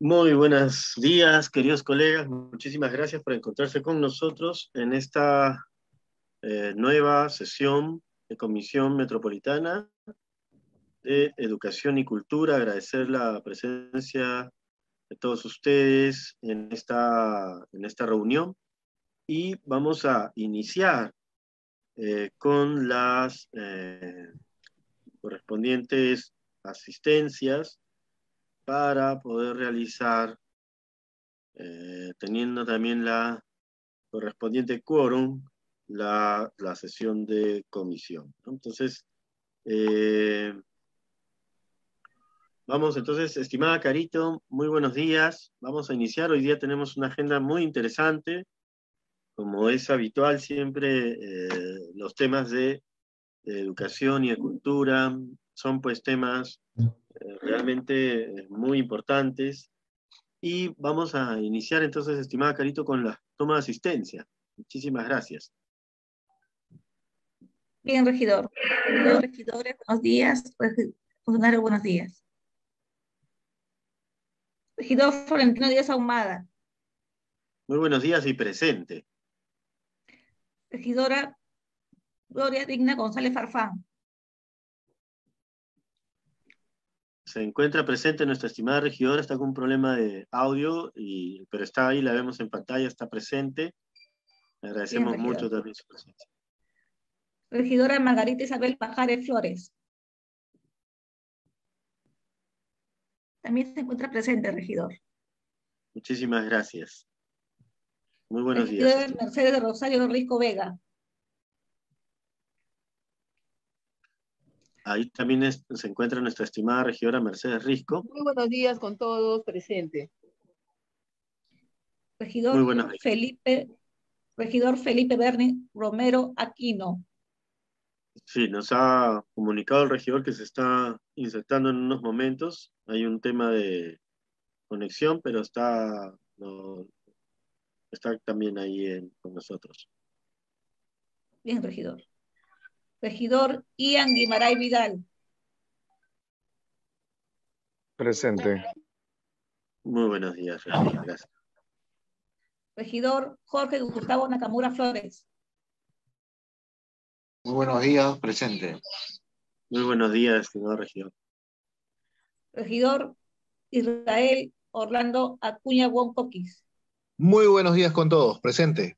Muy buenos días, queridos colegas. Muchísimas gracias por encontrarse con nosotros en esta eh, nueva sesión de Comisión Metropolitana de Educación y Cultura. Agradecer la presencia de todos ustedes en esta, en esta reunión y vamos a iniciar eh, con las eh, correspondientes asistencias para poder realizar, eh, teniendo también la correspondiente quórum, la, la, sesión de comisión. Entonces, eh, vamos entonces, estimada Carito, muy buenos días. Vamos a iniciar. Hoy día tenemos una agenda muy interesante. Como es habitual siempre, eh, los temas de, de educación y de cultura son pues temas realmente muy importantes. Y vamos a iniciar entonces, estimada Carito, con la toma de asistencia. Muchísimas gracias. Bien, regidor. regidores, buenos días. Funcionario, buenos días. Regidor Florentino Díaz Ahumada. Muy buenos días y presente. Regidora Gloria Digna González Farfán. Se encuentra presente nuestra estimada regidora, está con un problema de audio, y, pero está ahí, la vemos en pantalla, está presente. Le agradecemos Bien, mucho también su presencia. Regidora Margarita Isabel Pajares Flores. También se encuentra presente, regidor. Muchísimas gracias. Muy buenos regidora días. Mercedes de Rosario Risco Vega. Ahí también es, se encuentra nuestra estimada regidora Mercedes Risco. Muy buenos días con todos presente. Regidor Muy buenos días. Felipe, regidor Felipe Berni Romero Aquino. Sí, nos ha comunicado el regidor que se está insertando en unos momentos. Hay un tema de conexión, pero está, no, está también ahí en, con nosotros. Bien, regidor. Regidor Ian Guimaray Vidal. Presente. Muy buenos días, regidor. Gracias. Regidor Jorge Gustavo Nakamura Flores. Muy buenos días, presente. Muy buenos días, estimado regidor. Regidor Israel Orlando Acuña Woncoquis. Muy buenos días con todos, presente.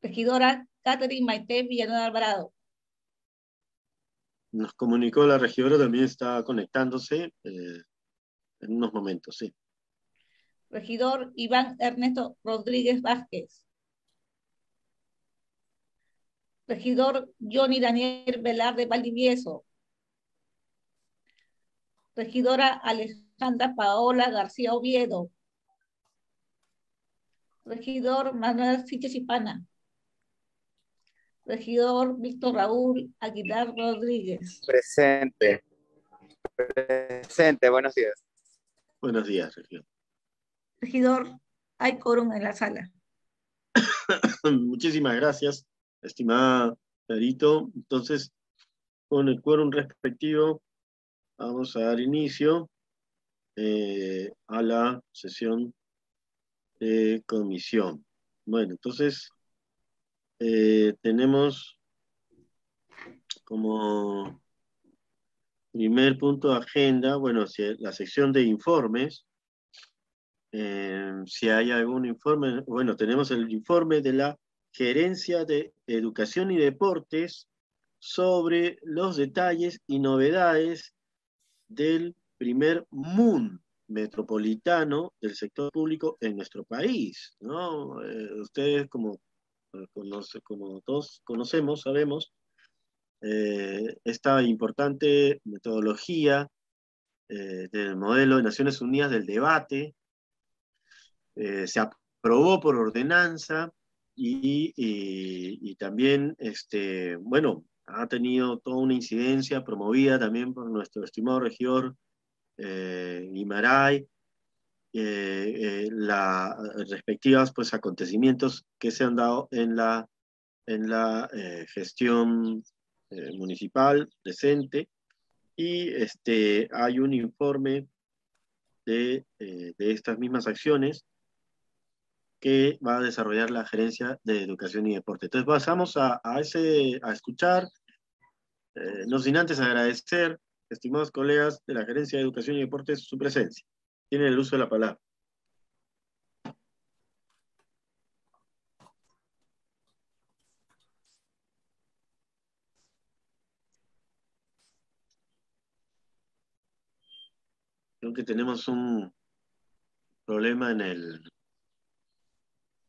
Regidora Catherine Maite Villanueva Alvarado. Nos comunicó la regidora, también está conectándose eh, en unos momentos, sí. Regidor Iván Ernesto Rodríguez Vázquez. Regidor Johnny Daniel Velarde Valdivieso. Regidora Alejandra Paola García Oviedo. Regidor Manuel Siches Chipana. Regidor Víctor Raúl Aguilar Rodríguez. Presente. Presente, buenos días. Buenos días, regidor. Regidor, hay quórum en la sala. Muchísimas gracias, estimada Perito. Entonces, con el quórum respectivo, vamos a dar inicio eh, a la sesión de comisión. Bueno, entonces, eh, tenemos como primer punto de agenda, bueno, la sección de informes, eh, si hay algún informe, bueno, tenemos el informe de la Gerencia de Educación y Deportes sobre los detalles y novedades del primer MUN metropolitano del sector público en nuestro país. ¿no? Eh, ustedes como conoce, como todos conocemos, sabemos, eh, esta importante metodología eh, del modelo de Naciones Unidas del debate eh, se aprobó por ordenanza y, también, este, bueno, ha tenido toda una incidencia promovida también por nuestro estimado regidor Guimaray, eh, eh, las respectivas pues, acontecimientos que se han dado en la, en la eh, gestión eh, municipal decente y este, hay un informe de, eh, de estas mismas acciones que va a desarrollar la Gerencia de Educación y Deporte. Entonces pasamos a, a ese, a escuchar, eh, no sin antes agradecer, estimados colegas de la Gerencia de Educación y Deporte, su presencia. Tienen el uso de la palabra. Creo que tenemos un problema en el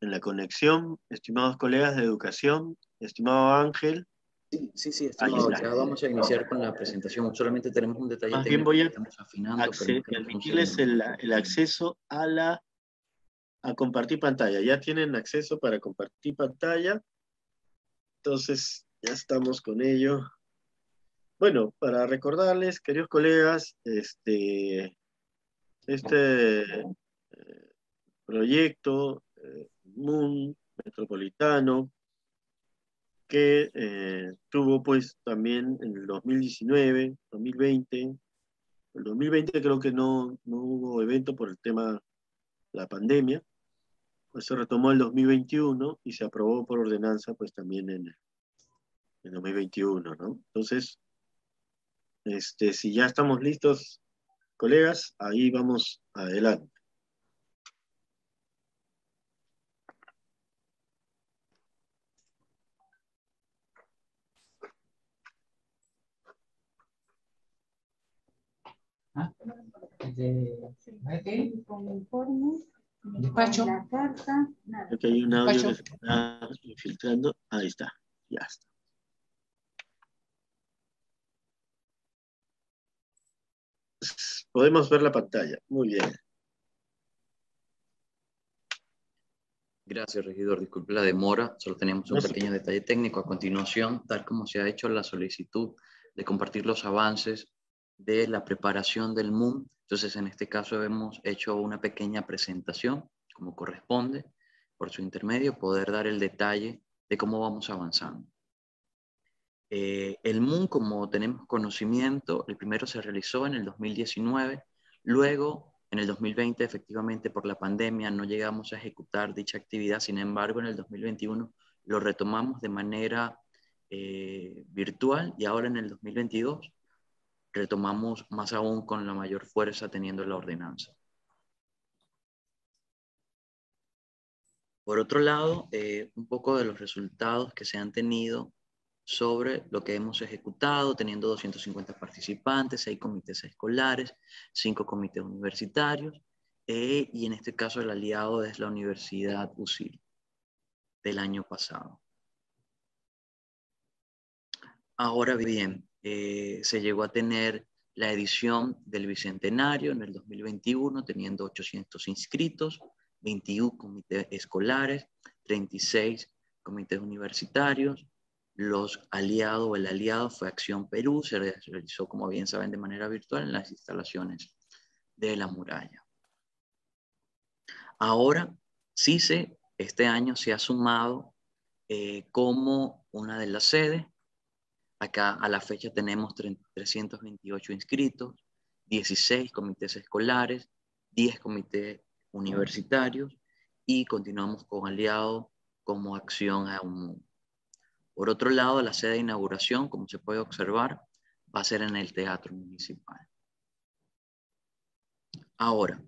en la conexión, estimados colegas de educación, estimado Ángel. Sí, sí, sí, estimado. Ya vamos a iniciar con la presentación. Solamente tenemos un detalle Más bien voy a permitirles el, el, acceso a la a compartir pantalla. Ya tienen acceso para compartir pantalla. Entonces, ya estamos con ello. Bueno, para recordarles, queridos colegas, este, este eh, proyecto eh, MUN metropolitano, que eh, tuvo pues también en el 2019, 2020, el 2020 creo que no, no hubo evento por el tema la pandemia, pues se retomó el 2021 y se aprobó por ordenanza pues también en el 2021, ¿no? Entonces, este, si ya estamos listos, colegas, ahí vamos adelante. Despacho. La carta, nada. Creo que hay un audio que se está infiltrando. Ahí está, ya está. Podemos ver la pantalla. Muy bien. Gracias, regidor. Disculpe la demora. Solo teníamos un pequeño detalle técnico. A continuación, tal como se ha hecho la solicitud de compartir los avances de la preparación del MUM. Entonces, en este caso hemos hecho una pequeña presentación, como corresponde, por su intermedio, poder dar el detalle de cómo vamos avanzando. Eh, el MUM, como tenemos conocimiento, el primero se realizó en el 2019, luego en el 2020, efectivamente, por la pandemia no llegamos a ejecutar dicha actividad, sin embargo, en el 2021 lo retomamos de manera eh, virtual y ahora en el 2022 retomamos más aún con la mayor fuerza teniendo la ordenanza. Por otro lado, eh, un poco de los resultados que se han tenido sobre lo que hemos ejecutado, teniendo 250 participantes, 6 comités escolares, 5 comités universitarios, eh, y en este caso el aliado es la Universidad UCIL del año pasado. Ahora bien, eh, se llegó a tener la edición del Bicentenario en el 2021, teniendo 800 inscritos, 21 comités escolares, 36 comités universitarios. Los aliados o el aliado fue Acción Perú, se realizó, como bien saben, de manera virtual en las instalaciones de la muralla. Ahora, CICE este año se ha sumado eh, como una de las sedes Acá a la fecha tenemos 328 inscritos, 16 comités escolares, 10 comités universitarios y continuamos con aliados como acción a un Por otro lado, la sede de inauguración, como se puede observar, va a ser en el Teatro Municipal. Ahora,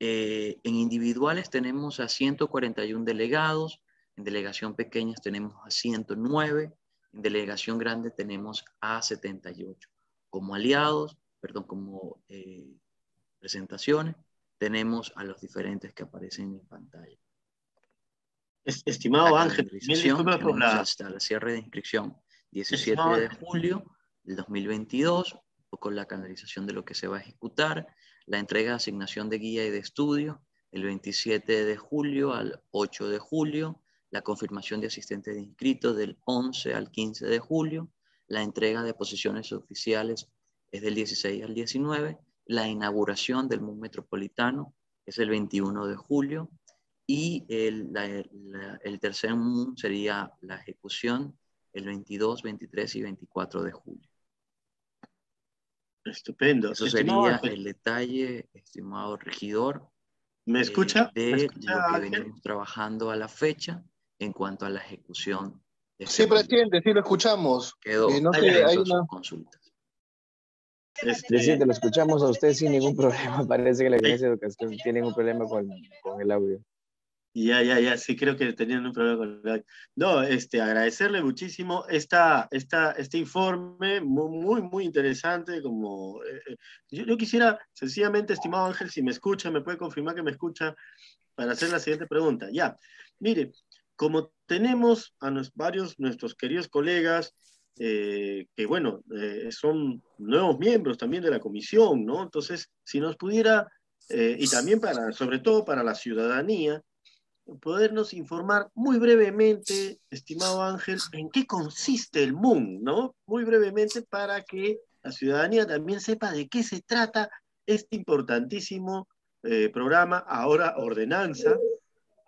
eh, en individuales tenemos a 141 delegados, en delegación pequeñas tenemos a 109, en delegación grande tenemos a 78. Como aliados, perdón, como eh, presentaciones, tenemos a los diferentes que aparecen en pantalla. Estimado Ángel, hasta el cierre de inscripción, 17 de julio del 2022, con la canalización de lo que se va a ejecutar, la entrega de asignación de guía y de estudio, el 27 de julio al 8 de julio, la confirmación de asistentes de inscritos del 11 al 15 de julio, la entrega de posiciones oficiales es del 16 al 19, la inauguración del MUN Metropolitano es el 21 de julio y el, el tercer MUN sería la ejecución el 22, 23 y 24 de julio. Estupendo. Eso sería el detalle, estimado regidor, ¿Me eh, escucha? ¿Me de escucha, lo que venimos trabajando a la fecha en cuanto a la ejecución de Sí, este proyecto. presidente, sí lo escuchamos. Quedó Eh, no sé, hay una- consultas. Este, Presidente, lo escuchamos a usted sin ningún problema. Parece que la Agencia de Educación tiene un problema con, con el audio. Ya, ya, ya, sí, creo que tenían un problema con el No, este, agradecerle muchísimo esta, esta, este informe, muy, muy, muy interesante. Como, eh, eh, yo, yo quisiera, sencillamente, estimado Ángel, si me escucha, me puede confirmar que me escucha, para hacer la siguiente pregunta. Ya, mire, como tenemos a nos, varios nuestros queridos colegas, eh, que bueno, eh, son nuevos miembros también de la comisión, ¿no? Entonces, si nos pudiera, eh, y también para, sobre todo para la ciudadanía, podernos informar muy brevemente, estimado Ángel, en qué consiste el MUN, ¿no? Muy brevemente para que la ciudadanía también sepa de qué se trata este importantísimo programa, ahora ordenanza,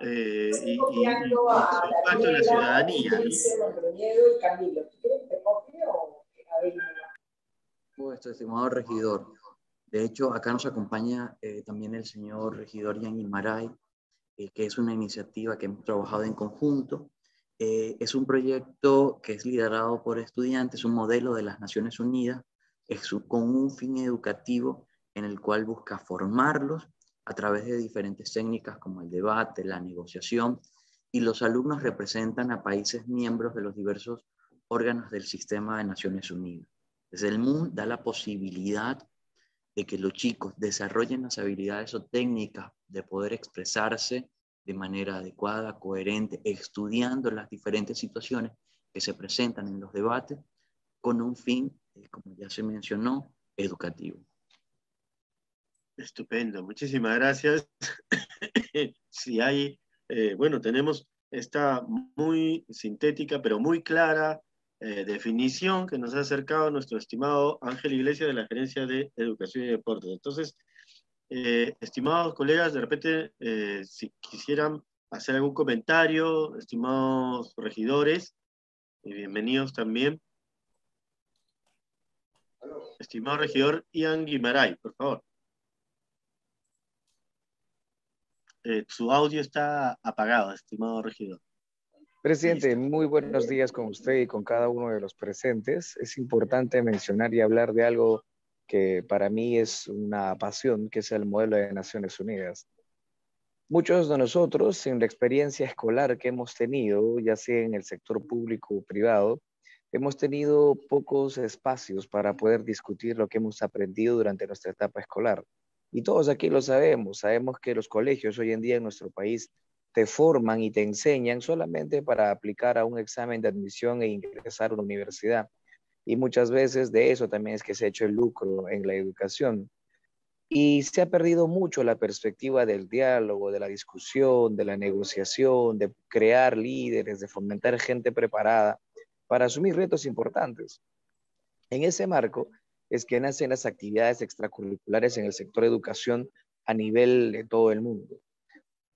eh, y, y- y su impacto en la ciudadanía. Puesto, estimado regidor. De hecho, acá nos acompaña eh, también el señor regidor Yan Guimaray, eh, que es una iniciativa que hemos trabajado en conjunto. Eh, es un proyecto que es liderado por estudiantes, un modelo de las Naciones Unidas, es un- con un fin educativo en el cual busca formarlos a través de diferentes técnicas como el debate, la negociación, y los alumnos representan a países miembros de los diversos órganos del sistema de Naciones Unidas. Desde el MUN da la posibilidad de que los chicos desarrollen las habilidades o técnicas de poder expresarse de manera adecuada, coherente, estudiando las diferentes situaciones que se presentan en los debates con un fin, eh, como ya se mencionó, educativo. Estupendo, muchísimas gracias. si hay, eh, bueno, tenemos esta muy sintética, pero muy clara eh, definición que nos ha acercado nuestro estimado Ángel Iglesias de la Gerencia de Educación y Deportes. Entonces, eh, estimados colegas, de repente, si quisieran hacer algún comentario, estimados regidores, y bienvenidos también. Estimado regidor Ian Guimaray, por favor. Eh, su audio está apagado, estimado regidor. Presidente, muy buenos días con usted y con cada uno de los presentes. Es importante mencionar y hablar de algo que para mí es una pasión, que es el modelo de Naciones Unidas. Muchos de nosotros, en la experiencia escolar que hemos tenido, ya sea en el sector público o privado, hemos tenido pocos espacios para poder discutir lo que hemos aprendido durante nuestra etapa escolar. Y todos aquí lo sabemos, sabemos que los colegios hoy en día en nuestro país te forman y te enseñan solamente para aplicar a un examen de admisión e ingresar a una universidad. Y muchas veces de eso también es que se ha hecho el lucro en la educación. Y se ha perdido mucho la perspectiva del diálogo, de la discusión, de la negociación, de crear líderes, de fomentar gente preparada para asumir retos importantes. En ese marco es que nacen las actividades extracurriculares en el sector educación a nivel de todo el mundo.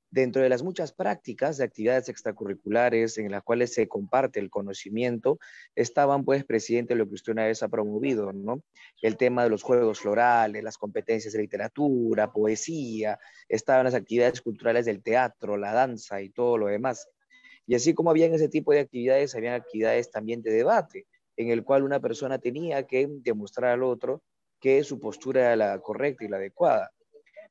Dentro de las muchas prácticas de actividades extracurriculares en las cuales se comparte el conocimiento, estaban, pues, presidente, lo que usted una vez ha promovido, ¿no? El tema de los juegos florales, las competencias de literatura, poesía, estaban las actividades culturales del teatro, la danza y todo lo demás. Y así como habían ese tipo de actividades, habían actividades también de debate, en el cual una persona tenía que demostrar al otro que su postura era la correcta y la adecuada.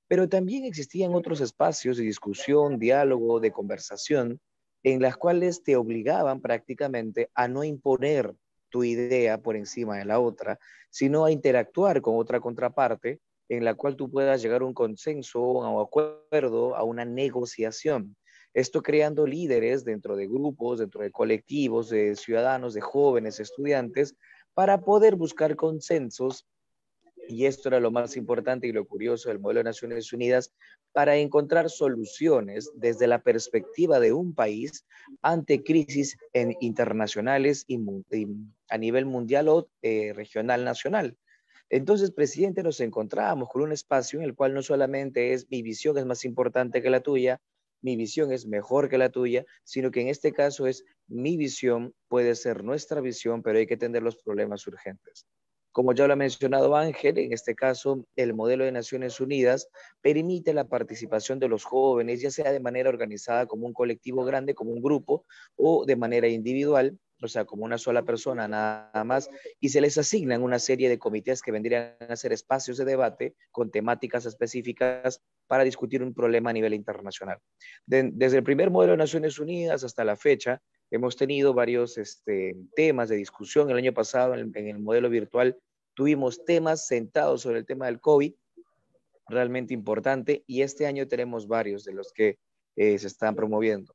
Pero también existían otros espacios de discusión, diálogo, de conversación, en las cuales te obligaban prácticamente a no imponer tu idea por encima de la otra, sino a interactuar con otra contraparte en la cual tú puedas llegar a un consenso, a un acuerdo, a una negociación. Esto creando líderes dentro de grupos, dentro de colectivos, de ciudadanos, de jóvenes, estudiantes, para poder buscar consensos y esto era lo más importante y lo curioso del modelo de Naciones Unidas, para encontrar soluciones desde la perspectiva de un país ante crisis internacionales y, y, a nivel mundial o eh, regional nacional. Entonces, presidente, nos encontramos con un espacio en el cual no solamente es mi visión es más importante que la tuya, mi visión es mejor que la tuya, sino que en este caso es mi visión, puede ser nuestra visión, pero hay que atender los problemas urgentes. Como ya lo ha mencionado Ángel, en este caso el modelo de Naciones Unidas permite la participación de los jóvenes, ya sea de manera organizada como un colectivo grande, como un grupo, o de manera individual, o sea, como una sola persona nada más, y se les asignan una serie de comités que vendrían a ser espacios de debate con temáticas específicas para discutir un problema a nivel internacional. desde el primer modelo de Naciones Unidas hasta la fecha, hemos tenido varios este, temas de discusión. El año pasado, en el, modelo virtual, tuvimos temas sentados sobre el tema del COVID, realmente importante, y este año tenemos varios de los que eh, se están promoviendo.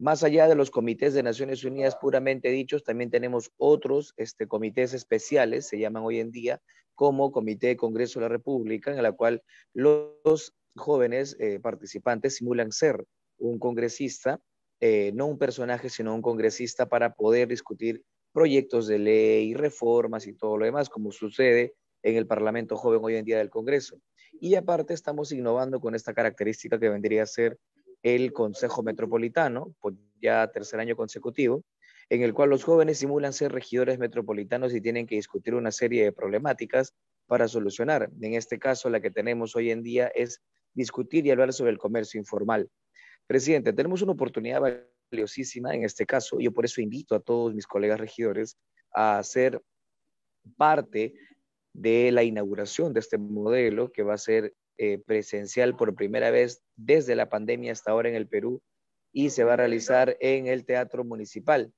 Más allá de los comités de Naciones Unidas puramente dichos, también tenemos otros este, comités especiales, se llaman hoy en día, como Comité de Congreso de la República, en la cual los jóvenes eh, participantes simulan ser un congresista, eh, no un personaje, sino un congresista para poder discutir proyectos de ley, reformas y todo lo demás, como sucede en el Parlamento Joven hoy en día del Congreso. Y aparte estamos innovando con esta característica que vendría a ser el Consejo Metropolitano, por ya tercer año consecutivo, en el cual los jóvenes simulan ser regidores metropolitanos y tienen que discutir una serie de problemáticas para solucionar. En este caso, la que tenemos hoy en día es discutir y hablar sobre el comercio informal. Presidente, tenemos una oportunidad valiosísima en este caso. Yo por eso invito a todos mis colegas regidores a ser parte de la inauguración de este modelo que va a ser eh, presencial por primera vez desde la pandemia hasta ahora en el Perú y se va a realizar en el Teatro Municipal.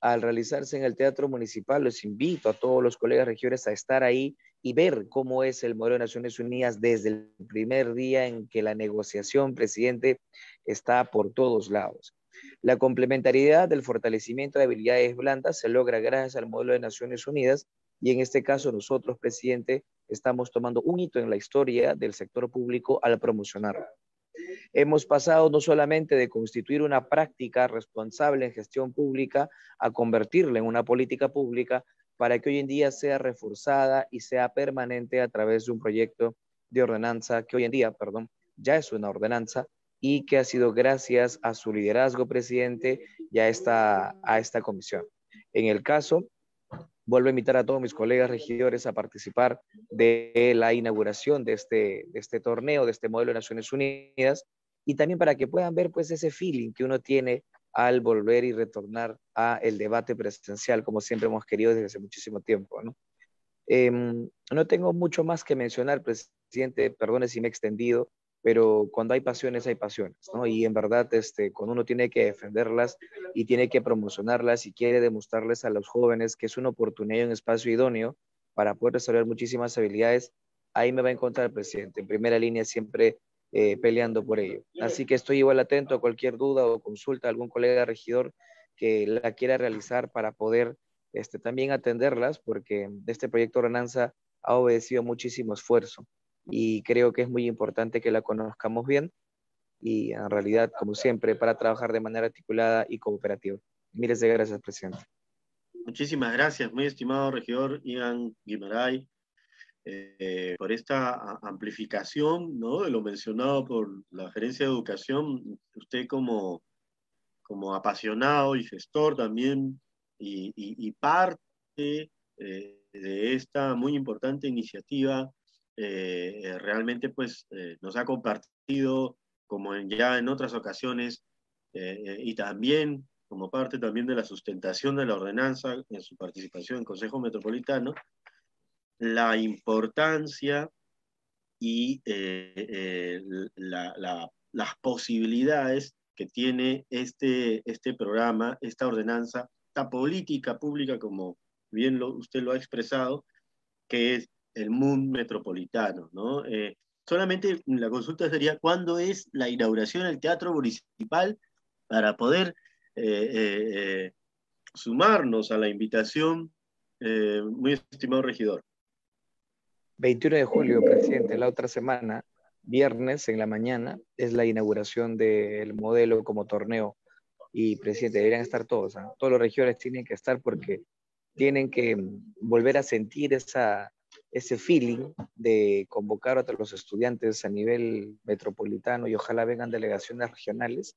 Al realizarse en el Teatro Municipal, los invito a todos los colegas regidores a estar ahí y ver cómo es el modelo de Naciones Unidas desde el primer día en que la negociación, presidente, está por todos lados. La complementariedad del fortalecimiento de habilidades blandas se logra gracias al modelo de Naciones Unidas y en este caso nosotros, presidente, estamos tomando un hito en la historia del sector público al promocionarlo. Hemos pasado no solamente de constituir una práctica responsable en gestión pública a convertirla en una política pública para que hoy en día sea reforzada y sea permanente a través de un proyecto de ordenanza que hoy en día, perdón, ya es una ordenanza y que ha sido gracias a su liderazgo, presidente, y a esta, a esta comisión. En el caso Vuelvo a invitar a todos mis colegas regidores a participar de la inauguración de este, de este torneo, de este modelo de Naciones Unidas, y también para que puedan ver pues ese feeling que uno tiene al volver y retornar a el debate presencial, como siempre hemos querido desde hace muchísimo tiempo. ¿no? Em, no tengo mucho más que mencionar, presidente, perdone si me he extendido, pero cuando hay pasiones, hay pasiones, ¿no? Y en verdad, este, cuando uno tiene que defenderlas y tiene que promocionarlas y quiere demostrarles a los jóvenes que es una oportunidad y un espacio idóneo para poder desarrollar muchísimas habilidades, ahí me va a encontrar el presidente, en primera línea siempre eh, peleando por ello. Así que estoy igual atento a cualquier duda o consulta a algún colega regidor que la quiera realizar para poder este, también atenderlas, porque este proyecto Renanza ha obedecido muchísimo esfuerzo y creo que es muy importante que la conozcamos bien y en realidad, como siempre, para trabajar de manera articulada y cooperativa. Miles de gracias, presidente. Muchísimas gracias, muy estimado regidor Ian Guimaray, eh, por esta amplificación ¿no? de lo mencionado por la Gerencia de Educación. Usted como, como apasionado y gestor también y, parte eh, de esta muy importante iniciativa eh, realmente pues eh, nos ha compartido, como ya en otras ocasiones, eh, y también como parte también de la sustentación de la ordenanza en su participación en Consejo Metropolitano, la importancia y las posibilidades que tiene este, este programa, esta ordenanza, esta política pública, como bien usted lo ha expresado, que es el MUN metropolitano, ¿no? Eh, solamente la consulta sería, ¿cuándo es la inauguración del Teatro Municipal para poder eh, eh, sumarnos a la invitación, muy estimado regidor? 21 de julio, presidente, la otra semana, viernes en la mañana, es la inauguración del modelo como torneo. Y, presidente, deberían estar todos, ¿ah? todos los regidores tienen que estar porque tienen que volver a sentir esa, ese feeling de convocar a los estudiantes a nivel metropolitano y ojalá vengan delegaciones regionales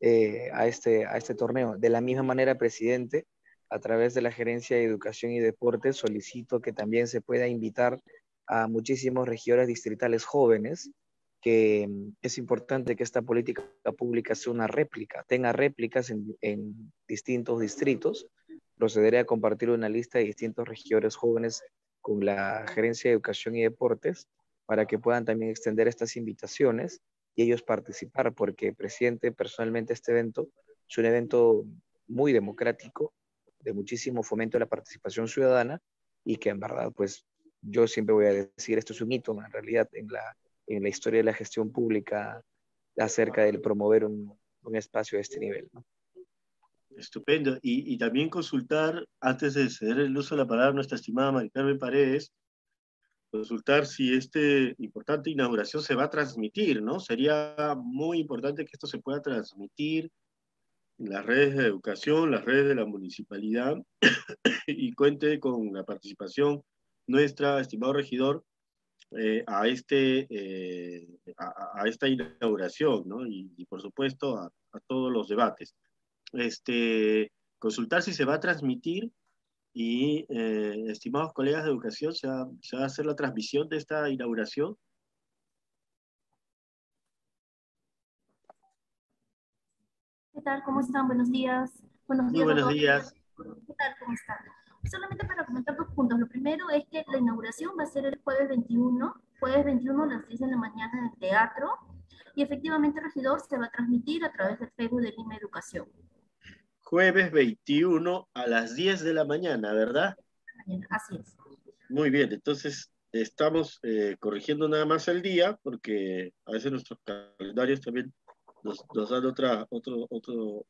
eh, a, este, a este torneo. De la misma manera, presidente, a través de la Gerencia de Educación y Deportes, solicito que también se pueda invitar a muchísimos regidores distritales jóvenes, que mm, es importante que esta política pública sea una réplica, tenga réplicas en, en distintos distritos. Procederé a compartir una lista de distintos regidores jóvenes con la Gerencia de Educación y Deportes para que puedan también extender estas invitaciones y ellos participar, porque, presidente, personalmente este evento es un evento muy democrático, de muchísimo fomento de la participación ciudadana y que en verdad, pues yo siempre voy a decir, esto es un hito en realidad en la, en la historia de la gestión pública acerca del promover un, un espacio de este nivel. Estupendo. Y, y, también consultar, antes de ceder el uso de la palabra a nuestra estimada Mari Carmen Paredes, consultar si esta importante inauguración se va a transmitir, ¿no? Sería muy importante que esto se pueda transmitir las redes de educación, las redes de la municipalidad, y cuente con la participación nuestra, estimado regidor, eh, a, este, eh, a, esta inauguración, ¿no? Y, por supuesto a, a, todos los debates. Este, consultar si se va a transmitir y, eh, estimados colegas de educación, ¿se va, ¿se va, a hacer la transmisión de esta inauguración? ¿Qué tal? ¿Cómo están? Buenos días. Buenos días. Muy buenos días. ¿Qué tal? ¿Cómo están? Solamente para comentar dos puntos. Lo primero es que la inauguración va a ser el jueves 21, jueves 21 a las 10 de la mañana en el teatro. Y efectivamente, el regidor se va a transmitir a través del Facebook de Lima Educación. Jueves 21 a las 10 de la mañana, ¿verdad? Así es. Muy bien, entonces estamos eh, corrigiendo nada más el día, porque a veces nuestros calendarios también nos, nos dan otra, otro, otro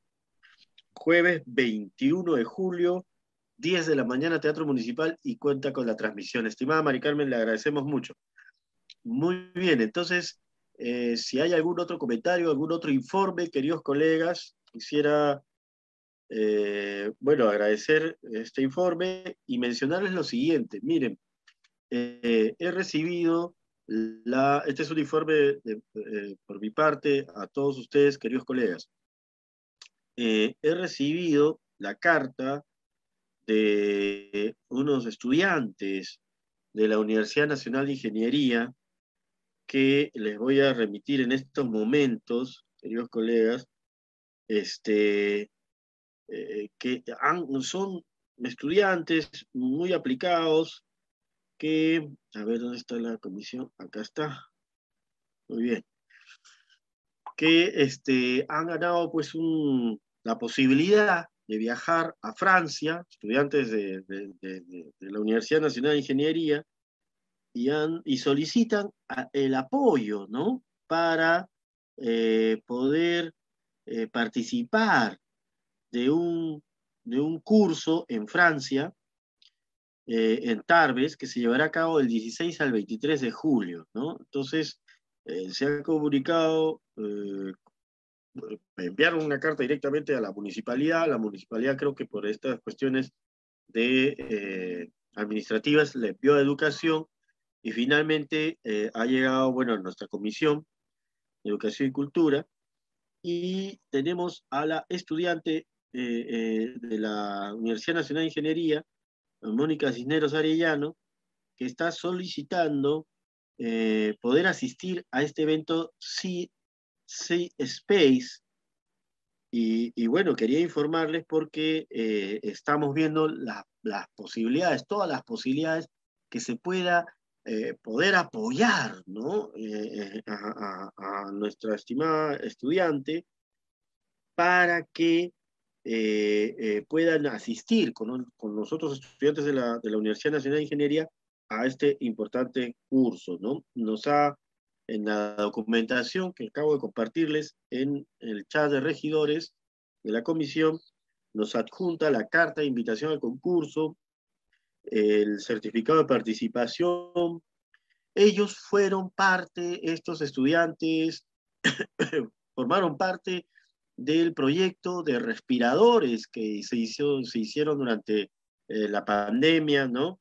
jueves 21 de julio, 10 de la mañana, Teatro Municipal, y cuenta con la transmisión. Estimada Mari Carmen, le agradecemos mucho. Muy bien, entonces, eh, si hay algún otro comentario, algún otro informe, queridos colegas, quisiera, eh, bueno, agradecer este informe y mencionarles lo siguiente. Miren, eh, he recibido este es un informe eh, por mi parte a todos ustedes, queridos colegas. Eh, he recibido la carta de unos estudiantes de la Universidad Nacional de Ingeniería que les voy a remitir en estos momentos, queridos colegas, este, eh, que son estudiantes muy aplicados, que, a ver, ¿dónde está la comisión? Acá está. Muy bien. Que este, han ganado pues un, la posibilidad de viajar a Francia, estudiantes de, de, la Universidad Nacional de Ingeniería, y, han, y solicitan el apoyo, ¿no? Para eh, poder eh, participar de un, de un curso en Francia eh, en Tarbes, que se llevará a cabo del 16 al 23 de julio, ¿no? Entonces, eh, se ha comunicado, eh, enviaron una carta directamente a la municipalidad, la municipalidad creo que por estas cuestiones de eh, administrativas le envió a educación y finalmente eh, ha llegado, bueno, a nuestra comisión de educación y cultura y tenemos a la estudiante eh, de la Universidad Nacional de Ingeniería, Mónica Cisneros Arellano, que está solicitando eh, poder asistir a este evento sea Space. Y, y, bueno, quería informarles porque eh, estamos viendo las la posibilidades, todas las posibilidades que se pueda eh, poder apoyar ¿no? A, a, a, nuestra estimada estudiante para que eh, eh, puedan asistir con, con los otros estudiantes de la, de la, Universidad Nacional de Ingeniería a este importante curso. ¿no? Nos ha, en la documentación que acabo de compartirles en el chat de regidores de la comisión, nos adjunta la carta de invitación al concurso, el certificado de participación. Ellos fueron parte, estos estudiantes formaron parte del proyecto de respiradores que se, hizo, se hicieron durante eh, la pandemia, ¿no?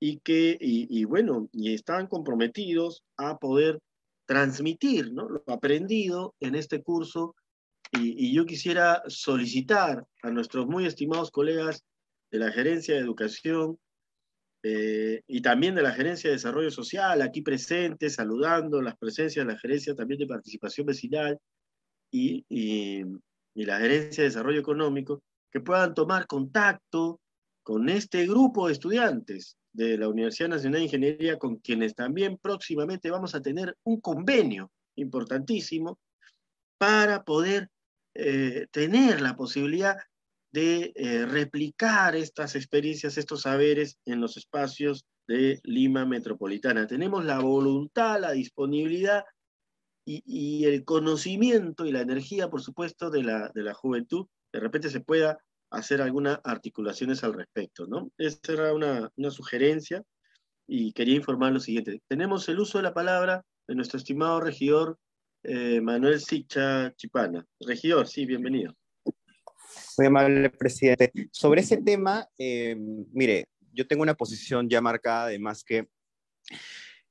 Y que, y, bueno, y estaban comprometidos a poder transmitir, ¿no? Lo aprendido en este curso. Y, yo quisiera solicitar a nuestros muy estimados colegas de la Gerencia de Educación eh, y también de la Gerencia de Desarrollo Social, aquí presente, saludando las presencias de la Gerencia también de Participación Vecinal y, y la Gerencia de Desarrollo Económico, que puedan tomar contacto con este grupo de estudiantes de la Universidad Nacional de Ingeniería, con quienes también próximamente vamos a tener un convenio importantísimo para poder eh, tener la posibilidad de eh, replicar estas experiencias, estos saberes en los espacios de Lima Metropolitana. Tenemos la voluntad, la disponibilidad y, el conocimiento y la energía, por supuesto, de la, de la juventud. De repente se pueda hacer algunas articulaciones al respecto, ¿no? Esta era una, una sugerencia y quería informar lo siguiente. Tenemos el uso de la palabra de nuestro estimado regidor eh, Manuel Sicha Chipana. Regidor, sí, bienvenido. Muy amable, presidente. Sobre ese tema, eh, mire, yo tengo una posición ya marcada, además que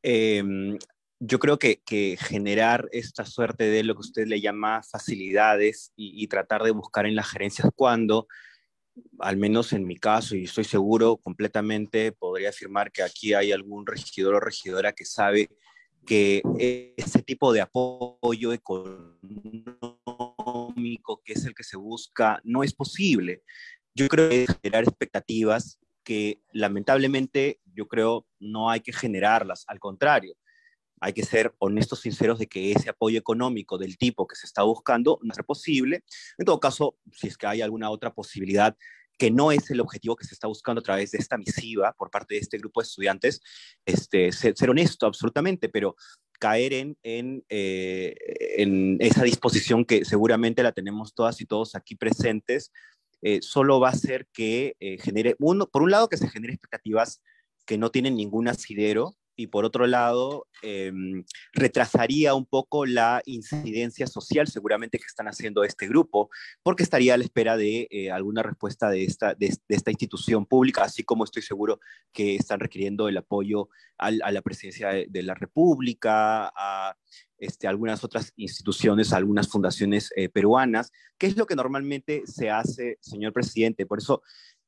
em, yo creo que, generar esta suerte de lo que usted le llama facilidades y, tratar de buscar en las gerencias cuando, al menos en mi caso, y estoy seguro completamente, podría afirmar que aquí hay algún regidor o regidora que sabe que ese tipo de apoyo económico que es el que se busca no es posible. Yo creo que generar expectativas que lamentablemente yo creo no hay que generarlas, al contrario, hay que ser honestos, sinceros de que ese apoyo económico del tipo que se está buscando no es posible. En todo caso, si es que hay alguna otra posibilidad que no es el objetivo que se está buscando a través de esta misiva por parte de este grupo de estudiantes, este, ser, honesto absolutamente, pero caer eh, en, esa disposición que seguramente la tenemos todas y todos aquí presentes, eh, solo va a hacer que eh, genere, uno, por un lado, que se genere expectativas que no tienen ningún asidero y por otro lado, em, retrasaría un poco la incidencia social seguramente que están haciendo este grupo, porque estaría a la espera de eh, alguna respuesta de esta, de, esta institución pública, así como estoy seguro que están requiriendo el apoyo a la presidencia de, la República, a este, algunas otras instituciones, algunas fundaciones eh, peruanas, que es lo que normalmente se hace, señor presidente. Por eso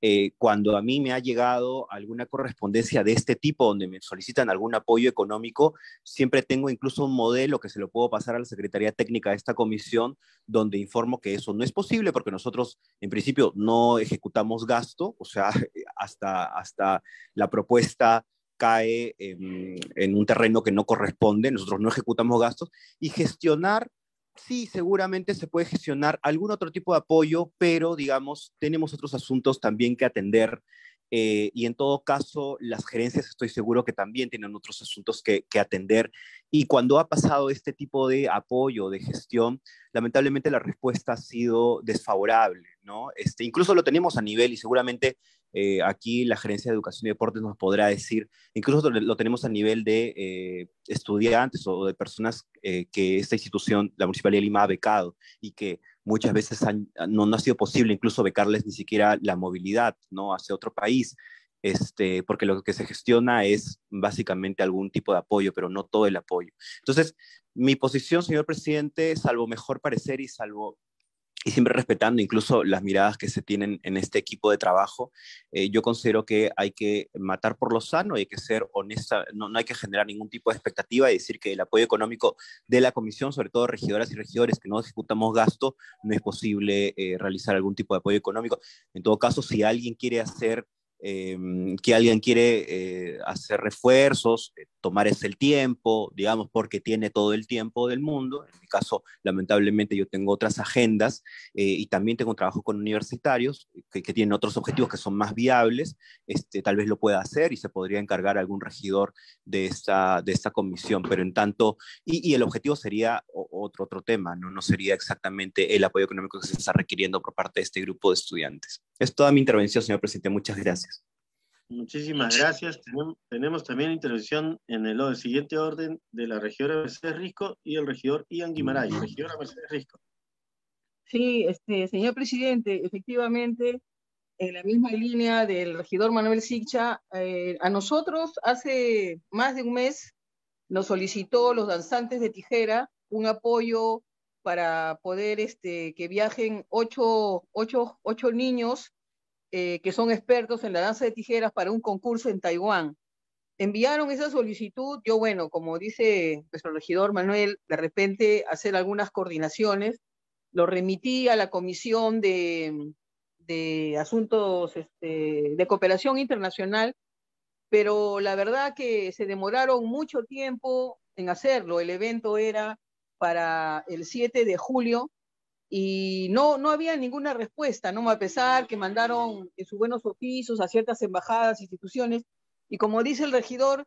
eh, cuando a mí me ha llegado alguna correspondencia de este tipo, donde me solicitan algún apoyo económico, siempre tengo incluso un modelo que se lo puedo pasar a la Secretaría Técnica de esta comisión, donde informo que eso no es posible porque nosotros, en principio, no ejecutamos gasto, o sea, hasta, hasta la propuesta cae en, en un terreno que no corresponde, nosotros no ejecutamos gastos, y gestionar sí, seguramente se puede gestionar algún otro tipo de apoyo, pero digamos, tenemos otros asuntos también que atender eh, y en todo caso, las gerencias estoy seguro que también tienen otros asuntos que, que, atender. Y cuando ha pasado este tipo de apoyo, de gestión, lamentablemente la respuesta ha sido desfavorable, ¿no? Este, incluso lo tenemos a nivel y seguramente eh, aquí la Gerencia de Educación y Deportes nos podrá decir, incluso lo tenemos a nivel de eh, estudiantes o de personas eh, que esta institución, la Municipalidad de Lima, ha becado y que muchas veces no, ha sido posible incluso becarles ni siquiera la movilidad ¿no? hacia otro país. Este, porque lo que se gestiona es básicamente algún tipo de apoyo, pero no todo el apoyo. Entonces, mi posición, señor presidente, salvo mejor parecer y salvo y siempre respetando incluso las miradas que se tienen en este equipo de trabajo, eh, yo considero que hay que matar por lo sano, hay que ser honesta, no, no, hay que generar ningún tipo de expectativa y decir que el apoyo económico de la comisión, sobre todo regidoras y regidores que no ejecutamos gasto, no es posible eh, realizar algún tipo de apoyo económico. En todo caso, si alguien quiere hacer Em, que alguien quiere eh, hacer refuerzos, eh, tomar ese el tiempo, digamos, porque tiene todo el tiempo del mundo. En mi caso, lamentablemente, yo tengo otras agendas eh, y también tengo trabajo con universitarios que, tienen otros objetivos que son más viables. Este, tal vez lo pueda hacer y se podría encargar algún regidor de esta, de esta comisión, pero en tanto, y, y el objetivo sería otro, otro tema, ¿no? no sería exactamente el apoyo económico que se está requiriendo por parte de este grupo de estudiantes. Es toda mi intervención, señor presidente. Muchas gracias. Muchísimas gracias. Tenemos, también intervención en el, siguiente orden de la regidora Mercedes Risco y el regidor Ian Guimaray. Regidora Mercedes Risco. Sí, este, señor presidente, efectivamente, en la misma línea del regidor Manuel Sicha, eh, a nosotros hace más de un mes nos solicitó los danzantes de tijera un apoyo para poder este, que viajen ocho, ocho, ocho niños eh, que son expertos en la danza de tijeras para un concurso en Taiwán. Enviaron esa solicitud, yo bueno, como dice nuestro regidor Manuel, de repente hacer algunas coordinaciones, lo remití a la Comisión de, de Asuntos este, de Cooperación Internacional, pero la verdad que se demoraron mucho tiempo en hacerlo. El evento era para el 7 de julio y no, no había ninguna respuesta, ¿no? A pesar que mandaron sus buenos oficios a ciertas embajadas, instituciones, y como dice el regidor,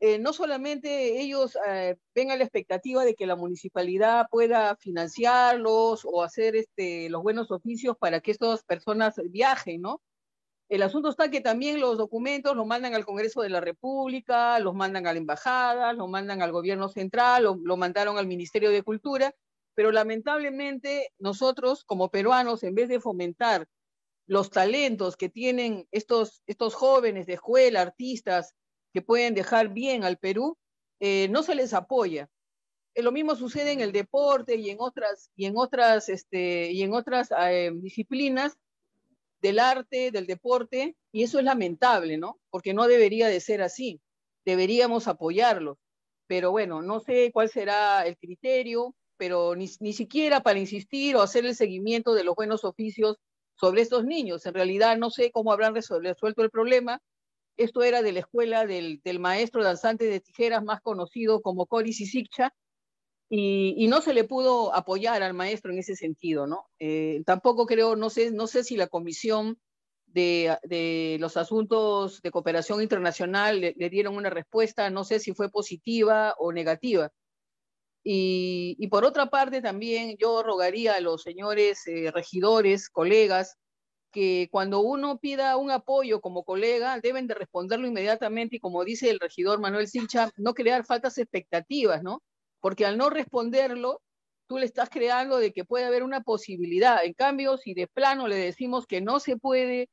eh, no solamente ellos eh, ven a la expectativa de que la municipalidad pueda financiarlos o hacer este, los buenos oficios para que estas personas viajen, ¿no? El asunto está que también los documentos los mandan al Congreso de la República, los mandan a la embajada, los mandan al gobierno central, lo, mandaron al Ministerio de Cultura, pero lamentablemente nosotros como peruanos, en vez de fomentar los talentos que tienen estos, estos jóvenes de escuela, artistas, que pueden dejar bien al Perú, eh, no se les apoya. Eh, lo mismo sucede en el deporte y en otras, y en otras, este, y en otras eh, disciplinas del arte, del deporte, y eso es lamentable, ¿no? Porque no debería de ser así. Deberíamos apoyarlos. Pero bueno, no sé cuál será el criterio, pero ni, ni siquiera para insistir o hacer el seguimiento de los buenos oficios sobre estos niños. En realidad no sé cómo habrán resuelto el problema. Esto era de la escuela del, del maestro danzante de tijeras más conocido como Cory Sisicha, y, y, no se le pudo apoyar al maestro en ese sentido, ¿no? Eh, tampoco creo, no sé, no sé si la comisión de, de los asuntos de cooperación internacional le, le, dieron una respuesta, no sé si fue positiva o negativa. Y, y, por otra parte, también yo rogaría a los señores eh, regidores, colegas, que cuando uno pida un apoyo como colega, deben de responderlo inmediatamente y como dice el regidor Manuel Silcha, no crear faltas expectativas, ¿no? Porque al no responderlo, tú le estás creando de que puede haber una posibilidad. En cambio, si de plano le decimos que no se puede,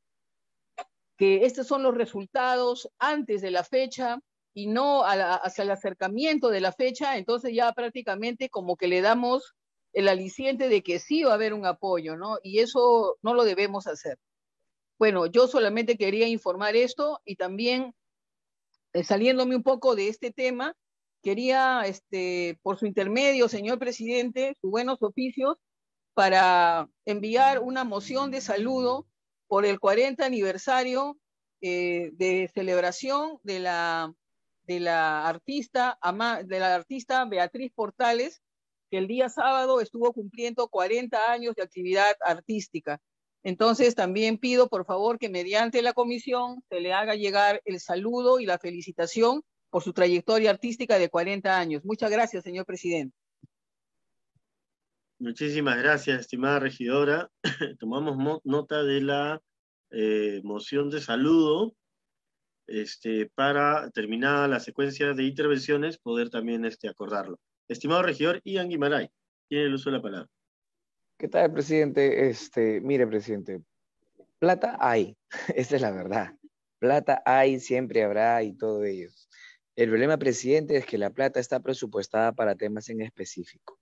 que estos son los resultados antes de la fecha, y no hacia el acercamiento de la fecha, entonces ya prácticamente como que le damos el aliciente de que sí va a haber un apoyo, ¿no? Y eso no lo debemos hacer. Bueno, yo solamente quería informar esto y también, eh, saliéndome un poco de este tema, quería, este, por su intermedio, señor presidente, sus buenos oficios, para enviar una moción de saludo por el 40 aniversario eh, de celebración de la de la artista, de la artista Beatriz Portales, que el día sábado estuvo cumpliendo 40 años de actividad artística. Entonces también pido por favor que mediante la comisión se le haga llegar el saludo y la felicitación por su trayectoria artística de 40 años. Muchas gracias, señor presidente. Muchísimas gracias, estimada regidora. Tomamos nota de la eh, moción de saludo este, para terminada la secuencia de intervenciones, poder también este, acordarlo. Estimado regidor Ian Guimaray, tiene el uso de la palabra. ¿Qué tal, presidente? Este, mire, presidente, plata hay, esa es la verdad. Plata hay, siempre habrá y todo ello. El problema, presidente, es que la plata está presupuestada para temas en específico.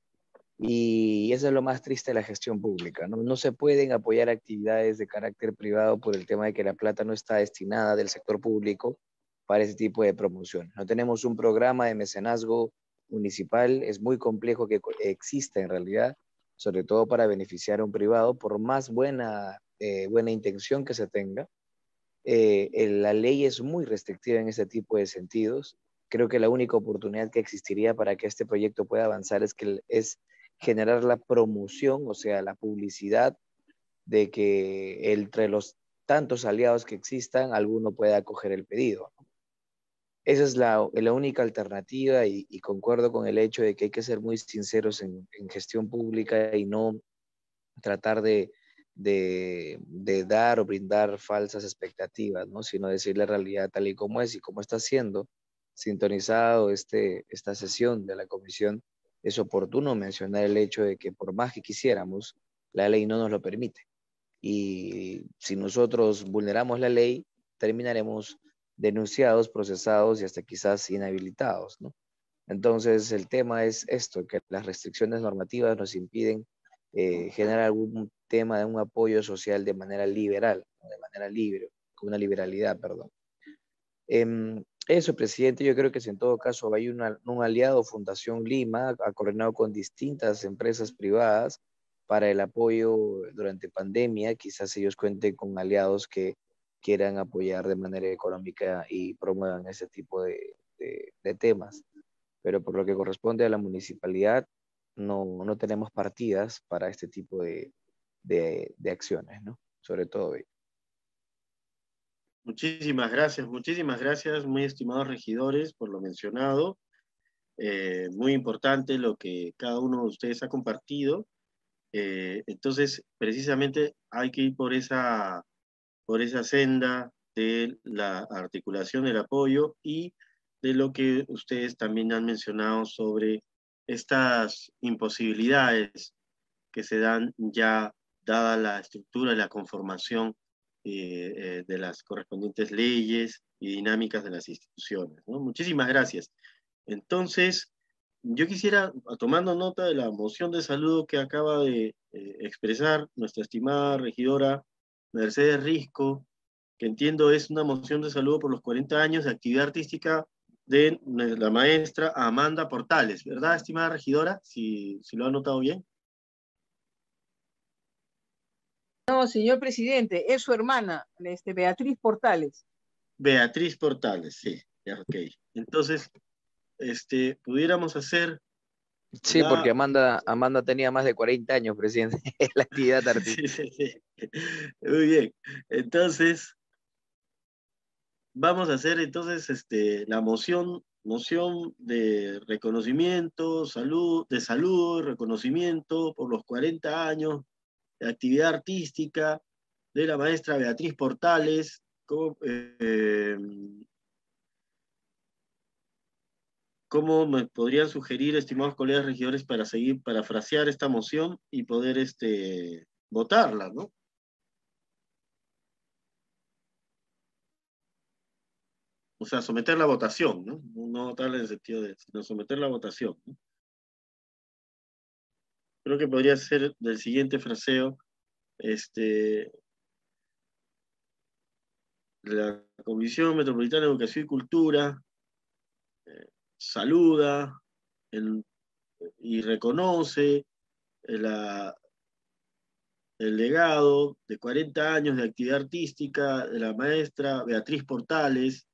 Y eso es lo más triste de la gestión pública. ¿no? se pueden apoyar actividades de carácter privado por el tema de que la plata no está destinada del sector público para ese tipo de promoción. No tenemos un programa de mecenazgo municipal, es muy complejo que exista en realidad, sobre todo para beneficiar a un privado, por más buena, eh, buena intención que se tenga. Eh, la ley es muy restrictiva en ese tipo de sentidos. Creo que la única oportunidad que existiría para que este proyecto pueda avanzar es que es generar la promoción, o sea, la publicidad de que entre los tantos aliados que existan, alguno pueda acoger el pedido. Esa es la, la única alternativa y, y, concuerdo con el hecho de que hay que ser muy sinceros en, en gestión pública y no tratar de, de, de, dar o brindar falsas expectativas, ¿no? sino decir la realidad tal y como es y como está siendo sintonizado este, esta sesión de la comisión es oportuno mencionar el hecho de que por más que quisiéramos, la ley no nos lo permite. Y si nosotros vulneramos la ley, terminaremos denunciados, procesados y hasta quizás inhabilitados, ¿no? Entonces, el tema es esto, que las restricciones normativas nos impiden eh, generar algún tema de un apoyo social de manera liberal. de manera libre, con una liberalidad, perdón. Em, eso, presidente, yo creo que si en todo caso hay un aliado, Fundación Lima, ha coordinado con distintas empresas privadas para el apoyo durante pandemia, quizás ellos cuenten con aliados que quieran apoyar de manera económica y promuevan ese tipo de, temas. Pero por lo que corresponde a la municipalidad, no, no tenemos partidas para este tipo de, de acciones, ¿no? Sobre todo hoy. Muchísimas gracias, muchísimas gracias, muy estimados regidores, por lo mencionado. Eh, muy importante lo que cada uno de ustedes ha compartido. Eh, entonces, precisamente hay que ir por esa, por esa senda de la articulación del apoyo y de lo que ustedes también han mencionado sobre estas imposibilidades que se dan ya dada la estructura y la conformación eh, de las correspondientes leyes y dinámicas de las instituciones. Muchísimas gracias. Entonces, yo quisiera, tomando nota de la moción de saludo que acaba de eh, expresar nuestra estimada regidora Mercedes Risco, que entiendo es una moción de saludo por los 40 años de actividad artística de la maestra Amanda Portales, ¿verdad, estimada regidora? Si, si lo ha notado bien. No, señor presidente, es su hermana, este, Beatriz Portales. Beatriz Portales, sí, ok. Entonces, este, pudiéramos hacer... Sí, porque Amanda, Amanda tenía más de 40 años, presidente, en la actividad artística. Sí, sí, sí. Muy bien. Entonces, vamos a hacer entonces este, la moción, moción de reconocimiento, salud, de salud, reconocimiento por los 40 años de actividad artística de la maestra Beatriz Portales. ¿Cómo, eh, me podrían sugerir, estimados colegas regidores, para seguir, para frasear esta moción y poder este, votarla, ¿no? O sea, someter la votación, ¿no? No votarla en el sentido de, sino someter la votación. ¿no? Creo que podría ser del siguiente fraseo, este, la Comisión Metropolitana de Educación y Cultura eh, saluda y reconoce el legado de 40 años de actividad artística de la maestra Beatriz Portales,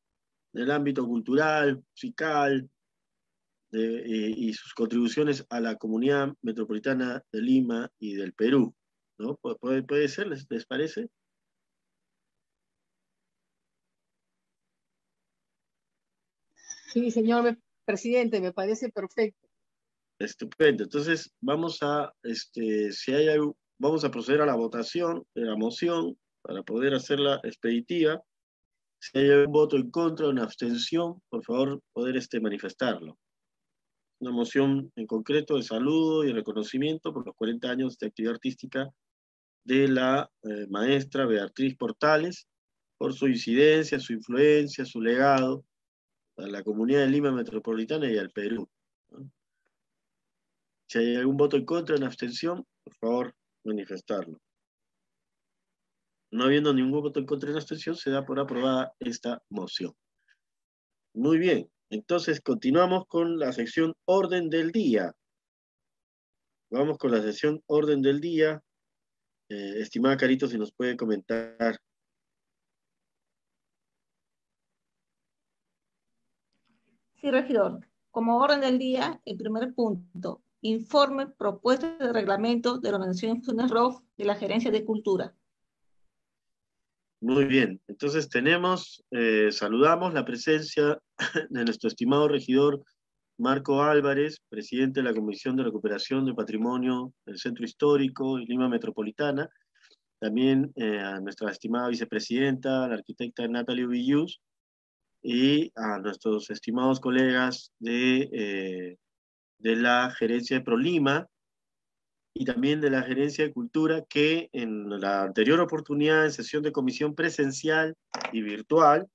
en el ámbito cultural, musical, eh, y sus contribuciones a la comunidad metropolitana de Lima y del Perú. ¿no? ¿Puede, puede ser? ¿Les, parece? Sí, señor presidente, me parece perfecto. Estupendo. Entonces, vamos a, este, si hay algo, vamos a proceder a la votación de la moción para poder hacerla expeditiva. Si hay algún voto en contra o una abstención, por favor, poder este, manifestarlo una moción en concreto de saludo y reconocimiento por los 40 años de actividad artística de la eh, maestra Beatriz Portales, por su incidencia, su influencia, su legado a la comunidad de Lima Metropolitana y al Perú. Si hay algún voto en contra, en abstención, por favor, manifestarlo. No habiendo ningún voto en contra en abstención, se da por aprobada esta moción. Muy bien. Entonces, continuamos con la sección orden del día. Vamos con la sección orden del día. Eh, estimada Carito, si nos puede comentar. Sí, regidor. Como orden del día, el primer punto, informe propuesta de reglamento de la Organización Funes ROF de la Gerencia de Cultura. Muy bien, entonces tenemos, eh, saludamos la presencia de nuestro estimado regidor Marco Álvarez, presidente de la Comisión de Recuperación de Patrimonio del Centro Histórico y Lima Metropolitana, también eh, a nuestra estimada vicepresidenta, la arquitecta Natalie Villus, y a nuestros estimados colegas de, eh, de la gerencia de ProLima, y también de la Gerencia de Cultura que en la anterior oportunidad en sesión de comisión presencial y virtual,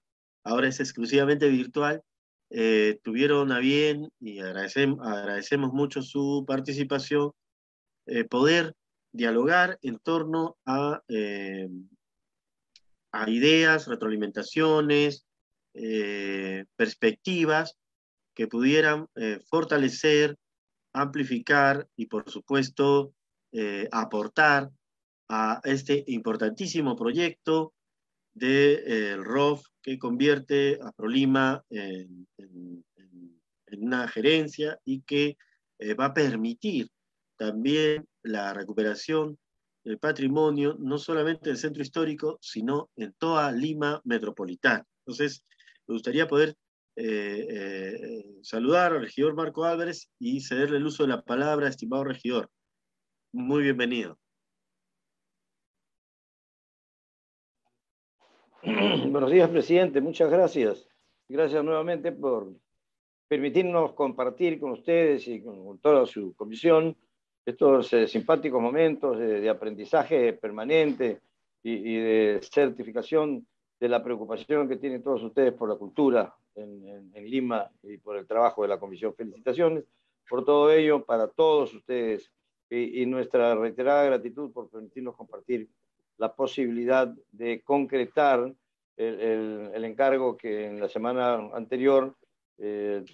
ahora es exclusivamente virtual, eh, tuvieron a bien y agradecemos, agradecemos mucho su participación, eh, poder dialogar en torno a, eh, a ideas, retroalimentaciones, perspectivas que pudieran fortalecer, amplificar y, por supuesto, aportar a este importantísimo proyecto del de, ROF que convierte a Prolima en, una gerencia y que eh, va a permitir también la recuperación del patrimonio, no solamente del centro histórico, sino en toda Lima metropolitana. Entonces, me gustaría poder eh, eh, saludar al regidor Marco Álvarez y cederle el uso de la palabra, estimado regidor. Muy bienvenido. Buenos días, presidente. Muchas gracias. Gracias nuevamente por permitirnos compartir con ustedes y con toda su comisión estos eh, simpáticos momentos de, aprendizaje permanente y, de certificación de la preocupación que tienen todos ustedes por la cultura en, Lima y por el trabajo de la comisión. Felicitaciones por todo ello para todos ustedes y, y nuestra reiterada gratitud por permitirnos compartir la posibilidad de concretar el, encargo que en la semana anterior eh,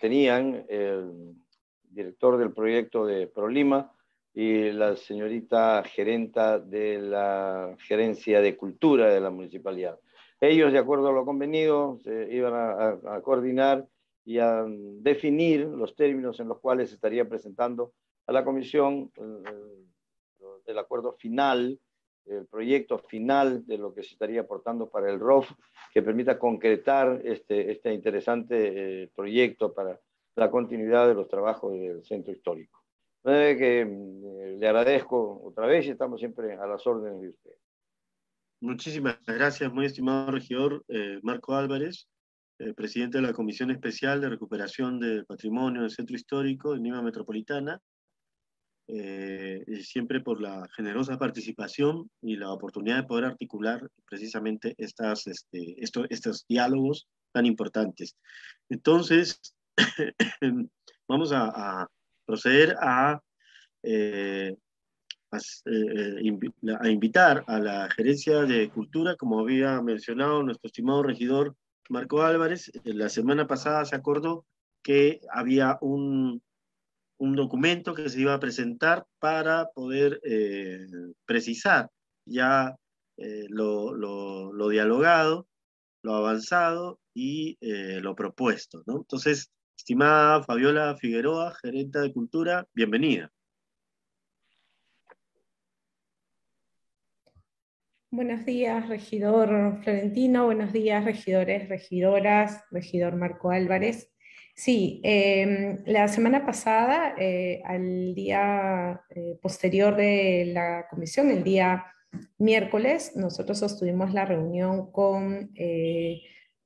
tenían el director del proyecto de ProLima y la señorita gerenta de la gerencia de cultura de la municipalidad. Ellos, de acuerdo a lo convenido, se iban a, coordinar y a definir los términos en los cuales estaría presentando a la comisión el acuerdo final el proyecto final de lo que se estaría aportando para el ROF, que permita concretar este, este interesante eh, proyecto para la continuidad de los trabajos del centro histórico. que mm, le agradezco otra vez y estamos siempre a las órdenes de usted. Muchísimas gracias, muy estimado regidor eh, Marco Álvarez, eh, presidente de la Comisión Especial de Recuperación del Patrimonio del Centro Histórico de Lima Metropolitana. Eh, siempre por la generosa participación y la oportunidad de poder articular precisamente estas, este, estos diálogos tan importantes. Entonces, vamos a, proceder a, eh, eh, a, invitar a la gerencia de cultura, como había mencionado nuestro estimado regidor Marco Álvarez, la semana pasada se acordó que había un, un documento que se iba a presentar para poder eh, precisar ya eh, lo, lo, dialogado, lo avanzado y eh, lo propuesto. ¿no? Entonces, estimada Fabiola Figueroa, gerente de Cultura, bienvenida. Buenos días, regidor Florentino. Buenos días, regidores, regidoras, regidor Marco Álvarez. Sí, em, la semana pasada, eh, al día eh, posterior de la comisión, el día miércoles, nosotros sostuvimos la reunión con eh,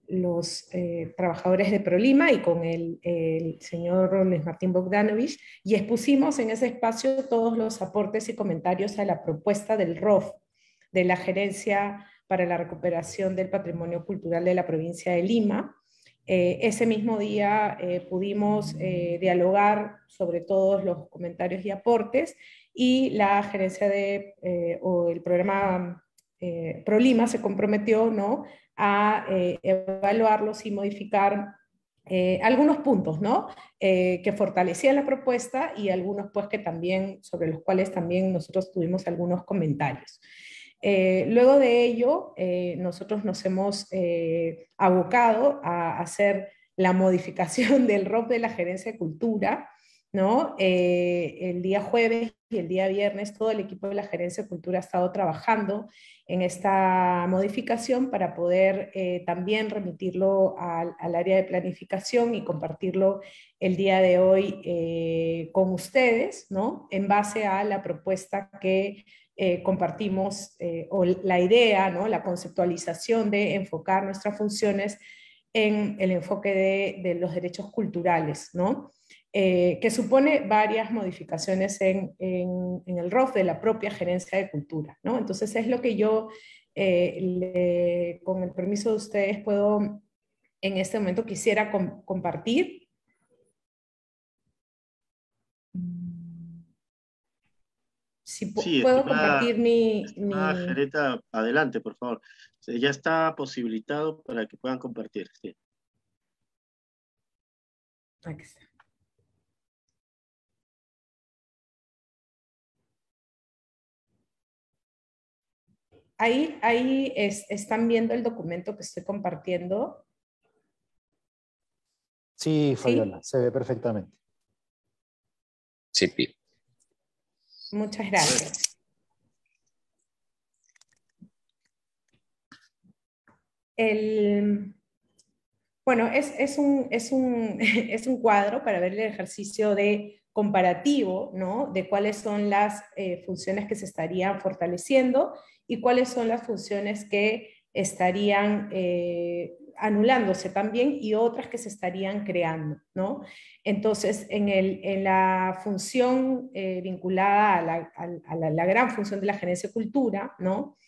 los trabajadores de Prolima y con el, el, señor Luis Martín Bogdanovich y expusimos en ese espacio todos los aportes y comentarios a la propuesta del ROF, de la Gerencia para la Recuperación del Patrimonio Cultural de la provincia de Lima, eh, ese mismo día eh, pudimos eh, dialogar sobre todos los comentarios y aportes y la gerencia de, o el programa ProLima se comprometió ¿no? a evaluarlos y modificar algunos puntos ¿no? que fortalecían la propuesta y algunos pues que también, sobre los cuales también nosotros tuvimos algunos comentarios. Eh, luego de ello, eh, nosotros nos hemos eh, abocado a hacer la modificación del ROP de la Gerencia de Cultura, ¿no? el día jueves y el día viernes todo el equipo de la Gerencia de Cultura ha estado trabajando en esta modificación para poder también remitirlo al, al, área de planificación y compartirlo el día de hoy con ustedes, ¿no? En base a la propuesta que eh, compartimos eh, la idea, la conceptualización de enfocar nuestras funciones en el enfoque de, los derechos culturales. Eh, que supone varias modificaciones en, el ROF de la propia gerencia de cultura. Entonces es lo que yo, con el permiso de ustedes, puedo en este momento quisiera compartir si puedo compartir mi... mi... adelante, por favor. Ya está posibilitado para que puedan compartir. Sí. Aquí está. Ahí, ahí están viendo el documento que estoy compartiendo. Sí, Fabiola, se ve perfectamente. Sí, Pi. Muchas gracias. El, bueno, es, es, un, es, un, es, un, cuadro para ver el ejercicio de comparativo, ¿no? De cuáles son las eh, funciones que se estarían fortaleciendo y cuáles son las funciones que estarían eh, anulándose también y otras que se estarían creando, ¿no? Entonces, en, el, en la función eh, vinculada a, la, la, gran función de la gerencia de cultura, ¿no?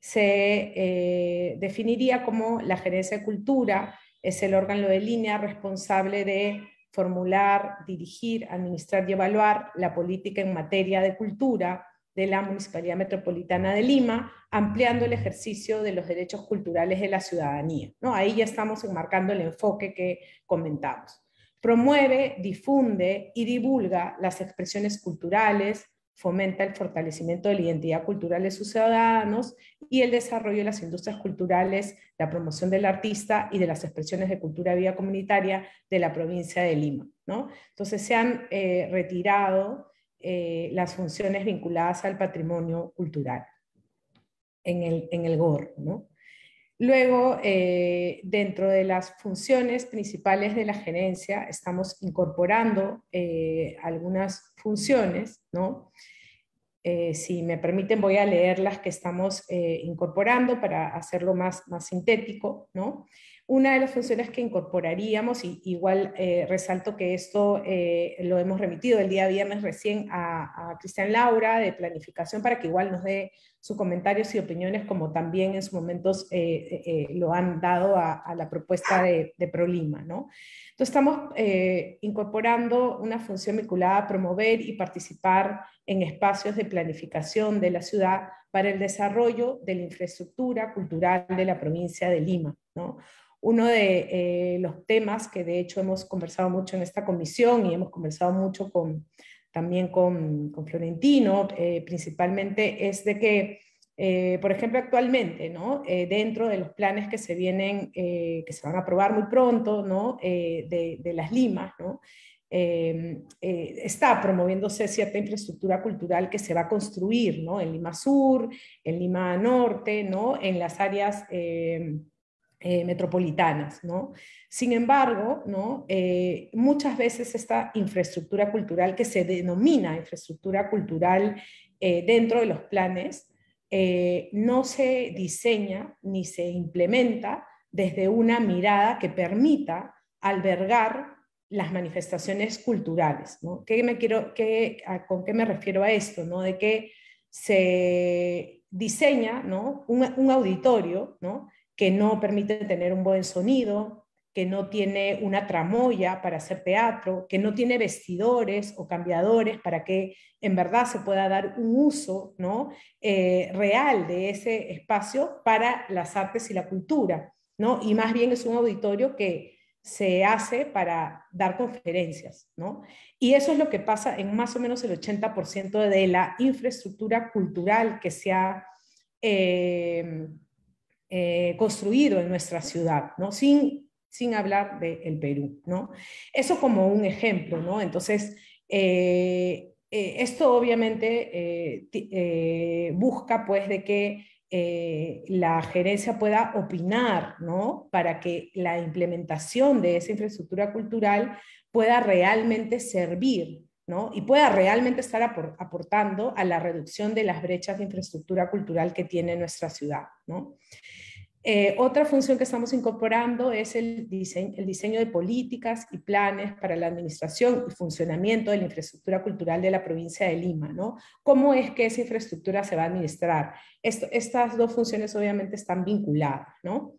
Se definiría como la gerencia de cultura es el órgano de línea responsable de formular, dirigir, administrar y evaluar la política en materia de cultura de la Municipalidad Metropolitana de Lima, ampliando el ejercicio de los derechos culturales de la ciudadanía. ¿no? Ahí ya estamos enmarcando el enfoque que comentamos. Promueve, difunde y divulga las expresiones culturales, fomenta el fortalecimiento de la identidad cultural de sus ciudadanos y el desarrollo de las industrias culturales, la promoción del artista y de las expresiones de cultura vía comunitaria de la provincia de Lima. ¿no? Entonces se han eh, retirado eh, las funciones vinculadas al patrimonio cultural en el, en el GOR. ¿no? Luego, eh, dentro de las funciones principales de la gerencia, estamos incorporando eh, algunas funciones, ¿no? Si me permiten, voy a leer las que estamos incorporando para hacerlo más, más sintético, ¿no? Una de las funciones que incorporaríamos, y igual eh, resalto que esto eh, lo hemos remitido el día viernes recién a, Cristian Laura de planificación para que igual nos dé sus comentarios y opiniones como también en sus momentos eh, lo han dado a, la propuesta de, de, ProLima. ¿no? Entonces estamos incorporando una función vinculada a promover y participar en espacios de planificación de la ciudad para el desarrollo de la infraestructura cultural de la provincia de Lima. ¿no? Uno de eh, los temas que de hecho hemos conversado mucho en esta comisión y hemos conversado mucho con, también con, con Florentino, eh, principalmente es de que, eh, por ejemplo, actualmente, ¿no? dentro de los planes que se vienen, que se van a aprobar muy pronto, ¿no? de, de, las Limas, ¿no? está promoviéndose cierta infraestructura cultural que se va a construir ¿no? en Lima Sur, en Lima Norte, ¿no? en las áreas eh, metropolitanas. ¿no? Sin embargo, ¿no? Eh, muchas veces esta infraestructura cultural que se denomina infraestructura cultural eh, dentro de los planes no se diseña ni se implementa desde una mirada que permita albergar las manifestaciones culturales. ¿no? ¿Qué me quiero, qué, ¿Con qué me refiero a esto? ¿no? De que se diseña ¿no? un, un auditorio ¿no? Que no permite tener un buen sonido, que no tiene una tramoya para hacer teatro, que no tiene vestidores o cambiadores para que en verdad se pueda dar un uso ¿no? Eh, real de ese espacio para las artes y la cultura. ¿no? Y más bien es un auditorio que se hace para dar conferencias. ¿no? Y eso es lo que pasa en más o menos el 80% de la infraestructura cultural que se ha... Eh, eh, construido en nuestra ciudad, ¿no? sin, sin hablar del Perú. ¿no? Eso como un ejemplo. ¿no? Entonces, eh, eh, esto obviamente busca pues de que la gerencia pueda opinar, ¿no? Para que la implementación de esa infraestructura cultural pueda realmente servir, ¿no? Y pueda realmente estar aportando a la reducción de las brechas de infraestructura cultural que tiene nuestra ciudad, ¿no? Eh, otra función que estamos incorporando es el diseño, de políticas y planes para la administración y funcionamiento de la infraestructura cultural de la provincia de Lima. ¿no? ¿Cómo es que esa infraestructura se va a administrar? estas dos funciones obviamente están vinculadas. ¿no?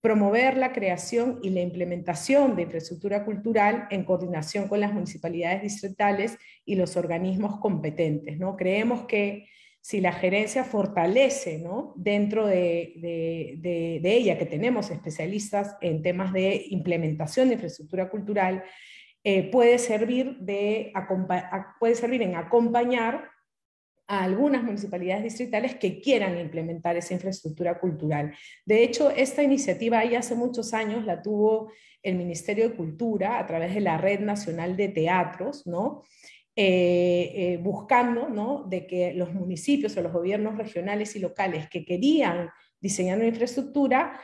promover la creación y la implementación de infraestructura cultural en coordinación con las municipalidades distritales y los organismos competentes. ¿no? Creemos que si la gerencia fortalece ¿no? dentro de, ella, que tenemos especialistas en temas de implementación de infraestructura cultural, eh, puede, servir de, puede servir en acompañar a algunas municipalidades distritales que quieran implementar esa infraestructura cultural. De hecho, esta iniciativa ya hace muchos años la tuvo el Ministerio de Cultura a través de la Red Nacional de Teatros, ¿no? Eh, eh, buscando ¿no? de que los municipios o los gobiernos regionales y locales que querían diseñar una infraestructura,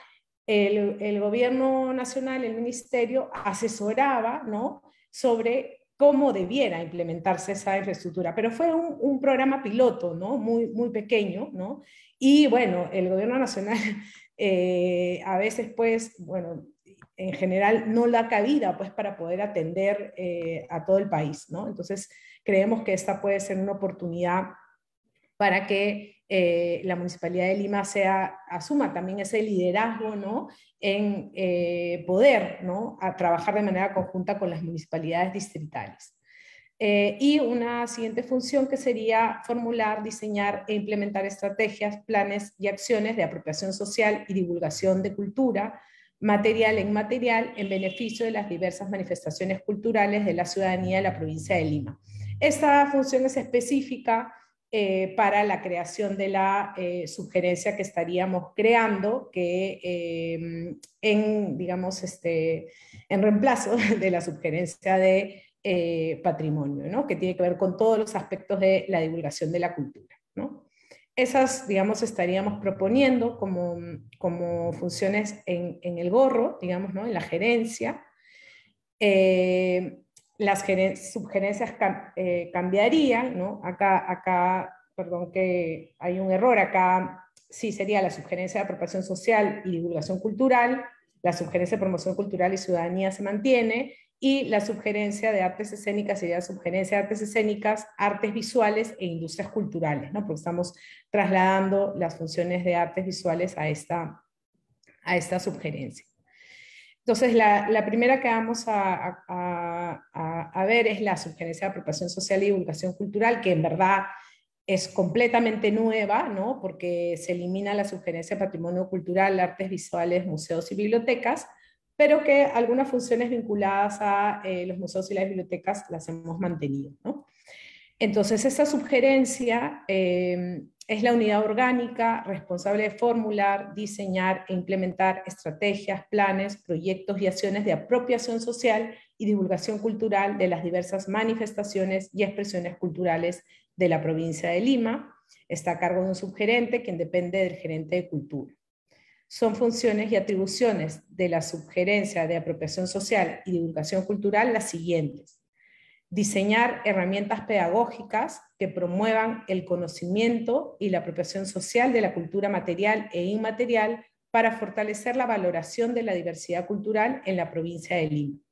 el, gobierno nacional, el ministerio, asesoraba ¿no? sobre cómo debiera implementarse esa infraestructura. Pero fue un, programa piloto, ¿no? Muy, muy pequeño, ¿no? Y bueno, el gobierno nacional eh, a veces, pues, bueno, en general no da cabida pues para poder atender eh, a todo el país, ¿no? Entonces creemos que esta puede ser una oportunidad para que eh, la Municipalidad de Lima sea, asuma también ese liderazgo ¿no? en eh, poder ¿no? a trabajar de manera conjunta con las municipalidades distritales. y una siguiente función que sería formular, diseñar e implementar estrategias, planes y acciones de apropiación social y divulgación de cultura, material e inmaterial en beneficio de las diversas manifestaciones culturales de la ciudadanía de la provincia de Lima. Esta función es específica eh, para la creación de la eh, sugerencia que estaríamos creando, que eh, en, digamos, este, en reemplazo de la sugerencia de patrimonio, ¿no? que tiene que ver con todos los aspectos de la divulgación de la cultura. ¿no? Esas, digamos, estaríamos proponiendo como, como funciones en, en, el gorro, digamos, ¿no? en la gerencia. Eh, las subgerencias eh, cambiarían, ¿no? Acá, acá, perdón que hay un error, acá sí sería la subgerencia de apropiación social y divulgación cultural, la subgerencia de promoción cultural y ciudadanía se mantiene, y la subgerencia de artes escénicas sería subgerencia de artes escénicas, artes visuales e industrias culturales, ¿no? porque estamos trasladando las funciones de artes visuales a esta, a esta subgerencia. Entonces, la, primera que vamos a, a, a, ver es la subgerencia de apropiación social y divulgación cultural, que en verdad es completamente nueva, ¿no? porque se elimina la subgerencia de patrimonio cultural, artes visuales, museos y bibliotecas, pero que algunas funciones vinculadas a eh, los museos y las bibliotecas las hemos mantenido. ¿no? Entonces, esa sugerencia eh, es la unidad orgánica responsable de formular, diseñar e implementar estrategias, planes, proyectos y acciones de apropiación social y divulgación cultural de las diversas manifestaciones y expresiones culturales de la provincia de Lima. Está a cargo de un subgerente, quien depende del gerente de cultura son funciones y atribuciones de la subgerencia de apropiación social y divulgación cultural las siguientes. Diseñar herramientas pedagógicas que promuevan el conocimiento y la apropiación social de la cultura material e inmaterial para fortalecer la valoración de la diversidad cultural en la provincia de Lima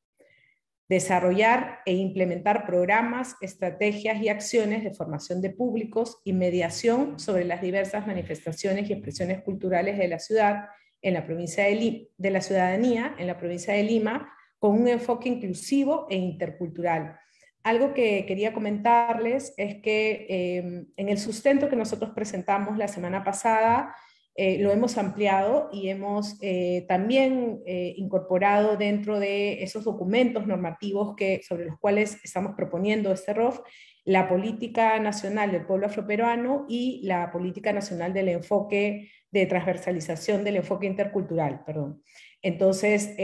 desarrollar e implementar programas, estrategias y acciones de formación de públicos y mediación sobre las diversas manifestaciones y expresiones culturales de la ciudad en la provincia de, de la ciudadanía en la provincia de Lima con un enfoque inclusivo e intercultural. Algo que quería comentarles es que eh, en el sustento que nosotros presentamos la semana pasada, eh, lo hemos ampliado y hemos eh, también eh, incorporado dentro de esos documentos normativos que, sobre los cuales estamos proponiendo este ROF la política nacional del pueblo afroperuano y la política nacional del enfoque de transversalización del enfoque intercultural. Perdón. Entonces,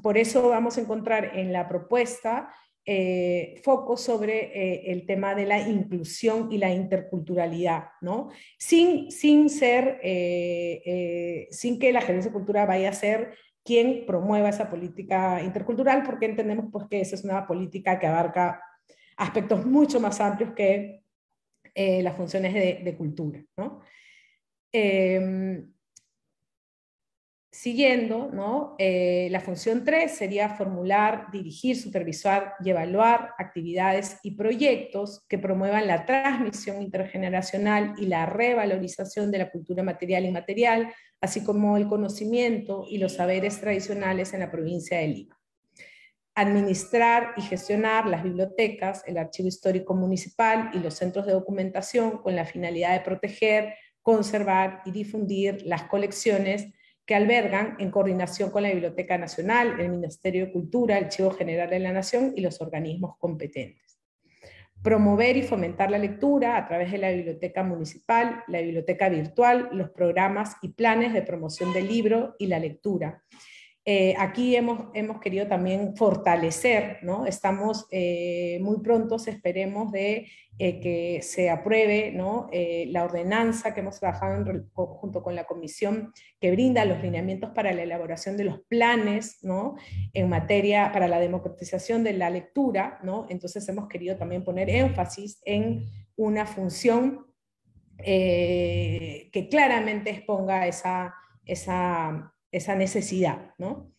por eso vamos a encontrar en la propuesta eh, foco sobre eh, el tema de la inclusión y la interculturalidad, ¿no? Sin, sin ser, eh, sin que la gerencia de cultura vaya a ser quien promueva esa política intercultural, porque entendemos pues, que esa es una política que abarca aspectos mucho más amplios que las funciones de, de cultura, ¿no? Siguiendo, ¿no? Eh, la función 3 sería formular, dirigir, supervisar y evaluar actividades y proyectos que promuevan la transmisión intergeneracional y la revalorización de la cultura material y inmaterial, así como el conocimiento y los saberes tradicionales en la provincia de Lima. Administrar y gestionar las bibliotecas, el archivo histórico municipal y los centros de documentación con la finalidad de proteger, conservar y difundir las colecciones que albergan en coordinación con la Biblioteca Nacional, el Ministerio de Cultura, el Archivo General de la Nación y los organismos competentes. Promover y fomentar la lectura a través de la Biblioteca Municipal, la Biblioteca Virtual, los programas y planes de promoción del libro y la lectura eh, aquí hemos, hemos, querido también fortalecer, ¿no? Estamos eh, muy prontos, esperemos, de eh, que se apruebe la ordenanza que hemos trabajado junto con la comisión que brinda los lineamientos para la elaboración de los planes ¿no? en materia para la democratización de la lectura. ¿no? Entonces hemos querido también poner énfasis en una función que claramente exponga esa, esa esa necesidad. ¿no?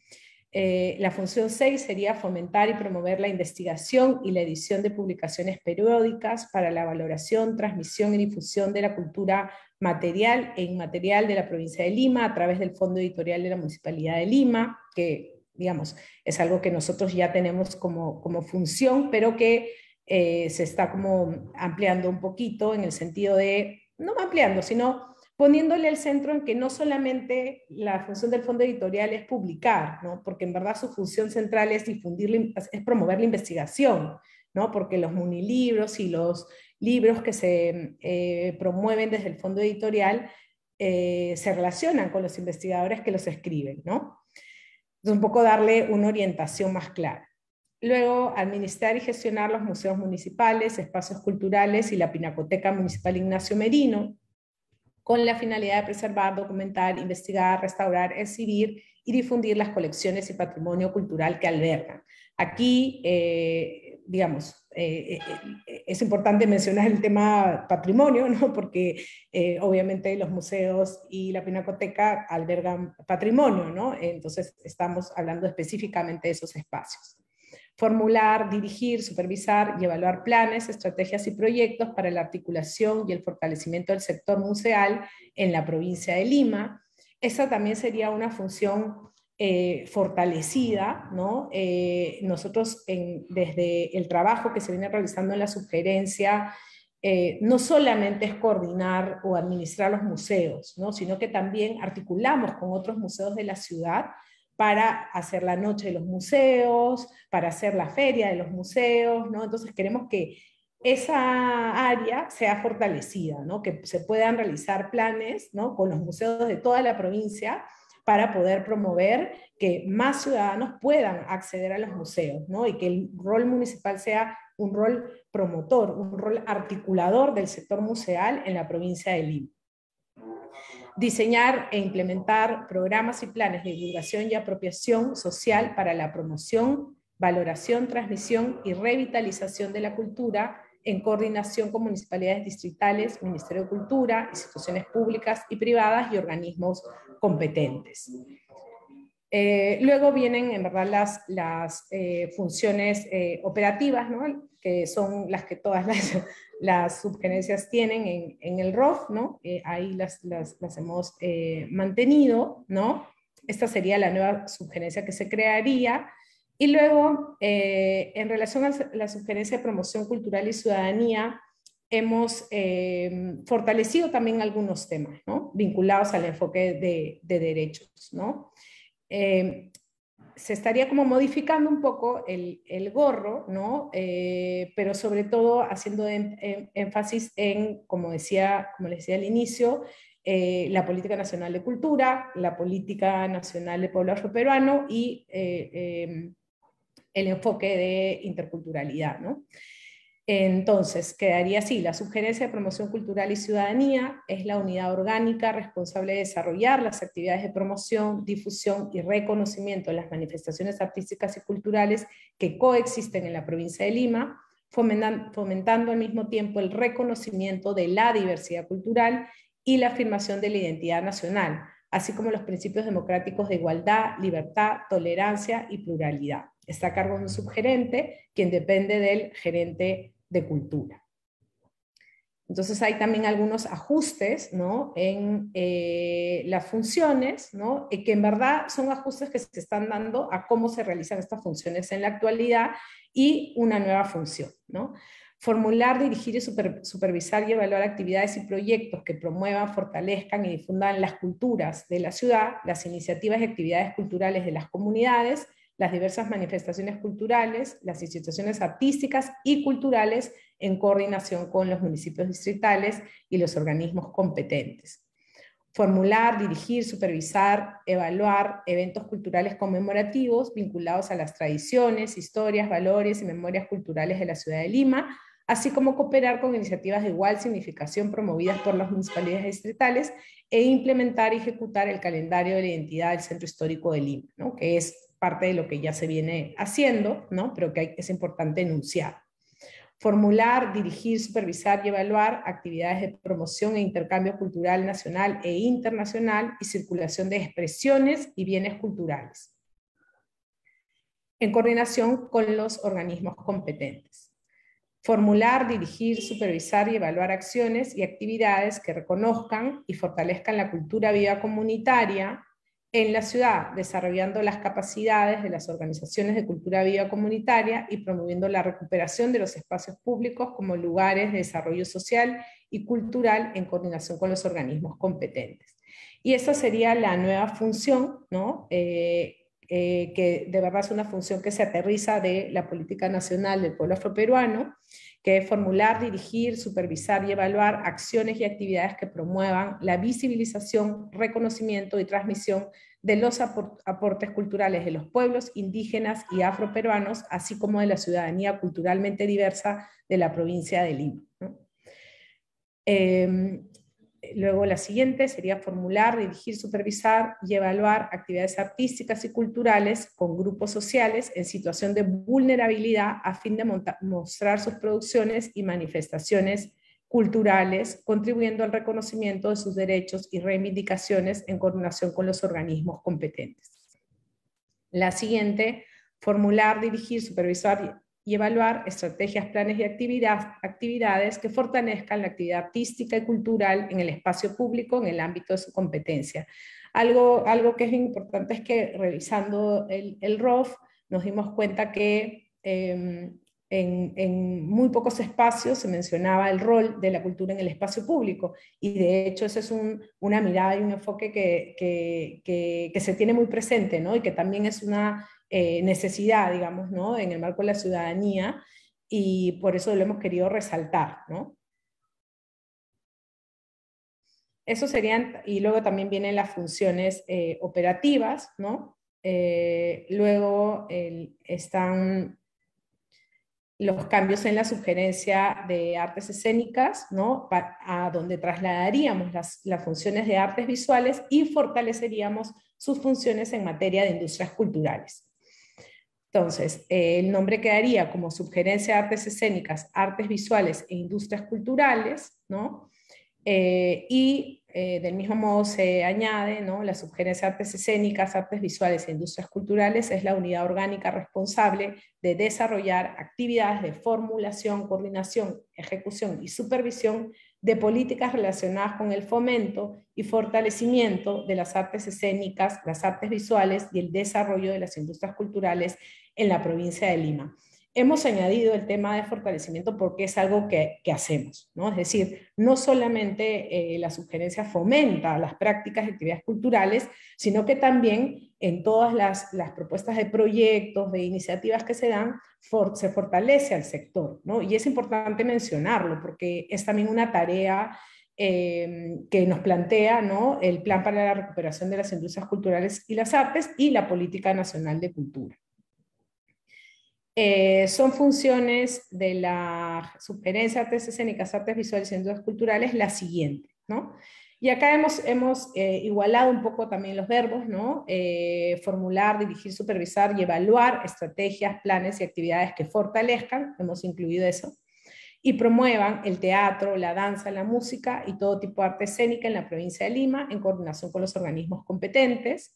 Eh, la función 6 sería fomentar y promover la investigación y la edición de publicaciones periódicas para la valoración, transmisión y difusión de la cultura material e inmaterial de la provincia de Lima a través del Fondo Editorial de la Municipalidad de Lima, que digamos es algo que nosotros ya tenemos como, como función, pero que eh, se está como ampliando un poquito en el sentido de, no ampliando, sino poniéndole el centro en que no solamente la función del fondo editorial es publicar, ¿no? porque en verdad su función central es difundir, es promover la investigación, ¿no? porque los munilibros y los libros que se eh, promueven desde el fondo editorial eh, se relacionan con los investigadores que los escriben. ¿no? Entonces, un poco darle una orientación más clara. Luego, administrar y gestionar los museos municipales, espacios culturales y la Pinacoteca Municipal Ignacio Merino, con la finalidad de preservar, documentar, investigar, restaurar, exhibir y difundir las colecciones y patrimonio cultural que albergan. Aquí, eh, digamos, eh, eh, es importante mencionar el tema patrimonio, ¿no? porque obviamente los museos y la pinacoteca albergan patrimonio, ¿no? entonces estamos hablando específicamente de esos espacios formular, dirigir, supervisar y evaluar planes, estrategias y proyectos para la articulación y el fortalecimiento del sector museal en la provincia de Lima. Esa también sería una función eh, fortalecida, ¿no? Eh, nosotros desde el trabajo que se viene realizando en la sugerencia, eh, no solamente es coordinar o administrar los museos, ¿no? sino que también articulamos con otros museos de la ciudad para hacer la noche de los museos, para hacer la feria de los museos, ¿no? Entonces queremos que esa área sea fortalecida, ¿no? que se puedan realizar planes ¿no? con los museos de toda la provincia para poder promover que más ciudadanos puedan acceder a los museos ¿no? y que el rol municipal sea un rol promotor, un rol articulador del sector museal en la provincia de Lima diseñar e implementar programas y planes de divulgación y apropiación social para la promoción, valoración, transmisión y revitalización de la cultura en coordinación con municipalidades distritales, Ministerio de Cultura, instituciones públicas y privadas y organismos competentes. Eh, luego vienen, en verdad, las, las eh, funciones eh, operativas, ¿no? que son las que todas las, las subgerencias tienen en, el ROF, ¿no? ahí las, hemos mantenido, ¿no? Esta sería la nueva subgerencia que se crearía. Y luego, en relación a la subgerencia de promoción cultural y ciudadanía, hemos fortalecido también algunos temas, ¿no? Vinculados al enfoque de, de derechos, ¿no? Eh, se estaría como modificando un poco el, gorro, ¿no? Eh, pero sobre todo haciendo énfasis en, como decía, como les decía al inicio, eh, la política nacional de cultura, la política nacional de pueblo afroperuano y el enfoque de interculturalidad, ¿no? Entonces, quedaría así, la sugerencia de promoción cultural y ciudadanía es la unidad orgánica responsable de desarrollar las actividades de promoción, difusión y reconocimiento de las manifestaciones artísticas y culturales que coexisten en la provincia de Lima, fomentando, al mismo tiempo el reconocimiento de la diversidad cultural y la afirmación de la identidad nacional, así como los principios democráticos de igualdad, libertad, tolerancia y pluralidad. Está a cargo de un subgerente, quien depende del gerente de cultura. Entonces hay también algunos ajustes ¿no? en eh, las funciones, ¿no? que en verdad son ajustes que se están dando a cómo se realizan estas funciones en la actualidad y una nueva función. ¿no? Formular, dirigir y supervisar y evaluar actividades y proyectos que promuevan, fortalezcan y difundan las culturas de la ciudad, las iniciativas y actividades culturales de las comunidades, las diversas manifestaciones culturales, las instituciones artísticas y culturales en coordinación con los municipios distritales y los organismos competentes. Formular, dirigir, supervisar, evaluar eventos culturales conmemorativos vinculados a las tradiciones, historias, valores y memorias culturales de la ciudad de Lima, así como cooperar con iniciativas de igual significación promovidas por las municipalidades distritales e implementar y ejecutar el calendario de la identidad del Centro Histórico de Lima, ¿no? que es parte de lo que ya se viene haciendo, ¿no? pero que es importante enunciar. Formular, dirigir, supervisar y evaluar actividades de promoción e intercambio cultural nacional e internacional y circulación de expresiones y bienes culturales, en coordinación con los organismos competentes. Formular, dirigir, supervisar y evaluar acciones y actividades que reconozcan y fortalezcan la cultura viva comunitaria en la ciudad, desarrollando las capacidades de las organizaciones de cultura viva comunitaria y promoviendo la recuperación de los espacios públicos como lugares de desarrollo social y cultural en coordinación con los organismos competentes. Y esa sería la nueva función, ¿no? Eh, eh, que de verdad es una función que se aterriza de la política nacional del pueblo afroperuano, que es formular, dirigir, supervisar y evaluar acciones y actividades que promuevan la visibilización, reconocimiento y transmisión de los aportes culturales de los pueblos indígenas y afroperuanos, así como de la ciudadanía culturalmente diversa de la provincia de Lima. Em, luego la siguiente sería formular, dirigir, supervisar y evaluar actividades artísticas y culturales con grupos sociales en situación de vulnerabilidad a fin de mostrar sus producciones y manifestaciones culturales, contribuyendo al reconocimiento de sus derechos y reivindicaciones en coordinación con los organismos competentes. La siguiente, formular, dirigir, supervisar y evaluar estrategias, planes y actividades que fortalezcan la actividad artística y cultural en el espacio público en el ámbito de su competencia. Algo, algo que es importante es que revisando el, el ROF nos dimos cuenta que em, en, muy pocos espacios se mencionaba el rol de la cultura en el espacio público y de hecho esa es una mirada y un enfoque que, que, que, se tiene muy presente ¿no? y que también es una eh, necesidad, digamos, ¿no? en el marco de la ciudadanía y por eso lo hemos querido resaltar. ¿no? Eso serían, y luego también vienen las funciones eh, operativas, ¿no? Eh, luego están los cambios en la sugerencia de artes escénicas, ¿no? a donde trasladaríamos las, las, funciones de artes visuales y fortaleceríamos sus funciones en materia de industrias culturales. Entonces, eh, el nombre quedaría como sugerencia de artes escénicas, artes visuales e industrias culturales, ¿no? Eh, y eh, del mismo modo se añade ¿no? la sugerencia de artes escénicas, artes visuales e industrias culturales es la unidad orgánica responsable de desarrollar actividades de formulación, coordinación, ejecución y supervisión de políticas relacionadas con el fomento y fortalecimiento de las artes escénicas, las artes visuales y el desarrollo de las industrias culturales en la provincia de Lima hemos añadido el tema de fortalecimiento porque es algo que, hacemos, ¿no? Es decir, no solamente eh, la sugerencia fomenta las prácticas y actividades culturales, sino que también en todas las, propuestas de proyectos, de iniciativas que se dan, se fortalece al sector, ¿no? Y es importante mencionarlo porque es también una tarea eh, que nos plantea ¿no? el Plan para la Recuperación de las Industrias Culturales y las Artes y la Política Nacional de Cultura. Eh, son funciones de la sugerencia artes escénicas, artes visuales y industrias culturales la siguiente, ¿no? Y acá hemos, hemos eh, igualado un poco también los verbos, ¿no? Eh, formular, dirigir, supervisar y evaluar estrategias, planes y actividades que fortalezcan, hemos incluido eso. y promuevan el teatro, la danza, la música y todo tipo de arte escénica en la provincia de Lima en coordinación con los organismos competentes.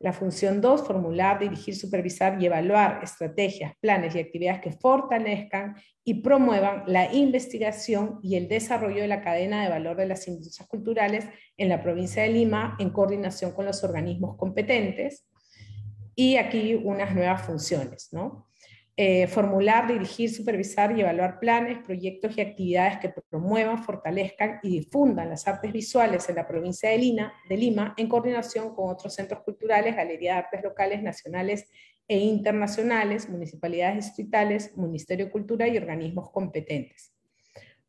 La función 2, formular, dirigir, supervisar y evaluar estrategias, planes y actividades que fortalezcan y promuevan la investigación y el desarrollo de la cadena de valor de las industrias culturales en la provincia de Lima en coordinación con los organismos competentes. Y aquí unas nuevas funciones, ¿no? Eh, formular, dirigir, supervisar y evaluar planes, proyectos y actividades que promuevan, fortalezcan y difundan las artes visuales en la provincia de de Lima en coordinación con otros centros culturales, galerías de artes locales, nacionales e internacionales, municipalidades distritales, Ministerio de Cultura y organismos competentes.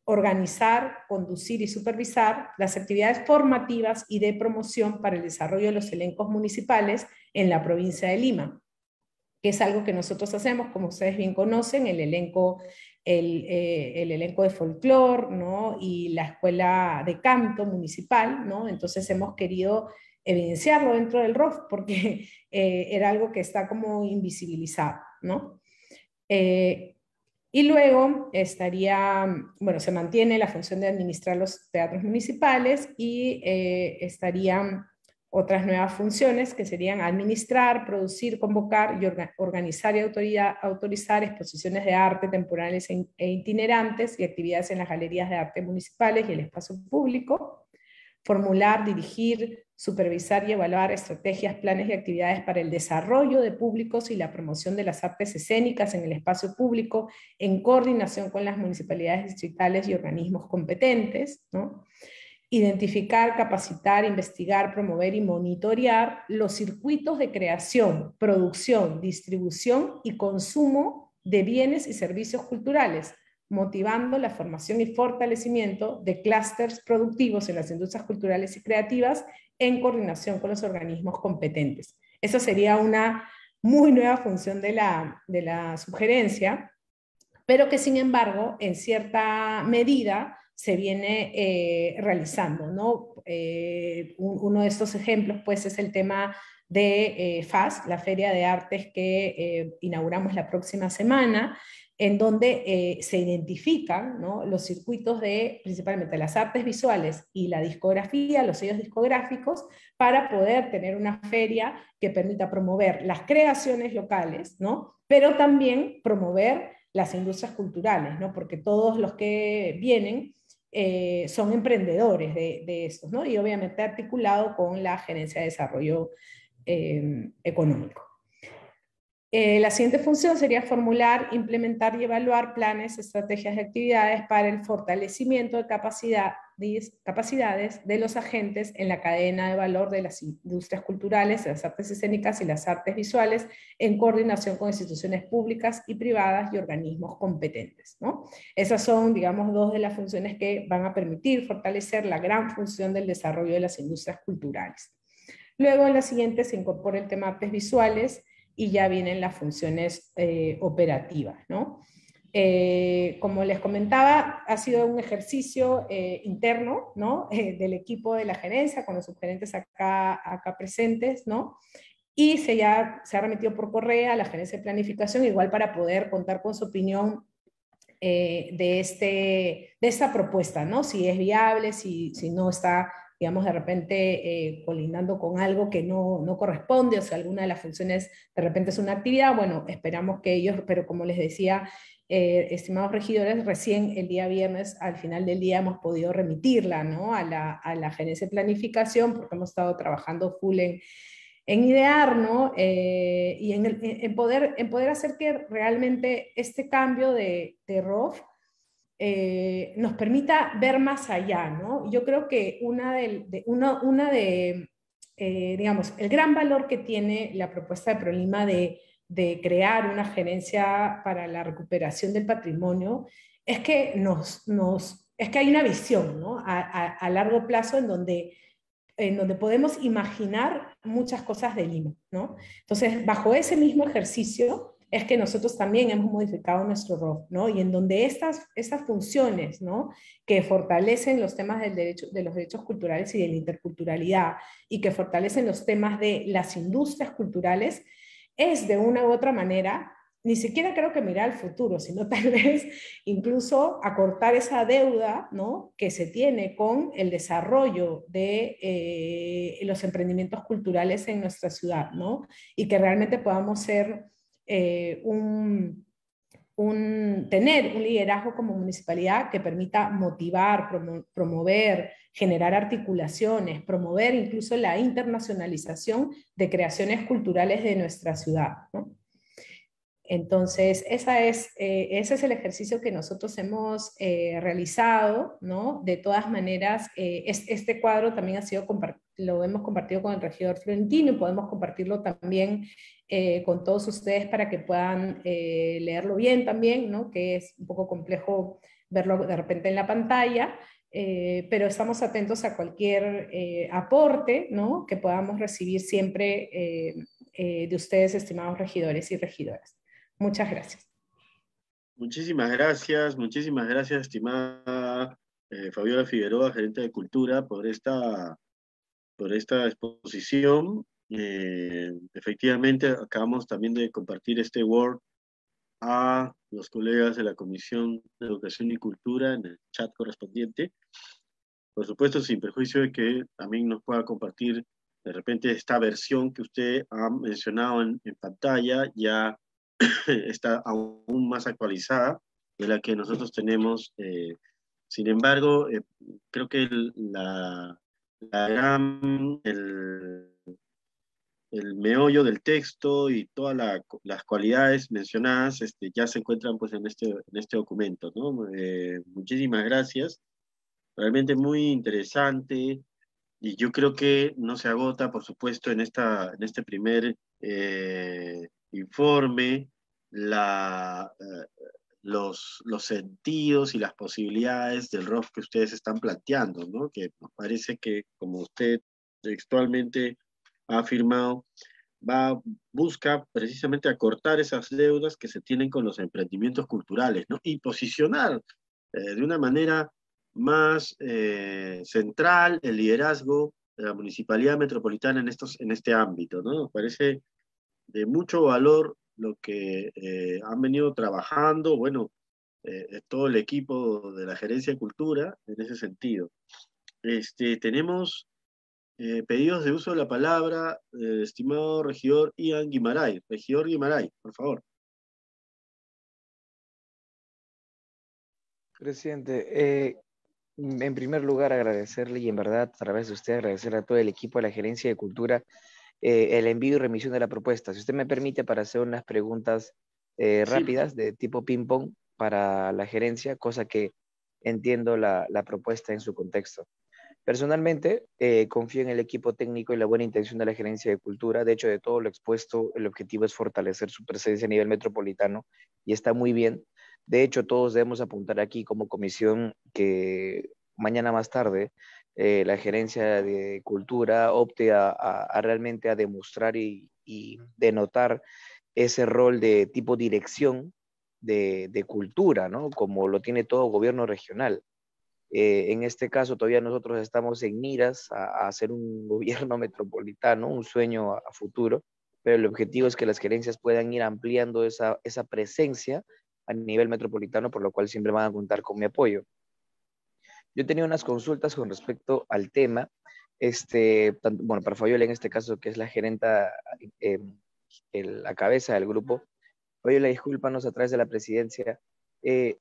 Organizar, conducir y supervisar las actividades formativas y de promoción para el desarrollo de los elencos municipales en la provincia de Lima, que es algo que nosotros hacemos, como ustedes bien conocen, el elenco, el, eh, elenco de folclore ¿no? y la escuela de canto municipal, ¿no? entonces hemos querido evidenciarlo dentro del ROF porque eh, era algo que está como invisibilizado. ¿no? Eh, y luego estaría, bueno, se mantiene la función de administrar los teatros municipales y estarían otras nuevas funciones que serían administrar, producir, convocar y organizar y autorizar exposiciones de arte temporales e, itinerantes y actividades en las galerías de arte municipales y el espacio público, formular, dirigir, supervisar y evaluar estrategias, planes y actividades para el desarrollo de públicos y la promoción de las artes escénicas en el espacio público en coordinación con las municipalidades distritales y organismos competentes, ¿no? Identificar, capacitar, investigar, promover y monitorear los circuitos de creación, producción, distribución y consumo de bienes y servicios culturales, motivando la formación y fortalecimiento de clústeres productivos en las industrias culturales y creativas en coordinación con los organismos competentes. Esa sería una muy nueva función de la, de la sugerencia, pero que sin embargo, en cierta medida, se viene eh, realizando. ¿no? Eh, uno de estos ejemplos pues, es el tema de eh, FAS, la Feria de Artes que inauguramos la próxima semana, en donde se identifican ¿no? los circuitos de principalmente las artes visuales y la discografía, los sellos discográficos, para poder tener una feria que permita promover las creaciones locales, ¿no? pero también promover las industrias culturales, ¿no? porque todos los que vienen eh, son emprendedores de, estos, ¿no? Y obviamente articulado con la Gerencia de Desarrollo eh, Económico. Eh, la siguiente función sería formular, implementar y evaluar planes, estrategias y actividades para el fortalecimiento de capacidad, capacidades de los agentes en la cadena de valor de las industrias culturales, las artes escénicas y las artes visuales, en coordinación con instituciones públicas y privadas y organismos competentes. ¿no? Esas son, digamos, dos de las funciones que van a permitir fortalecer la gran función del desarrollo de las industrias culturales. Luego, en la siguiente se incorpora el tema artes visuales, y ya vienen las funciones eh, operativas. ¿no? Eh, como les comentaba, ha sido un ejercicio eh, interno ¿no? del equipo de la gerencia, con los subgerentes acá, acá presentes, ¿no? y se, ya, se ha remitido por correo a la gerencia de planificación, igual para poder contar con su opinión de, este, de esta propuesta, ¿no? si es viable, si, si no está digamos, de repente eh, colindando con algo que no, no, corresponde, o sea, alguna de las funciones de repente es una actividad, bueno, esperamos que ellos, pero como les decía, eh, estimados regidores, recién el día viernes, al final del día, hemos podido remitirla ¿no? a, la, a la gerencia de planificación, porque hemos estado trabajando full en, en idear, ¿no? Eh, y en, en, poder, en poder hacer que realmente este cambio de, de ROF eh, nos permita ver más allá, ¿no? Yo creo que una de, una, de eh, digamos, el gran valor que tiene la propuesta de Prolima de, de, crear una gerencia para la recuperación del patrimonio es que, nos, nos, es que hay una visión, ¿no? A, a, largo plazo en donde en donde podemos imaginar muchas cosas de Lima, ¿no? Entonces, bajo ese mismo ejercicio, es que nosotros también hemos modificado nuestro rol, ¿no? Y en donde estas, estas funciones, ¿no? Que fortalecen los temas del derecho, de los derechos culturales y de la interculturalidad y que fortalecen los temas de las industrias culturales, es de una u otra manera ni siquiera creo que mirar al futuro, sino tal vez incluso acortar esa deuda ¿no? que se tiene con el desarrollo de eh, los emprendimientos culturales en nuestra ciudad, ¿no? y que realmente podamos ser eh, un, un, tener un liderazgo como municipalidad que permita motivar, promover, generar articulaciones, promover incluso la internacionalización de creaciones culturales de nuestra ciudad. Entonces, esa es, eh, ese es el ejercicio que nosotros hemos eh, realizado, ¿no? De todas maneras, eh, este cuadro también ha sido lo hemos compartido con el regidor Florentino y podemos compartirlo también con todos ustedes para que puedan leerlo bien también, ¿no? Que es un poco complejo verlo de repente en la pantalla, pero estamos atentos a cualquier aporte, ¿no? Que podamos recibir siempre de ustedes, estimados regidores y regidoras. Muchas gracias. Muchísimas gracias, muchísimas gracias, estimada eh, Fabiola Figueroa, gerente de Cultura, por esta, por esta exposición. Eh, efectivamente, acabamos también de compartir este Word a los colegas de la Comisión de Educación y Cultura en el chat correspondiente. Por supuesto, sin perjuicio de que también nos pueda compartir de repente esta versión que usted ha mencionado en, en pantalla, ya está aún más actualizada de la que nosotros tenemos. Eh, sin embargo, eh, creo que el, la, gran, el, meollo del texto y todas las cualidades mencionadas este, ya se encuentran pues, en, este, en este documento. Eh, muchísimas gracias. Realmente muy interesante y yo creo que no se agota, por supuesto, en, esta, en este primer informe la, eh, los, los, sentidos y las posibilidades del rock que ustedes están planteando, ¿no? que nos parece que, como usted textualmente ha afirmado, va, busca precisamente acortar esas deudas que se tienen con los emprendimientos culturales ¿no? y posicionar eh, de una manera más eh, central el liderazgo de la municipalidad metropolitana en, estos, en este ámbito. ¿no? Nos parece de mucho valor lo que eh, han venido trabajando, bueno, eh, todo el equipo de la Gerencia de Cultura en ese sentido. Este, tenemos eh, pedidos de uso de la palabra, estimado regidor Ian Guimaray. Regidor Guimaray, por favor. Presidente, en primer lugar agradecerle y en verdad a través de usted agradecer a todo el equipo de la Gerencia de Cultura eh, el envío y remisión de la propuesta. Si usted me permite para hacer unas preguntas eh, rápidas de tipo ping-pong para la gerencia, cosa que entiendo la, propuesta en su contexto. Personalmente, eh, confío en el equipo técnico y la buena intención de la gerencia de cultura. De hecho, de todo lo expuesto, el objetivo es fortalecer su presencia a nivel metropolitano y está muy bien. De hecho, todos debemos apuntar aquí como comisión que mañana más tarde eh, la gerencia de cultura opte a, realmente a demostrar y, denotar ese rol de tipo dirección de, cultura, ¿no? Como lo tiene todo gobierno regional. Eh, en este caso, todavía nosotros estamos en miras a, hacer un gobierno metropolitano, un sueño a, futuro, pero el objetivo es que las gerencias puedan ir ampliando esa, esa presencia a nivel metropolitano, por lo cual siempre van a contar con mi apoyo. Yo tenía unas consultas con respecto al tema. Este, bueno, para Fabiola en este caso, que es la gerenta, eh, la cabeza del grupo. Fabiola, discúlpanos a través de la presidencia. Eh,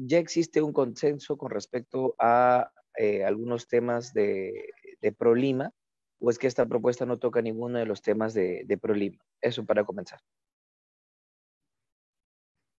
¿Ya existe un consenso con respecto a eh, algunos temas de, de ProLima? ¿O es que esta propuesta no toca ninguno de los temas de, de ProLima? Eso para comenzar.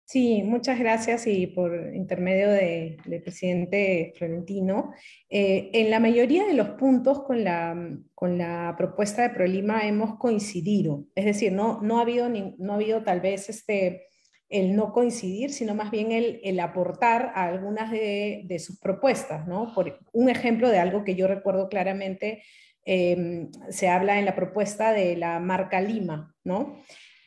Sí, muchas gracias y por intermedio del presidente Florentino. Eh, en la mayoría de los puntos con la, con la propuesta de Prolima hemos coincidido, es decir, no, no, ha, habido no ha habido tal vez este, el no coincidir, sino más bien el, el aportar a algunas de, de, sus propuestas. ¿no? Por un ejemplo de algo que yo recuerdo claramente, eh, se habla en la propuesta de la marca Lima, ¿no?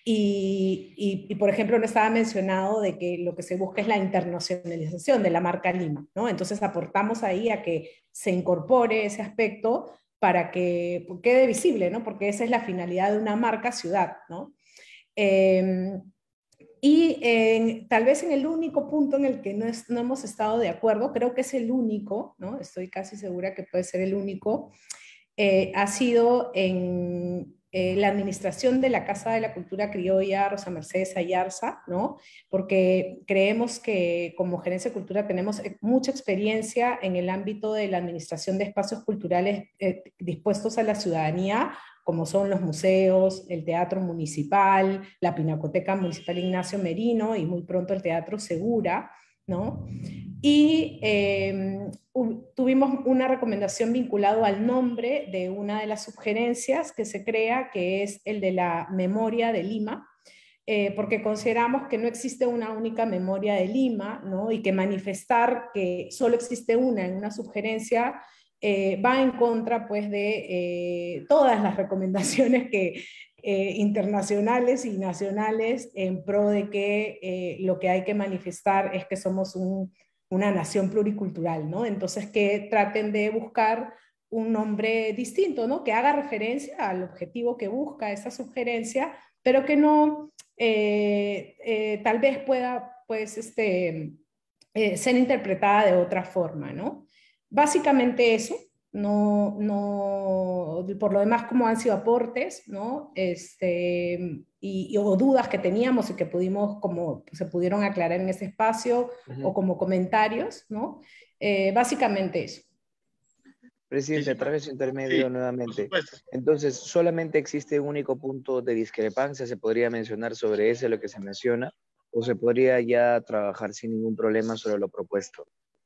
Y, por ejemplo, no estaba mencionado de que lo que se busca es la internacionalización de la marca Lima, ¿no? Entonces aportamos ahí a que se incorpore ese aspecto para que quede visible, ¿no? Porque esa es la finalidad de una marca ciudad, ¿no? Em, y tal vez en el único punto en el que no, no, hemos estado de acuerdo, creo que es el único, ¿no? estoy casi segura que puede ser el único, eh, ha sido en eh, la administración de la Casa de la Cultura Criolla Rosa Mercedes Ayarza, ¿no? Porque creemos que como Gerencia de Cultura tenemos eh, mucha experiencia en el ámbito de la administración de espacios culturales eh, dispuestos a la ciudadanía, como son los museos, el Teatro Municipal, la Pinacoteca Municipal Ignacio Merino y muy pronto el Teatro Segura, ¿no? Y em, tuvimos una recomendación vinculado al nombre de una de las sugerencias que se crea, que es el de la memoria de Lima, eh, porque consideramos que no existe una única memoria de Lima, ¿no? Y que manifestar que solo existe una en una sugerencia eh, va en contra pues, de eh, todas las recomendaciones que, eh, internacionales y nacionales en pro de que lo que hay que manifestar es que somos una nación pluricultural, ¿no? Entonces que traten de buscar un nombre distinto, ¿no? Que haga referencia al objetivo que busca esa sugerencia, pero que no tal vez pueda, pues, este, ser interpretada de otra forma, ¿no? Básicamente eso, no, no, por lo demás, como han sido aportes, ¿no? Este, y, o dudas que teníamos y que pudimos, como se pudieron aclarar en ese espacio, o como comentarios, ¿no? Eh, básicamente eso. Presidente, a través de intermedio nuevamente. Entonces, solamente existe un único punto de discrepancia, se podría mencionar sobre ese lo que se menciona, o se podría ya trabajar sin ningún problema sobre lo propuesto.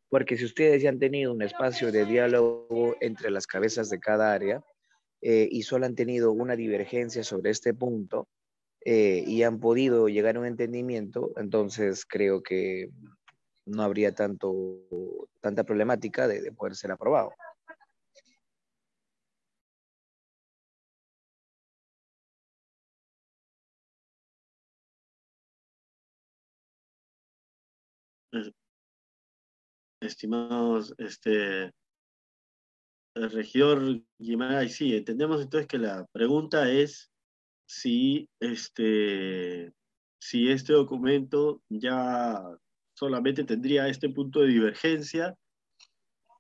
Porque si ustedes ya han tenido un espacio de diálogo entre las cabezas de cada área eh, y solo han tenido una divergencia sobre este punto eh, y han podido llegar a un entendimiento, entonces creo que no habría tanto, tanta problemática de, de poder ser aprobado. Estimados, este, el regidor Guimaraes, sí, entendemos entonces que la pregunta es si este, si este documento ya solamente tendría este punto de divergencia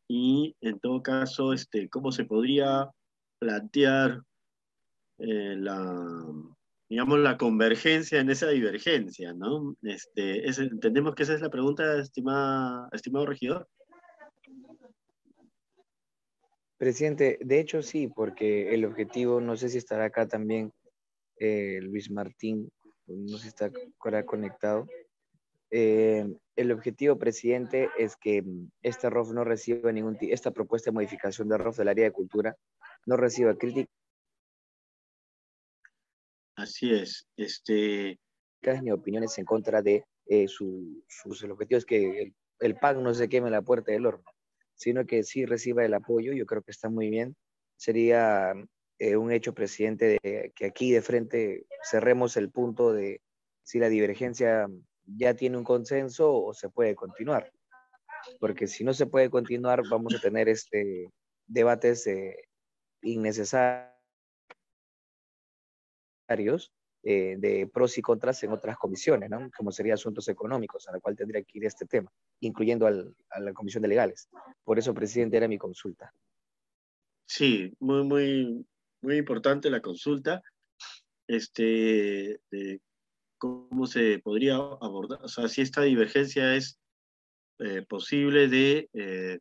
y en todo caso, este, cómo se podría plantear eh, la, digamos, la convergencia en esa divergencia, ¿no? Este, entendemos que esa es la pregunta, estimado regidor. Presidente, de hecho sí, porque el objetivo, no sé si estará acá también eh, Luis Martín, no sé si está ahora conectado. Eh, el objetivo, presidente, es que este ROF no reciba ningún esta propuesta de modificación del ROF del área de cultura no reciba crítica Así es. Este... Ni opiniones en contra de eh, su, sus objetivos, que el, el, pan no se queme la puerta del horno, sino que sí reciba el apoyo, yo creo que está muy bien. Sería eh, un hecho, presidente, de que aquí de frente cerremos el punto de si la divergencia ya tiene un consenso o se puede continuar. Porque si no se puede continuar, vamos a tener este debates eh, innecesarios eh, de pros y contras en otras comisiones, ¿no? como sería asuntos económicos, a la cual tendría que ir este tema, incluyendo al, a la comisión de legales. Por eso, presidente, era mi consulta. Sí, muy, muy, muy importante la consulta. Este, de cómo se podría abordar, o sea, si esta divergencia es eh, posible de, eh,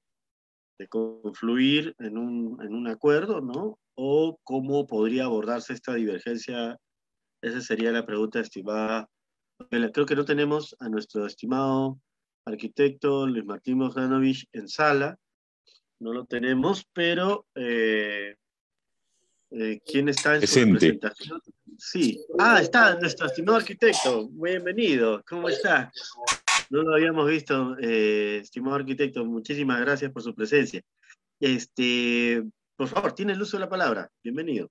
de confluir en un, en un acuerdo, ¿no? O cómo podría abordarse esta divergencia? Esa sería la pregunta, estimada. Creo que no tenemos a nuestro estimado arquitecto Luis Martín Mojdanovich en sala, no lo tenemos, pero eh, eh, ¿quién está en su presentación? Sí, ah, está nuestro estimado arquitecto, bienvenido, ¿cómo está? No lo habíamos visto, eh, estimado arquitecto, muchísimas gracias por su presencia. Este, por favor, tiene el uso de la palabra. Bienvenido.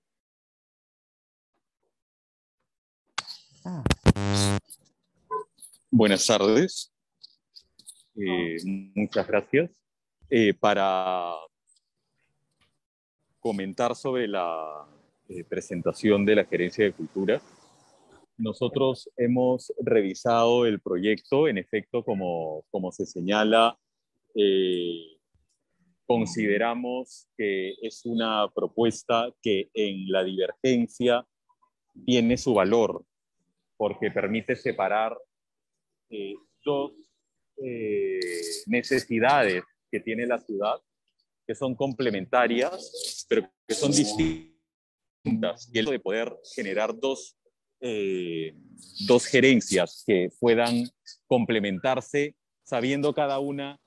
Buenas tardes. Eh, muchas gracias. Eh, para comentar sobre la eh, presentación de la Gerencia de Cultura, nosotros hemos revisado el proyecto, en efecto, como, como se señala, eh, consideramos que es una propuesta que en la divergencia tiene su valor, porque permite separar eh, dos eh, necesidades que tiene la ciudad, que son complementarias, pero que son distintas. Y el de poder generar dos, eh, dos gerencias que puedan complementarse, sabiendo cada una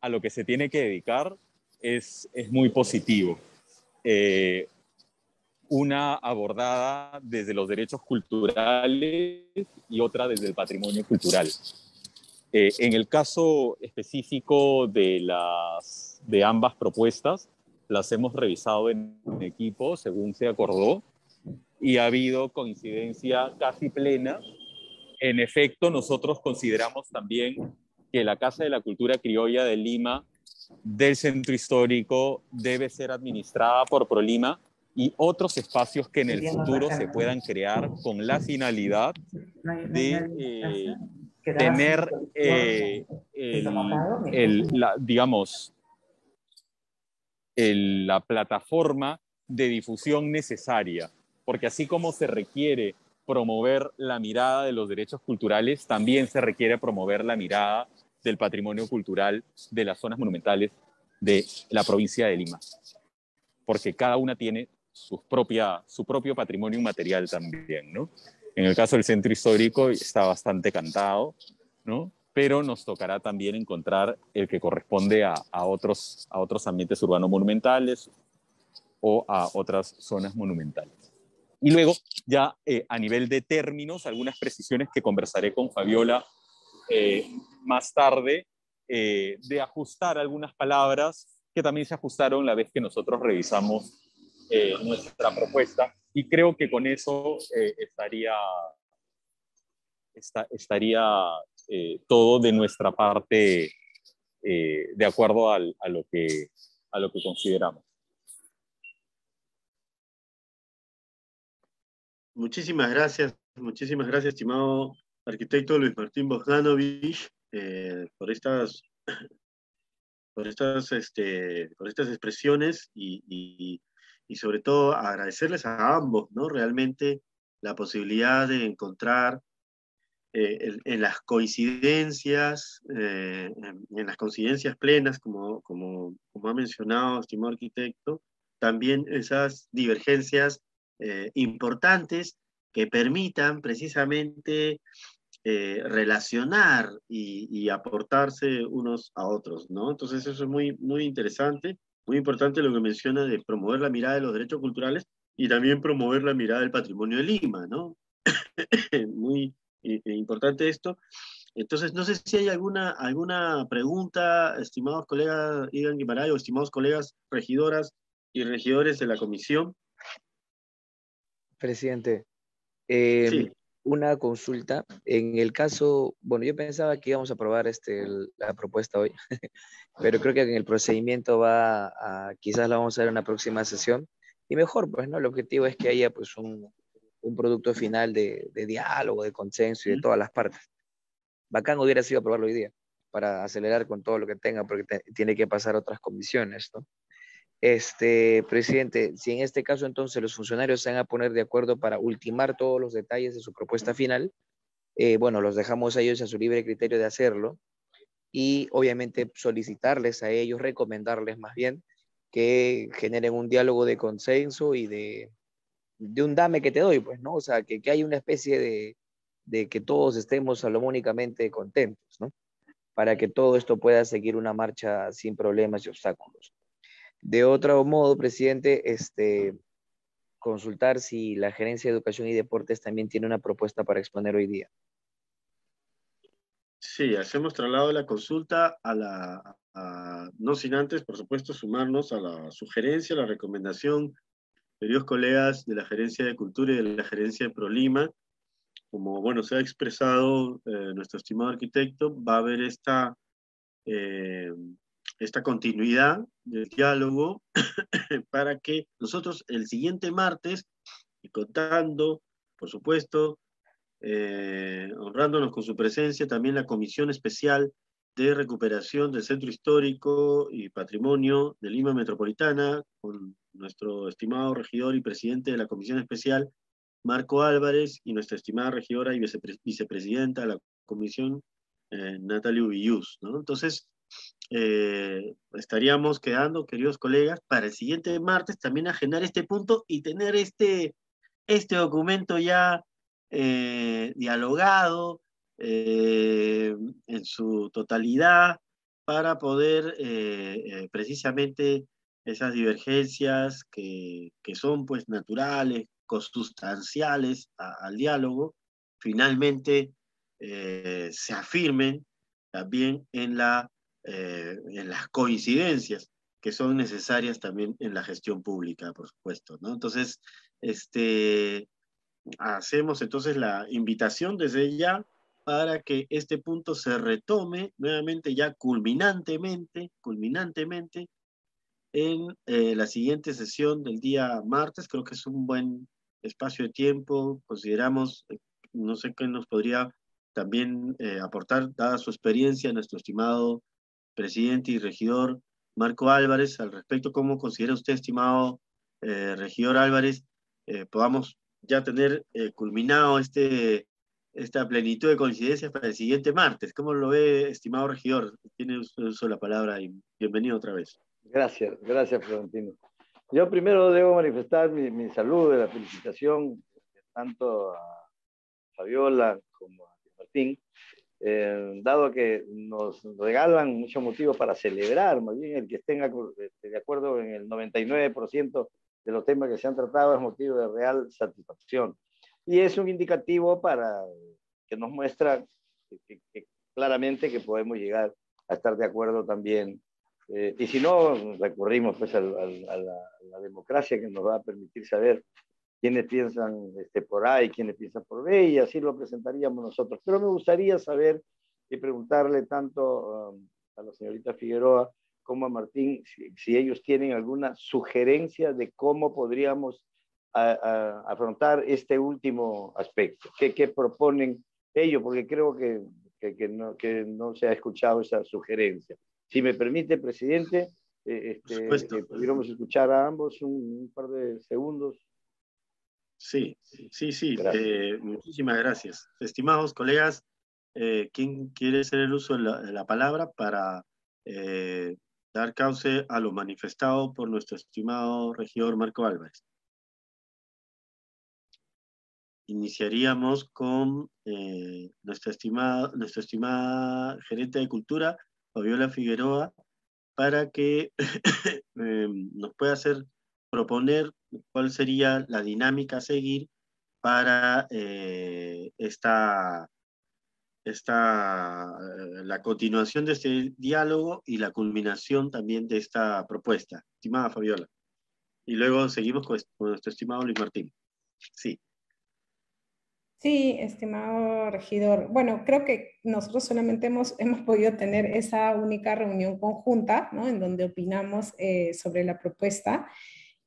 a lo que se tiene que dedicar, es, es muy positivo. Eh, una abordada desde los derechos culturales y otra desde el patrimonio cultural. Eh, en el caso específico de, las, de ambas propuestas, las hemos revisado en equipo según se acordó y ha habido coincidencia casi plena. En efecto, nosotros consideramos también que la Casa de la Cultura Criolla de Lima del centro histórico debe ser administrada por ProLima y otros espacios que en el futuro se puedan crear con la finalidad de eh, tener, eh, el, la, digamos, la plataforma de difusión necesaria, porque así como se requiere promover la mirada de los derechos culturales, también se requiere promover la mirada del patrimonio cultural de las zonas monumentales de la provincia de Lima, porque cada una tiene su, propia, su propio patrimonio inmaterial también, ¿no? En el caso del centro histórico está bastante cantado, ¿no? Pero nos tocará también encontrar el que corresponde a, otros, a otros ambientes urbanos monumentales o a otras zonas monumentales. Y luego, ya eh, a nivel de términos, algunas precisiones que conversaré con Fabiola eh, más tarde, eh, de ajustar algunas palabras que también se ajustaron la vez que nosotros revisamos nuestra propuesta. Y creo que con eso estaría, estaría todo de nuestra parte de acuerdo a, lo que, a lo que consideramos. Muchísimas gracias, muchísimas gracias, estimado arquitecto Luis Martín Bogdanovich, eh, por estas, por estas, este, por estas expresiones y, sobre todo agradecerles a ambos, ¿no? Realmente la posibilidad de encontrar eh, en, las coincidencias, eh, en, las coincidencias plenas, como, como, como ha mencionado, estimado arquitecto, también esas divergencias importantes que permitan precisamente eh, relacionar y, aportarse unos a otros, ¿no? Entonces eso es muy, muy interesante, muy importante lo que menciona de promover la mirada de los derechos culturales y también promover la mirada del patrimonio de Lima, ¿no? muy eh, importante esto. Entonces, no sé si hay alguna, alguna pregunta, estimados colegas Igan Guimaray o estimados colegas regidoras y regidores de la comisión. Presidente, em, una consulta. En el caso, bueno, yo pensaba que íbamos a aprobar este, la propuesta hoy, pero creo que en el procedimiento va a, quizás la vamos a ver en una próxima sesión. Y mejor, pues, ¿no? El objetivo es que haya, pues, un, un producto final de, de, diálogo, de consenso y de todas las partes. Bacán hubiera sido aprobarlo hoy día, para acelerar con todo lo que tenga, porque tiene que pasar otras comisiones, ¿no? Este, presidente, si en este caso entonces los funcionarios se van a poner de acuerdo para ultimar todos los detalles de su propuesta final, eh, bueno, los dejamos a ellos a su libre criterio de hacerlo y obviamente solicitarles a ellos, recomendarles más bien que generen un diálogo de consenso y de, de un dame que te doy, pues, ¿no? O sea, que, que hay una especie de, de que todos estemos salomónicamente contentos, ¿no? Para que todo esto pueda seguir una marcha sin problemas y obstáculos. De otro modo, presidente, este, consultar si la Gerencia de Educación y Deportes también tiene una propuesta para exponer hoy día. Sí, hacemos traslado de la consulta a la, no sin antes, por supuesto, sumarnos a la sugerencia, a la recomendación varios colegas de la Gerencia de Cultura y de la Gerencia de ProLima. Como, bueno, se ha expresado eh, nuestro estimado arquitecto, va a haber esta eh, esta continuidad del diálogo para que nosotros el siguiente martes, y contando, por supuesto, eh, honrándonos con su presencia también la Comisión Especial de Recuperación del Centro Histórico y Patrimonio de Lima Metropolitana, con nuestro estimado regidor y presidente de la Comisión Especial, Marco Álvarez, y nuestra estimada regidora y vicepresidenta de la Comisión, eh, Natalia. ¿no? Entonces, eh, estaríamos quedando, queridos colegas, para el siguiente martes también agendar este punto y tener este, este documento ya eh, dialogado eh, en su totalidad para poder precisamente esas divergencias que, que, son pues naturales, consustanciales al diálogo, finalmente se afirmen también en la eh, en las coincidencias que son necesarias también en la gestión pública, por supuesto, ¿no? Entonces, este, hacemos entonces la invitación desde ya para que este punto se retome nuevamente ya culminantemente, culminantemente en eh, la siguiente sesión del día martes. Creo que es un buen espacio de tiempo. Consideramos, eh, no sé qué nos podría también aportar, dada su experiencia, nuestro estimado presidente y regidor Marco Álvarez al respecto. ¿Cómo considera usted, estimado eh, regidor Álvarez, eh, podamos ya tener eh, culminado este, esta plenitud de coincidencias para el siguiente martes? ¿Cómo lo ve, estimado regidor? Tiene uso la palabra y bienvenido otra vez. Gracias, gracias, Florentino. Yo primero debo manifestar mi, mi saludo y la felicitación tanto a Fabiola como a Martín eh, dado que nos regalan muchos motivos para celebrar, más bien el que estén de acuerdo en el 99% de los temas que se han tratado es motivo de real satisfacción. Y es un indicativo para que nos muestra que, claramente que podemos llegar a estar de acuerdo también. Eh, y si no, recurrimos pues a, la, democracia que nos va a permitir saber quiénes piensan este, por A y quiénes piensan por B, y así lo presentaríamos nosotros. Pero me gustaría saber y preguntarle tanto um, a la señorita Figueroa como a Martín si, ellos tienen alguna sugerencia de cómo podríamos afrontar este último aspecto. ¿Qué, ¿Qué, proponen ellos? Porque creo que, que, no, que, no, se ha escuchado esa sugerencia. Si me permite, presidente, eh, este, eh, pudiéramos escuchar a ambos un par de segundos. Sí, sí, sí. Eh, muchísimas gracias. Estimados colegas, eh, ¿quién quiere hacer el uso de la, palabra para eh, dar cauce a lo manifestado por nuestro estimado regidor Marco Álvarez? Iniciaríamos con nuestra, estimada, nuestra estimada gerente de cultura, Fabiola Figueroa, para que nos pueda hacer proponer cuál sería la dinámica a seguir para eh, esta, esta, eh, la continuación de este diálogo y la culminación también de esta propuesta. Estimada Fabiola. Y luego seguimos con, nuestro estimado Luis Martín. Sí. Sí, estimado regidor. Bueno, creo que nosotros solamente hemos, hemos podido tener esa única reunión conjunta, ¿no? En donde opinamos eh, sobre la propuesta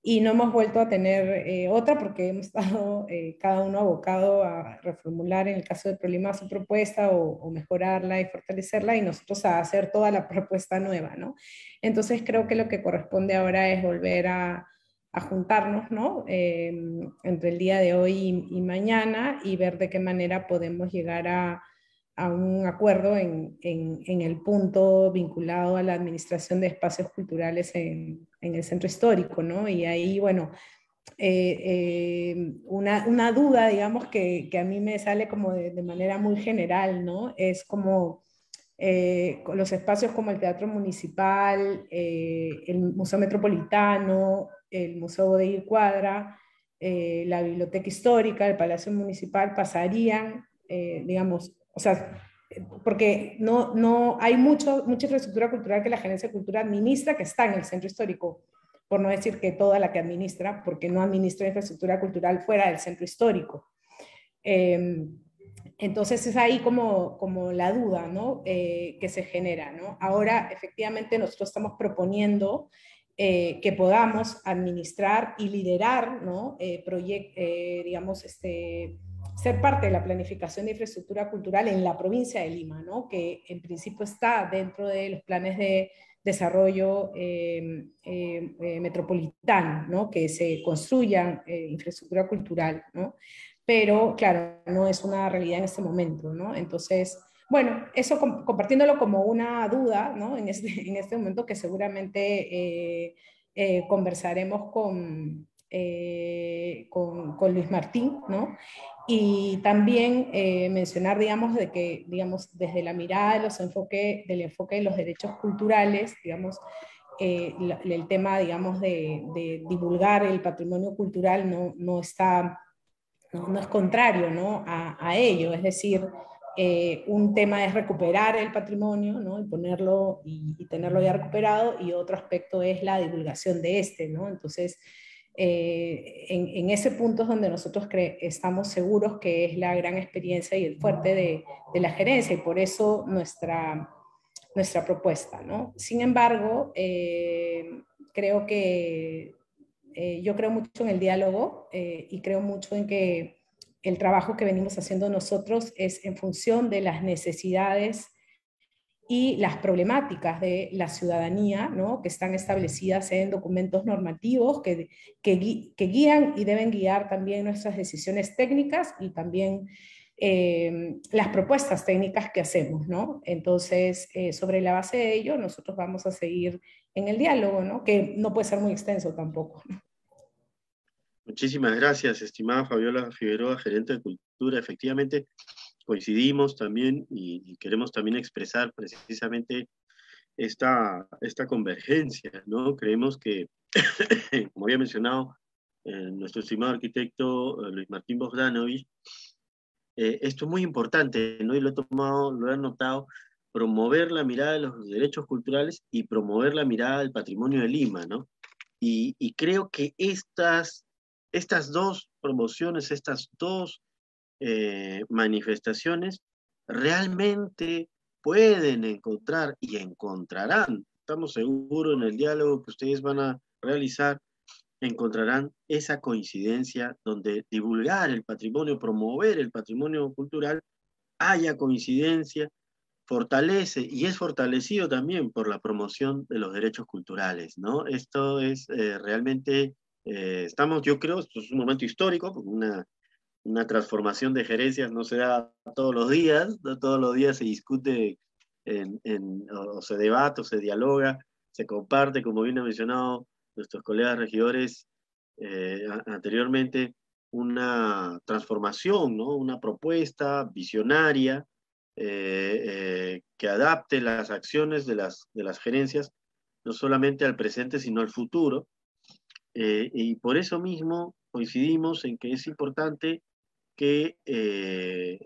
y no hemos vuelto a tener eh, otra porque hemos estado eh, cada uno abocado a reformular en el caso de problema su propuesta o, mejorarla y fortalecerla y nosotros a hacer toda la propuesta nueva, ¿no? Entonces creo que lo que corresponde ahora es volver a, juntarnos, ¿no? Em, entre el día de hoy y, mañana y ver de qué manera podemos llegar a, a un acuerdo en, en, el punto vinculado a la administración de espacios culturales en, en el centro histórico, ¿no? Y ahí, bueno, eh, eh, una, una, duda, digamos, que, que, a mí me sale como de, de manera muy general, ¿no? Es como eh, los espacios como el Teatro Municipal, el Museo Metropolitano, el Museo de Cuadra, la Biblioteca Histórica, el Palacio Municipal pasarían, digamos, o sea, porque no, no hay mucho, mucha infraestructura cultural que la Gerencia de Cultura administra que está en el centro histórico, por no decir que toda la que administra, porque no administra infraestructura cultural fuera del centro histórico. Em, entonces es ahí como, como la duda ¿no? Eh, que se genera. ¿no? Ahora, efectivamente, nosotros estamos proponiendo eh, que podamos administrar y liderar, ¿no? Eh, digamos, este, ser parte de la planificación de infraestructura cultural en la provincia de Lima, ¿no? que en principio está dentro de los planes de desarrollo eh, eh, metropolitano, ¿no? que se construyan infraestructura cultural, ¿no? pero claro, no es una realidad en este momento. ¿no? Entonces, bueno, eso compartiéndolo como una duda ¿no? en, este, en este momento que seguramente conversaremos con, con, con, Luis Martín, ¿no? Y también eh, mencionar, digamos, de que, digamos, desde la mirada de los enfoque, del enfoque de los derechos culturales, digamos, eh, el tema, digamos, de, divulgar el patrimonio cultural no, no está, no, es contrario, ¿no? A, a ello, es decir, eh, un tema es recuperar el patrimonio, ¿no? Y ponerlo y, y, tenerlo ya recuperado, y otro aspecto es la divulgación de este, ¿no? Entonces, eh, en, ese punto es donde nosotros estamos seguros que es la gran experiencia y el fuerte de, la gerencia y por eso nuestra, nuestra propuesta. ¿no? Sin embargo, eh, creo que eh, yo creo mucho en el diálogo y creo mucho en que el trabajo que venimos haciendo nosotros es en función de las necesidades y las problemáticas de la ciudadanía, ¿no? que están establecidas en documentos normativos que, que, que, guían y deben guiar también nuestras decisiones técnicas y también eh, las propuestas técnicas que hacemos. ¿no? Entonces, eh, sobre la base de ello, nosotros vamos a seguir en el diálogo, ¿no? que no puede ser muy extenso tampoco. Muchísimas gracias, estimada Fabiola Figueroa, gerente de Cultura. Efectivamente, coincidimos también y, queremos también expresar precisamente esta, esta convergencia, ¿no? Creemos que, como había mencionado eh, nuestro estimado arquitecto eh, Luis Martín Bogdanovich, eh, esto es muy importante, ¿no? Y lo he tomado, lo he notado, promover la mirada de los derechos culturales y promover la mirada del patrimonio de Lima, ¿no? Y, y creo que estas, estas dos promociones, estas dos eh, manifestaciones realmente pueden encontrar y encontrarán, estamos seguros en el diálogo que ustedes van a realizar, encontrarán esa coincidencia donde divulgar el patrimonio, promover el patrimonio cultural, haya coincidencia, fortalece y es fortalecido también por la promoción de los derechos culturales, ¿no? Esto es eh, realmente, eh, estamos, yo creo, esto es un momento histórico, una una transformación de gerencias no se da todos los días, no todos los días se discute o se debate o se dialoga, se comparte, como bien han mencionado nuestros colegas regidores eh, anteriormente, una transformación, ¿no? una propuesta visionaria eh, eh, que adapte las acciones de las, de las gerencias no solamente al presente, sino al futuro. y por eso mismo coincidimos en que es importante que, eh,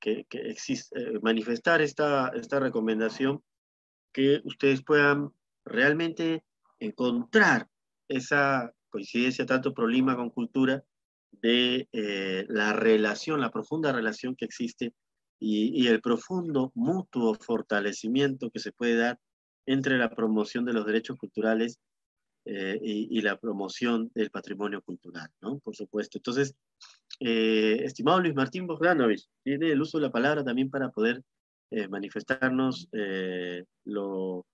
que, existe, manifestar esta, esta recomendación, que ustedes puedan realmente encontrar esa coincidencia tanto Lima con cultura de eh, la relación, la profunda relación que existe y, el profundo mutuo fortalecimiento que se puede dar entre la promoción de los derechos culturales eh, y, la promoción del patrimonio cultural, ¿no? Por supuesto. Entonces, eh, estimado Luis Martín Bogdanovich, tiene el uso de la palabra también para poder eh, manifestarnos lo,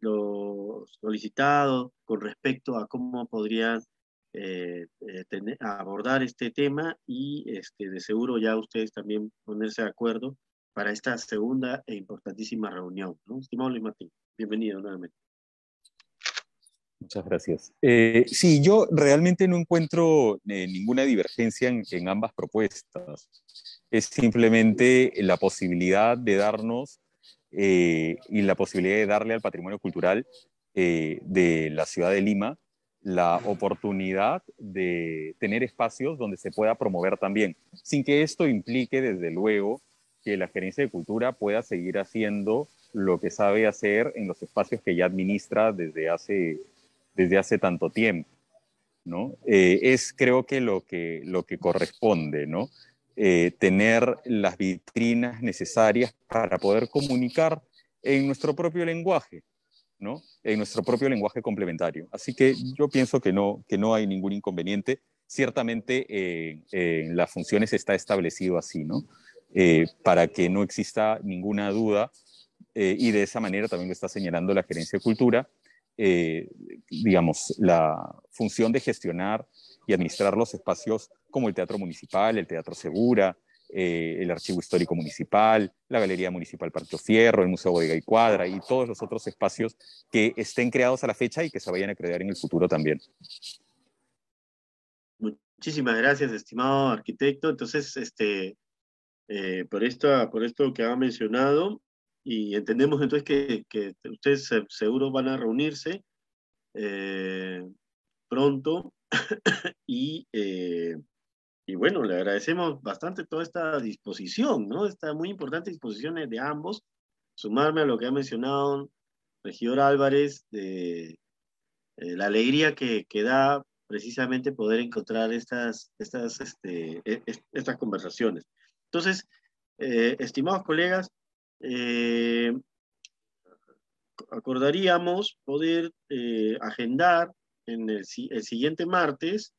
lo, solicitado con respecto a cómo podrían abordar este tema y este, de seguro ya ustedes también ponerse de acuerdo para esta segunda e importantísima reunión. ¿no? Estimado Luis Martín, bienvenido nuevamente. Muchas gracias. Eh, sí, yo realmente no encuentro eh, ninguna divergencia en, ambas propuestas. Es simplemente la posibilidad de darnos eh, y la posibilidad de darle al patrimonio cultural de la ciudad de Lima la oportunidad de tener espacios donde se pueda promover también, sin que esto implique, desde luego, que la gerencia de cultura pueda seguir haciendo lo que sabe hacer en los espacios que ya administra desde hace desde hace tanto tiempo, ¿no? Eh, es creo que lo que, corresponde, ¿no? Eh, tener las vitrinas necesarias para poder comunicar en nuestro propio lenguaje, ¿no? En nuestro propio lenguaje complementario. Así que yo pienso que no, que no hay ningún inconveniente ciertamente eh, las funciones está establecido así, ¿no? Eh, para que no exista ninguna duda y de esa manera también lo está señalando la Gerencia de Cultura, digamos, la función de gestionar y administrar los espacios como el Teatro Municipal, el Teatro Segura, eh, el Archivo Histórico Municipal, la Galería Municipal Parque Fierro, el Museo Bodega y Cuadra y todos los otros espacios que estén creados a la fecha y que se vayan a crear en el futuro también. Muchísimas gracias, estimado arquitecto. Entonces, este, eh, por, por esto que ha mencionado, y entendemos entonces que, que ustedes seguro van a reunirse eh, pronto y y bueno, le agradecemos bastante toda esta disposición, ¿no? Esta muy importante disposición de ambos. Sumarme a lo que ha mencionado regidor Álvarez, de eh, la alegría que, que, da precisamente poder encontrar estas, estas, este, e, estas conversaciones. Entonces, eh, estimados colegas, eh, acordaríamos poder agendar en el, siguiente martes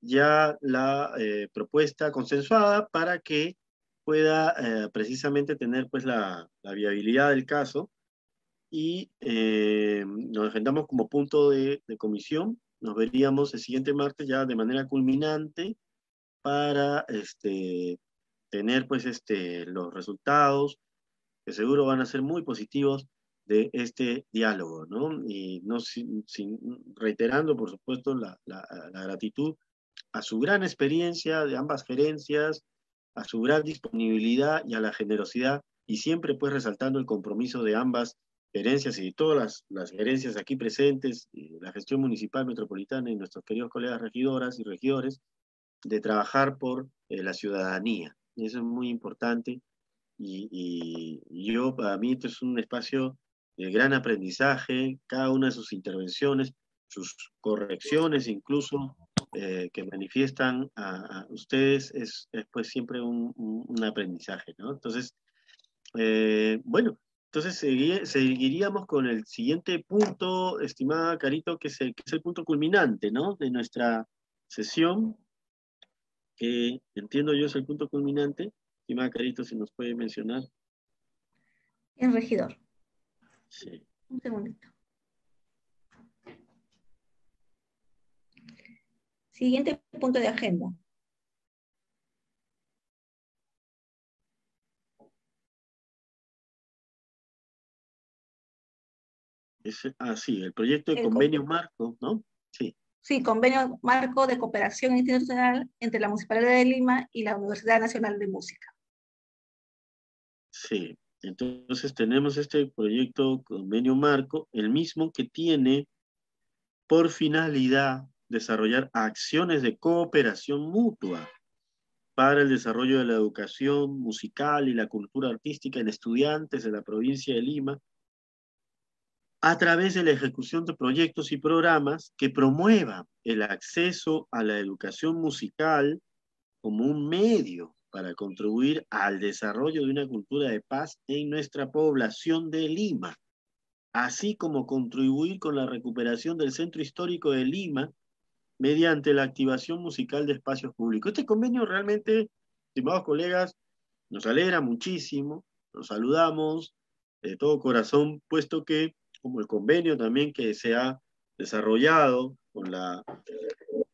ya la eh, propuesta consensuada para que pueda eh, precisamente tener pues la, viabilidad del caso y eh, nos agendamos como punto de, de, comisión. Nos veríamos el siguiente martes ya de manera culminante para este, tener pues este, los resultados que seguro van a ser muy positivos de este diálogo, ¿no? Y no sin, sin reiterando, por supuesto, la, la, la gratitud a su gran experiencia de ambas gerencias, a su gran disponibilidad y a la generosidad, y siempre pues resaltando el compromiso de ambas gerencias y de todas las, las gerencias aquí presentes, la gestión municipal metropolitana y nuestros queridos colegas regidoras y regidores, de trabajar por eh, la ciudadanía. Eso es muy importante y, yo, para mí, esto es un espacio de gran aprendizaje, cada una de sus intervenciones, sus correcciones incluso, eh, que manifiestan a, ustedes es, pues siempre un, un, aprendizaje, ¿no? Entonces, eh, bueno, entonces seguiríamos con el siguiente punto, estimada Carito, que es el, que es el punto culminante, ¿no? De nuestra sesión, que entiendo yo es el punto culminante. Estimada Carito, si nos puede mencionar. En regidor. Sí. Un segundito. Siguiente punto de agenda. ah, sí, el proyecto de convenio marco, ¿no? Sí. Sí, convenio marco de cooperación institucional entre la Municipalidad de Lima y la Universidad Nacional de Música. Sí, entonces tenemos este proyecto convenio marco, el mismo que tiene por finalidad desarrollar acciones de cooperación mutua para el desarrollo de la educación musical y la cultura artística en estudiantes de la provincia de Lima, a través de la ejecución de proyectos y programas que promuevan el acceso a la educación musical como un medio para contribuir al desarrollo de una cultura de paz en nuestra población de Lima, así como contribuir con la recuperación del centro histórico de Lima mediante la activación musical de espacios públicos. Este convenio realmente, estimados colegas, nos alegra muchísimo, nos saludamos de todo corazón, puesto que, como el convenio también que se ha desarrollado con la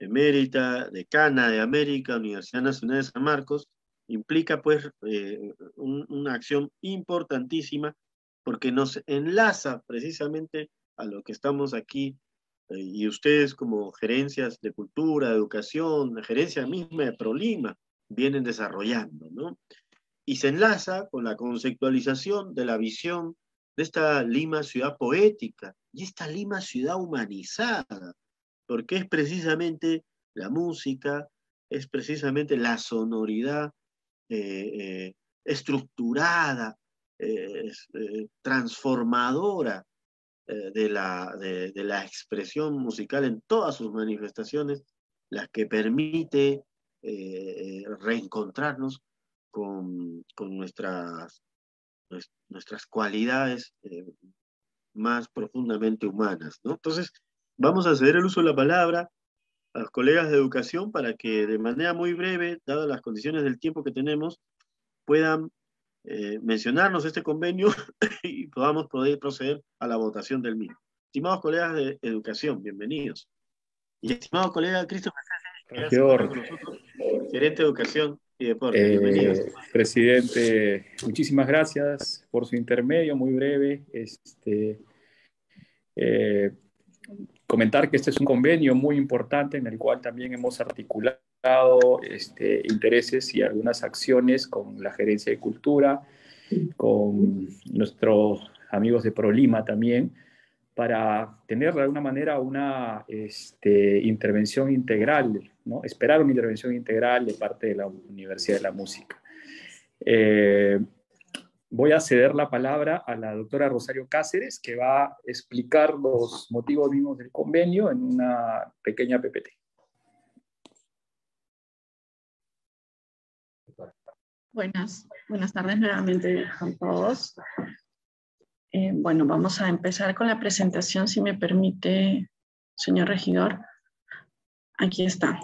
emérita decana de América, Universidad Nacional de San Marcos, implica pues eh, una acción importantísima porque nos enlaza precisamente a lo que estamos aquí y ustedes como gerencias de cultura, educación, la gerencia misma de ProLima, vienen desarrollando, ¿no? Y se enlaza con la conceptualización de la visión de esta Lima ciudad poética y esta Lima ciudad humanizada, porque es precisamente la música, es precisamente la sonoridad eh, eh, estructurada, eh, transformadora de, la, de, la expresión musical en todas sus manifestaciones, las que permite reencontrarnos con, con nuestras, nuestras cualidades más profundamente humanas. ¿no? Entonces, vamos a ceder el uso de la palabra a los colegas de educación para que de manera muy breve, dadas las condiciones del tiempo que tenemos, puedan eh, mencionarnos este convenio y podamos poder proceder a la votación del mismo. Estimados colegas de educación, bienvenidos. Y estimado colega Christopher gerente de educación y deporte, eh, bienvenidos. Presidente, muchísimas gracias por su intermedio, muy breve. Este, eh, comentar que este es un convenio muy importante en el cual también hemos articulado este, intereses y algunas acciones con la Gerencia de Cultura, con nuestros amigos de ProLima también, para tener de alguna manera una este, intervención integral, ¿no? esperar una intervención integral de parte de la Universidad de la Música. Eh, voy a ceder la palabra a la doctora Rosario Cáceres, que va a explicar los motivos mismos del convenio en una pequeña PPT. Buenas, buenas tardes nuevamente a todos. Eh, bueno, vamos a empezar con la presentación, si me permite, señor regidor. Aquí está.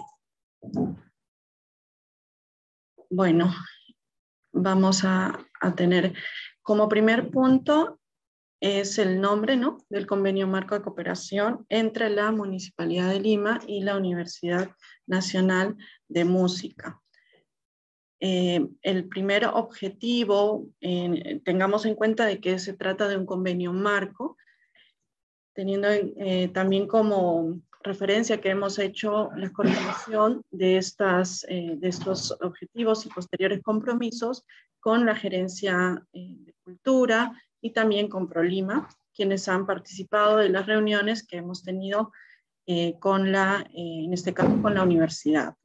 Bueno, vamos a, tener como primer punto es el nombre ¿no? del convenio marco de cooperación entre la Municipalidad de Lima y la Universidad Nacional de Música. Eh, el primer objetivo, tengamos en cuenta de que se trata de un convenio marco, teniendo eh, también como referencia que hemos hecho la coordinación de, estas, eh, de estos objetivos y posteriores compromisos con la Gerencia de Cultura y también con ProLima, quienes han participado de las reuniones que hemos tenido eh, con la, eh, en este caso con la universidad.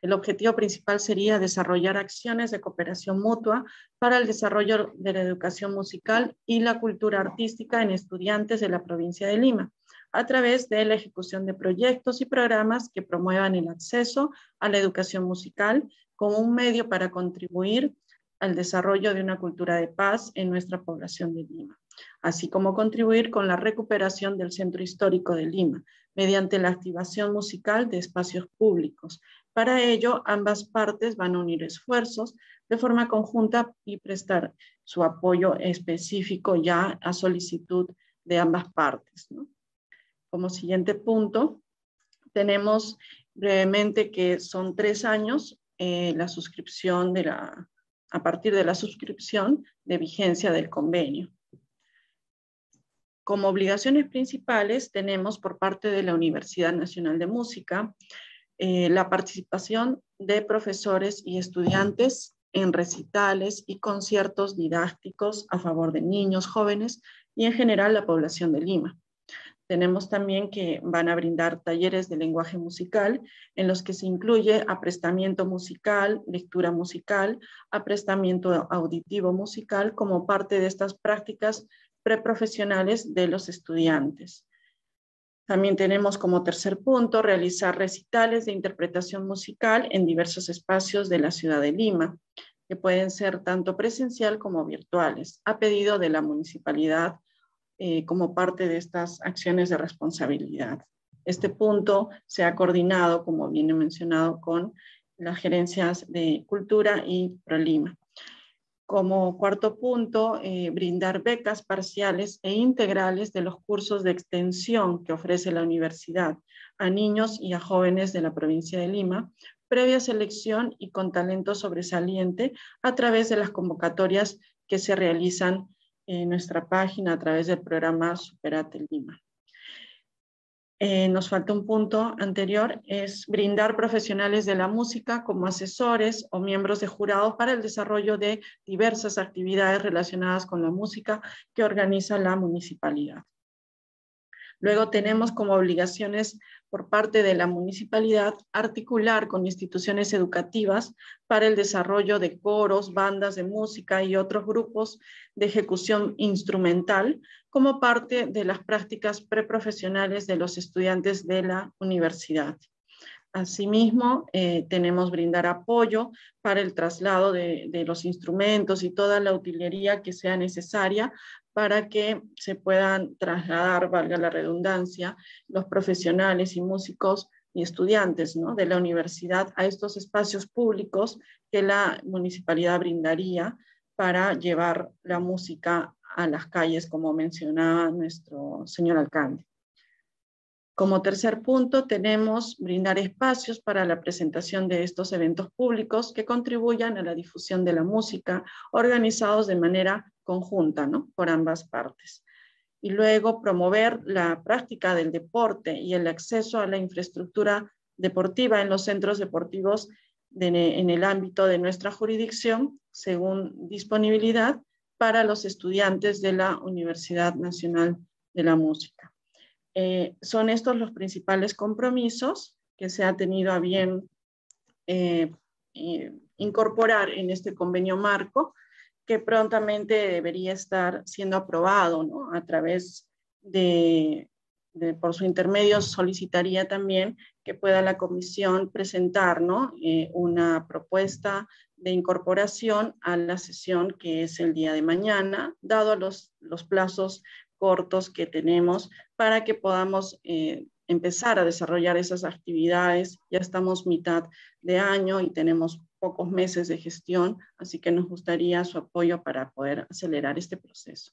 El objetivo principal sería desarrollar acciones de cooperación mutua para el desarrollo de la educación musical y la cultura artística en estudiantes de la provincia de Lima, a través de la ejecución de proyectos y programas que promuevan el acceso a la educación musical como un medio para contribuir al desarrollo de una cultura de paz en nuestra población de Lima, así como contribuir con la recuperación del centro histórico de Lima, mediante la activación musical de espacios públicos. Para ello, ambas partes van a unir esfuerzos de forma conjunta y prestar su apoyo específico ya a solicitud de ambas partes. Como siguiente punto, tenemos brevemente que son tres años eh, la suscripción de la, a partir de la suscripción de vigencia del convenio. Como obligaciones principales tenemos por parte de la Universidad Nacional de Música eh, la participación de profesores y estudiantes en recitales y conciertos didácticos a favor de niños, jóvenes y en general la población de Lima. Tenemos también que van a brindar talleres de lenguaje musical en los que se incluye aprestamiento musical, lectura musical, aprestamiento auditivo musical como parte de estas prácticas preprofesionales de los estudiantes. También tenemos como tercer punto realizar recitales de interpretación musical en diversos espacios de la ciudad de Lima, que pueden ser tanto presencial como virtuales, a pedido de la municipalidad eh, como parte de estas acciones de responsabilidad. Este punto se ha coordinado, como viene mencionado, con las gerencias de cultura y ProLima. Como cuarto punto, eh, brindar becas parciales e integrales de los cursos de extensión que ofrece la universidad a niños y a jóvenes de la provincia de Lima, previa selección y con talento sobresaliente a través de las convocatorias que se realizan en nuestra página a través del programa Superate Lima. Eh, nos falta un punto anterior, es brindar profesionales de la música como asesores o miembros de jurados para el desarrollo de diversas actividades relacionadas con la música que organiza la municipalidad. Luego tenemos como obligaciones por parte de la municipalidad articular con instituciones educativas para el desarrollo de coros, bandas de música y otros grupos de ejecución instrumental como parte de las prácticas preprofesionales de los estudiantes de la universidad. Asimismo, eh, tenemos brindar apoyo para el traslado de, los instrumentos y toda la utilería que sea necesaria para que se puedan trasladar, valga la redundancia, los profesionales y músicos y estudiantes ¿no? de la universidad a estos espacios públicos que la municipalidad brindaría para llevar la música a las calles, como mencionaba nuestro señor alcalde. Como tercer punto, tenemos brindar espacios para la presentación de estos eventos públicos que contribuyan a la difusión de la música, organizados de manera conjunta ¿no? por ambas partes. Y luego promover la práctica del deporte y el acceso a la infraestructura deportiva en los centros deportivos en el ámbito de nuestra jurisdicción, según disponibilidad, para los estudiantes de la Universidad Nacional de la Música. Eh, son estos los principales compromisos que se ha tenido a bien eh, eh, incorporar en este convenio marco, que prontamente debería estar siendo aprobado ¿no? a través de, por su intermedio, solicitaría también que pueda la comisión presentar ¿no? una propuesta de incorporación a la sesión que es el día de mañana, dado los, los plazos cortos que tenemos para que podamos eh, empezar a desarrollar esas actividades. Ya estamos mitad de año y tenemos pocos meses de gestión, así que nos gustaría su apoyo para poder acelerar este proceso.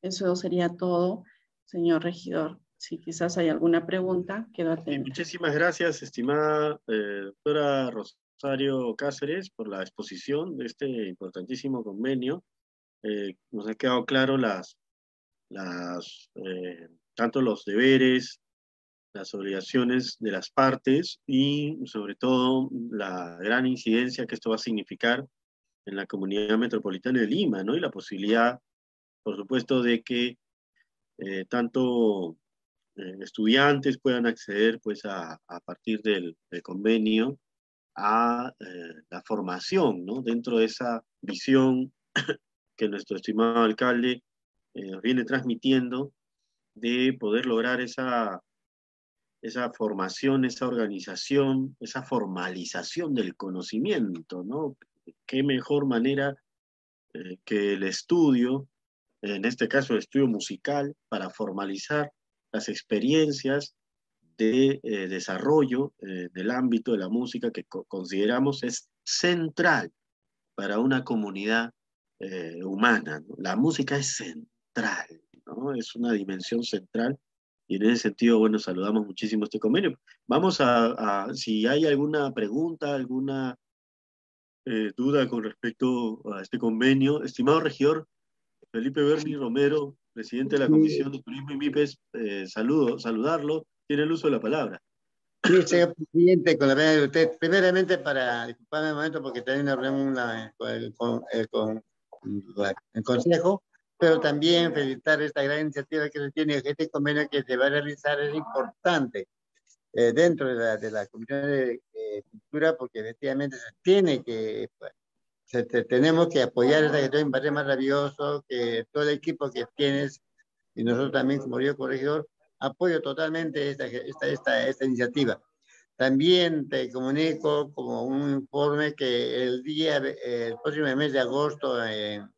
Eso sería todo, señor regidor. Si quizás hay alguna pregunta, quedo atento. Muchísimas gracias, estimada eh, doctora Rosario Cáceres, por la exposición de este importantísimo convenio. Eh, nos ha quedado claro las las, eh, tanto los deberes, las obligaciones de las partes y sobre todo la gran incidencia que esto va a significar en la comunidad metropolitana de Lima, ¿no? Y la posibilidad, por supuesto, de que eh, tanto eh, estudiantes puedan acceder, pues, a, a partir del, del, convenio a la formación, ¿no? Dentro de esa visión que nuestro estimado alcalde nos eh, viene transmitiendo de poder lograr esa, esa formación, esa organización, esa formalización del conocimiento, ¿no? Qué mejor manera eh, que el estudio, en este caso el estudio musical, para formalizar las experiencias de eh, desarrollo del ámbito de la música que consideramos es central para una comunidad humana. La música es central ¿no? Es una dimensión central y en ese sentido, bueno, saludamos muchísimo este convenio. Vamos a, si hay alguna pregunta, alguna eh, duda con respecto a este convenio. Estimado regidor Felipe Berni Romero, presidente de la Comisión de Turismo y MIPES, eh, saludo, saludarlo. Tiene el uso de la palabra. Sí, señor presidente, con la de usted. Primeramente, para disculparme un momento porque tengo una reunión con, el, con, con el Consejo, pero también felicitar esta gran iniciativa que se tiene, este convenio que se va a realizar es importante eh, dentro de la, de la Comisión de Cultura, porque efectivamente se tiene que, pues, tenemos que apoyar esta gestión, me parece maravilloso que todo el equipo que tienes, y nosotros también como yo corregidor, apoyo totalmente esta, esta, esta, esta iniciativa. También te comunico como un informe que el día, el próximo mes de agosto, en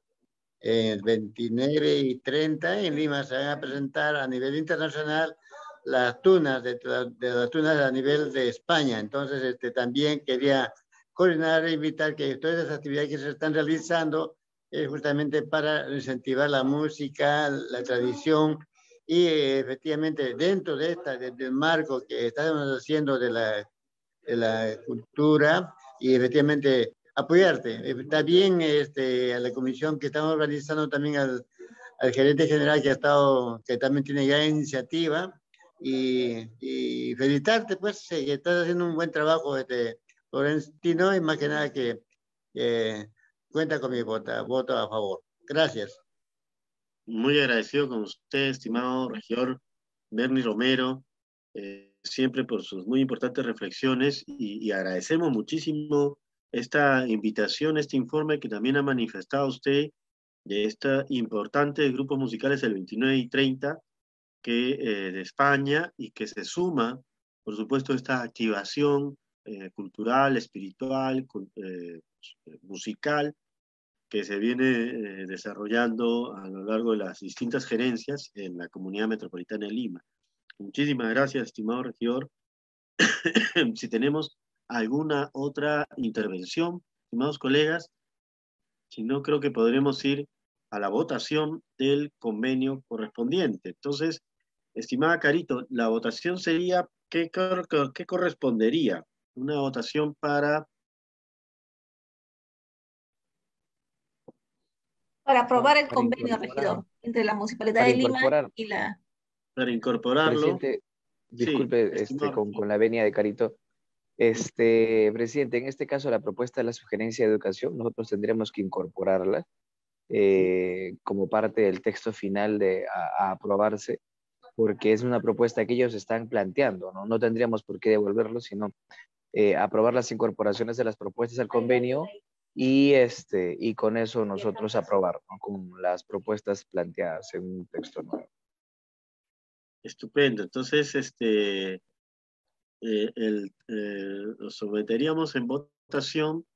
el 29 y 30 en Lima se van a presentar a nivel internacional las tunas, de, las tunas a nivel de España. Entonces, este, también quería coordinar e invitar que todas esas actividades que se están realizando es justamente para incentivar la música, la tradición y efectivamente dentro de esta, del marco que estamos haciendo de la, de la cultura y efectivamente apoyarte. Está bien este, a la comisión que estamos organizando también al, al gerente general que ha estado, que también tiene gran iniciativa y, y felicitarte pues que estás haciendo un buen trabajo este Florentino y más que nada que, cuenta con mi voto, voto a favor. Gracias. Muy agradecido con usted, estimado regidor Bernie Romero, eh, siempre por sus muy importantes reflexiones y, y agradecemos muchísimo esta invitación, este informe que también ha manifestado usted de esta importante grupos musicales el 29 y 30 que, eh, de España y que se suma, por supuesto, esta activación eh, cultural, espiritual, eh, musical que se viene desarrollando a lo largo de las distintas gerencias en la comunidad metropolitana de Lima. Muchísimas gracias, estimado regidor. si tenemos alguna otra intervención, estimados colegas, si no creo que podremos ir a la votación del convenio correspondiente. Entonces, estimada Carito, la votación sería, ¿qué, qué correspondería? Una votación para... Para aprobar el convenio, regidor, entre la Municipalidad de Lima y la... Para incorporarlo. disculpe, este, con, con la venia de Carito. Este, presidente, en este caso la propuesta de la sugerencia de educación, nosotros tendríamos que incorporarla eh, como parte del texto final de, a, aprobarse, porque es una propuesta que ellos están planteando, ¿no? No tendríamos por qué devolverlo, sino eh, aprobar las incorporaciones de las propuestas al convenio y, este, y con eso nosotros aprobar, Con las propuestas planteadas en un texto nuevo. Estupendo. Entonces, este, eh, el, eh, someteríamos en votación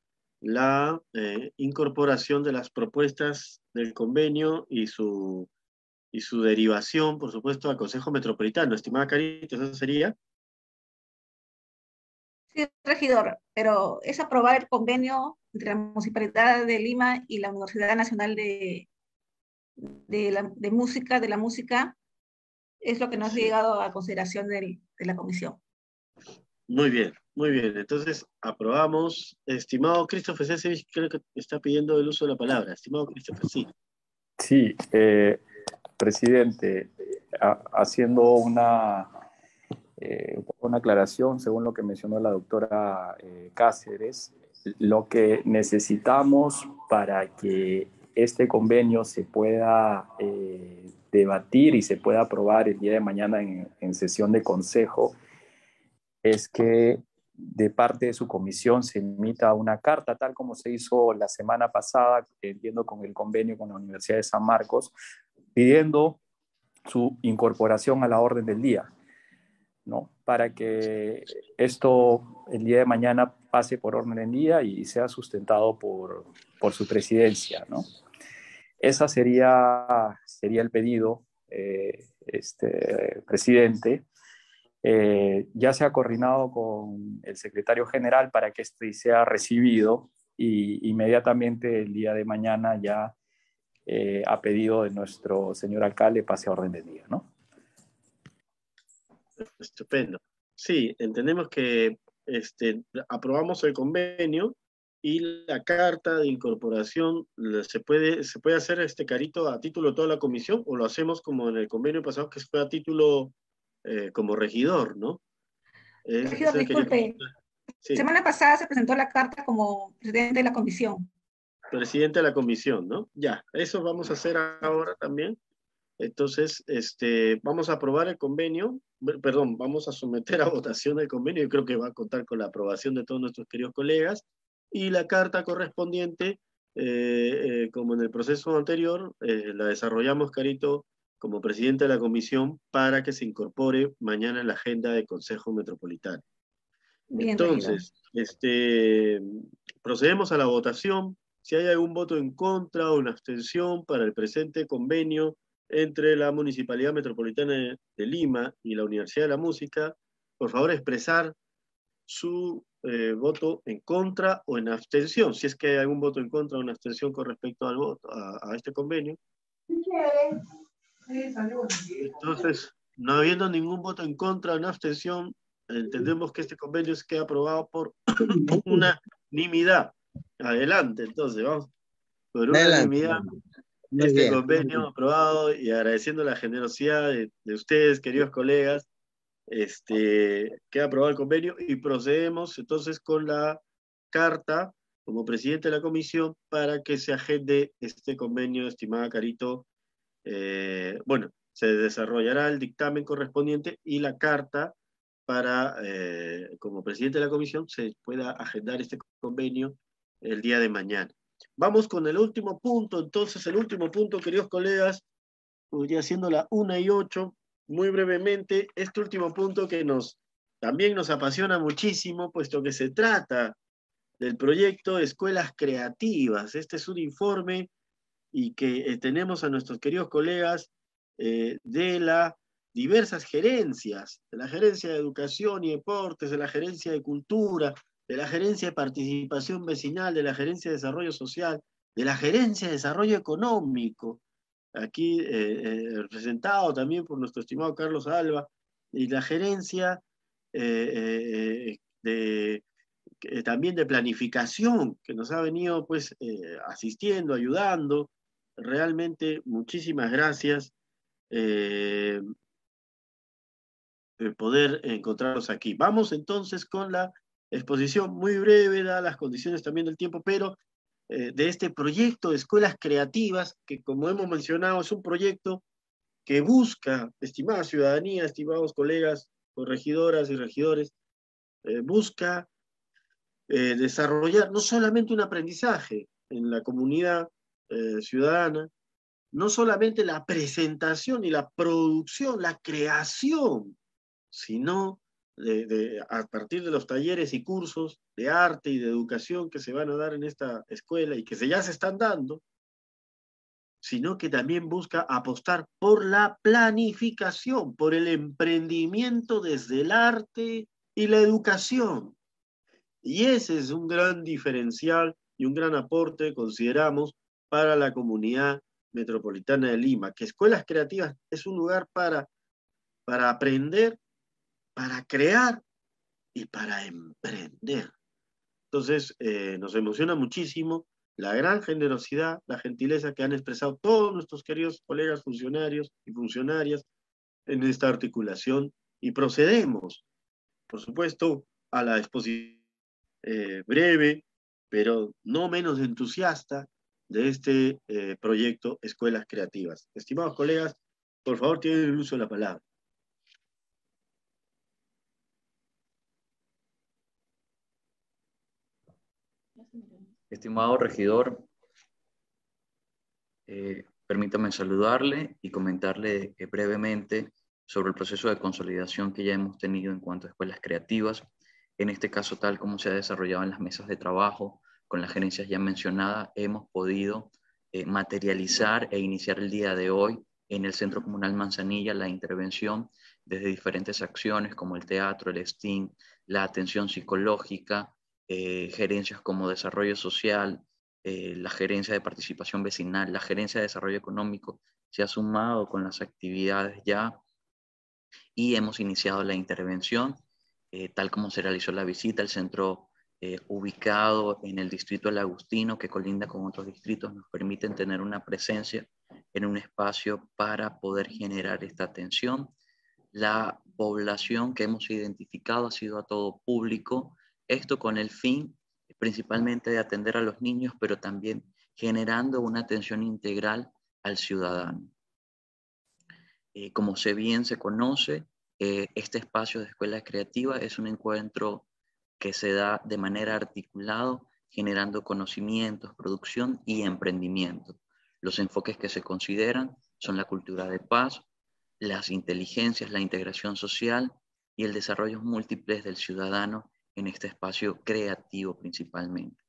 la eh, incorporación de las propuestas del convenio y su, y su derivación, por supuesto, al Consejo Metropolitano. Estimada Carita, ¿eso sería? Sí, regidor, pero es aprobar el convenio entre la Municipalidad de Lima y la Universidad Nacional de, de, la, de Música, de la Música, es lo que nos ha llegado a consideración de la comisión. Muy bien, muy bien. Entonces, aprobamos. Estimado Christopher César, creo que está pidiendo el uso de la palabra. Estimado Christopher, sí. Sí, eh, presidente, haciendo una, eh, una aclaración según lo que mencionó la doctora eh, Cáceres, lo que necesitamos para que este convenio se pueda debatir y se pueda aprobar el día de mañana en sesión de consejo es que de parte de su comisión se emita una carta, tal como se hizo la semana pasada, entiendo con el convenio con la Universidad de San Marcos, pidiendo su incorporación a la orden del día, ¿no? Para que esto el día de mañana pase por orden del día y sea sustentado por, por su presidencia, ¿no? Esa sería, sería el pedido, eh, este, presidente, eh, ya se ha coordinado con el secretario general para que este sea recibido y inmediatamente el día de mañana ya eh, ha pedido de nuestro señor alcalde pase a orden del día, ¿no? Estupendo. Sí, entendemos que este, aprobamos el convenio y la carta de incorporación se puede, se puede hacer este carito a título de toda la comisión o lo hacemos como en el convenio pasado que fue a título eh, como regidor, ¿no? regidor, disculpe. Semana pasada se presentó la carta como presidente de la comisión. Presidente de la comisión, ¿no? Ya, eso vamos a hacer ahora también. Entonces, este, vamos a aprobar el convenio, perdón, vamos a someter a votación el convenio, yo creo que va a contar con la aprobación de todos nuestros queridos colegas, y la carta correspondiente, eh, eh, como en el proceso anterior, la desarrollamos, Carito, como presidente de la comisión para que se incorpore mañana en la agenda del Consejo Metropolitano. Entonces, este, procedemos a la votación. Si hay algún voto en contra o una abstención para el presente convenio entre la Municipalidad Metropolitana de Lima y la Universidad de la Música, por favor expresar su eh, voto en contra o en abstención, si es que hay algún voto en contra o una abstención con respecto al voto, a, a este convenio. Entonces, no habiendo ningún voto en contra o una abstención, entendemos que este convenio se queda aprobado por unanimidad. Adelante, entonces, vamos. Por unanimidad, este convenio aprobado y agradeciendo la generosidad de, ustedes, queridos colegas, este, queda aprobado el convenio y procedemos entonces con la carta como presidente de la comisión para que se agende este convenio, estimada Carito, eh, bueno, se desarrollará el dictamen correspondiente y la carta para, eh, como presidente de la comisión, se pueda agendar este convenio el día de mañana. Vamos con el último punto, entonces el último punto, queridos colegas, ya siendo la una y ocho, muy brevemente, este último punto que nos también nos apasiona muchísimo, puesto que se trata del proyecto Escuelas Creativas. Este es un informe y que eh, tenemos a nuestros queridos colegas eh, de la diversas gerencias, de la gerencia de educación y deportes, de la gerencia de cultura, de la gerencia de participación vecinal, de la gerencia de desarrollo social, de la gerencia de desarrollo económico, aquí eh, representado también por nuestro estimado Carlos Alba, y la gerencia también de planificación, que nos ha venido pues asistiendo, ayudando. Realmente muchísimas gracias de poder encontrarlos aquí. Vamos entonces con la exposición muy breve, dadas las condiciones también del tiempo, pero eh, de este proyecto de escuelas creativas, que como hemos mencionado es un proyecto que busca, estimada ciudadanía, estimados colegas, corregidoras y regidores, eh, busca eh, desarrollar no solamente un aprendizaje en la comunidad ciudadana, no solamente la presentación y la producción, la creación, sino a partir de los talleres y cursos de arte y de educación que se van a dar en esta escuela y que se, ya se están dando, sino que también busca apostar por la planificación, por el emprendimiento desde el arte y la educación. Y ese es un gran diferencial y un gran aporte, consideramos, para la comunidad metropolitana de Lima, que Escuelas Creativas es un lugar para, para aprender para crear y para emprender. Entonces, eh, nos emociona muchísimo la gran generosidad, la gentileza que han expresado todos nuestros queridos colegas funcionarios y funcionarias en esta articulación y procedemos, por supuesto, a la exposición eh, breve, pero no menos entusiasta de este eh, proyecto Escuelas Creativas. Estimados colegas, por favor, tienen el uso de la palabra. Estimado regidor, eh, permítame saludarle y comentarle eh, brevemente sobre el proceso de consolidación que ya hemos tenido en cuanto a escuelas creativas. En este caso, tal como se ha desarrollado en las mesas de trabajo, con las gerencias ya mencionadas, hemos podido eh, materializar e iniciar el día de hoy en el Centro Comunal Manzanilla la intervención desde diferentes acciones como el teatro, el STEAM, la atención psicológica, eh, gerencias como desarrollo social, eh, la gerencia de participación vecinal, la gerencia de desarrollo económico, se ha sumado con las actividades ya y hemos iniciado la intervención, eh, tal como se realizó la visita al centro ubicado en el distrito del Agustino, que colinda con otros distritos, nos permiten tener una presencia en un espacio para poder generar esta atención. La población que hemos identificado ha sido a todo público, esto con el fin principalmente de atender a los niños, pero también generando una atención integral al ciudadano. Eh, como se bien se conoce, eh, este espacio de escuela creativa es un encuentro que se da de manera articulada, generando conocimientos, producción y emprendimiento. Los enfoques que se consideran son la cultura de paz, las inteligencias, la integración social y el desarrollo múltiples del ciudadano en este espacio creativo principalmente.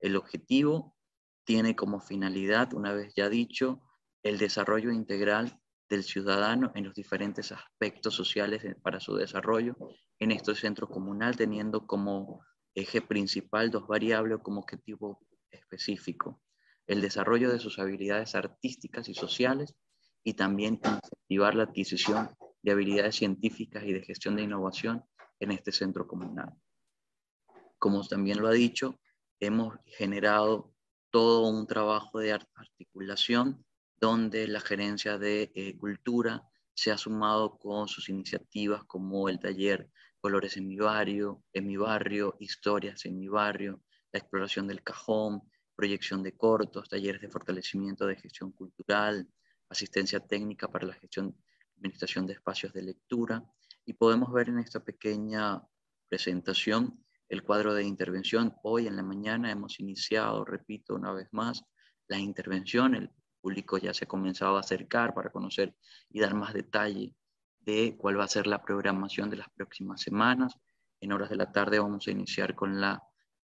El objetivo tiene como finalidad, una vez ya dicho, el desarrollo integral del ciudadano en los diferentes aspectos sociales para su desarrollo en este centro comunal, teniendo como eje principal dos variables como objetivo específico. El desarrollo de sus habilidades artísticas y sociales y también incentivar la adquisición de habilidades científicas y de gestión de innovación en este centro comunal como también lo ha dicho, hemos generado todo un trabajo de articulación donde la gerencia de eh, cultura se ha sumado con sus iniciativas como el taller Colores en mi barrio, en mi barrio, historias en mi barrio, la exploración del cajón, proyección de cortos, talleres de fortalecimiento de gestión cultural, asistencia técnica para la gestión administración de espacios de lectura. Y podemos ver en esta pequeña presentación el cuadro de intervención. Hoy en la mañana hemos iniciado, repito una vez más, la intervención. El público ya se ha comenzado a acercar para conocer y dar más detalle de cuál va a ser la programación de las próximas semanas. En horas de la tarde vamos a iniciar con la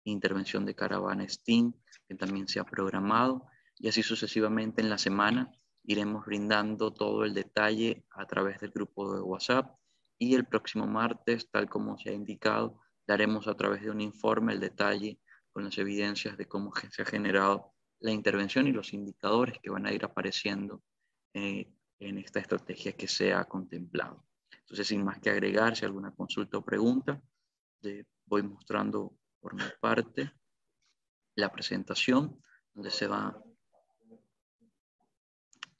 intervención de Caravana Steam, que también se ha programado, y así sucesivamente en la semana iremos brindando todo el detalle a través del grupo de WhatsApp y el próximo martes, tal como se ha indicado, daremos a través de un informe el detalle con las evidencias de cómo se ha generado la intervención y los indicadores que van a ir apareciendo eh, en esta estrategia que se ha contemplado. Entonces, sin más que agregar, si alguna consulta o pregunta, voy mostrando por mi parte la presentación, donde se va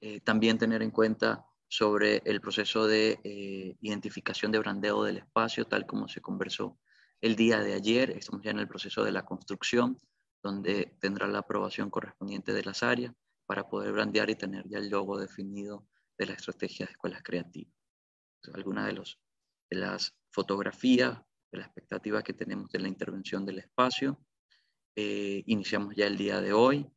eh, también tener en cuenta sobre el proceso de eh, identificación de brandeo del espacio, tal como se conversó el día de ayer. Estamos ya en el proceso de la construcción, donde tendrá la aprobación correspondiente de las áreas para poder brandear y tener ya el logo definido de la estrategia de escuelas creativas. Algunas de, las fotografías, de la expectativa que tenemos de la intervención del espacio. Eh, iniciamos ya el día de hoy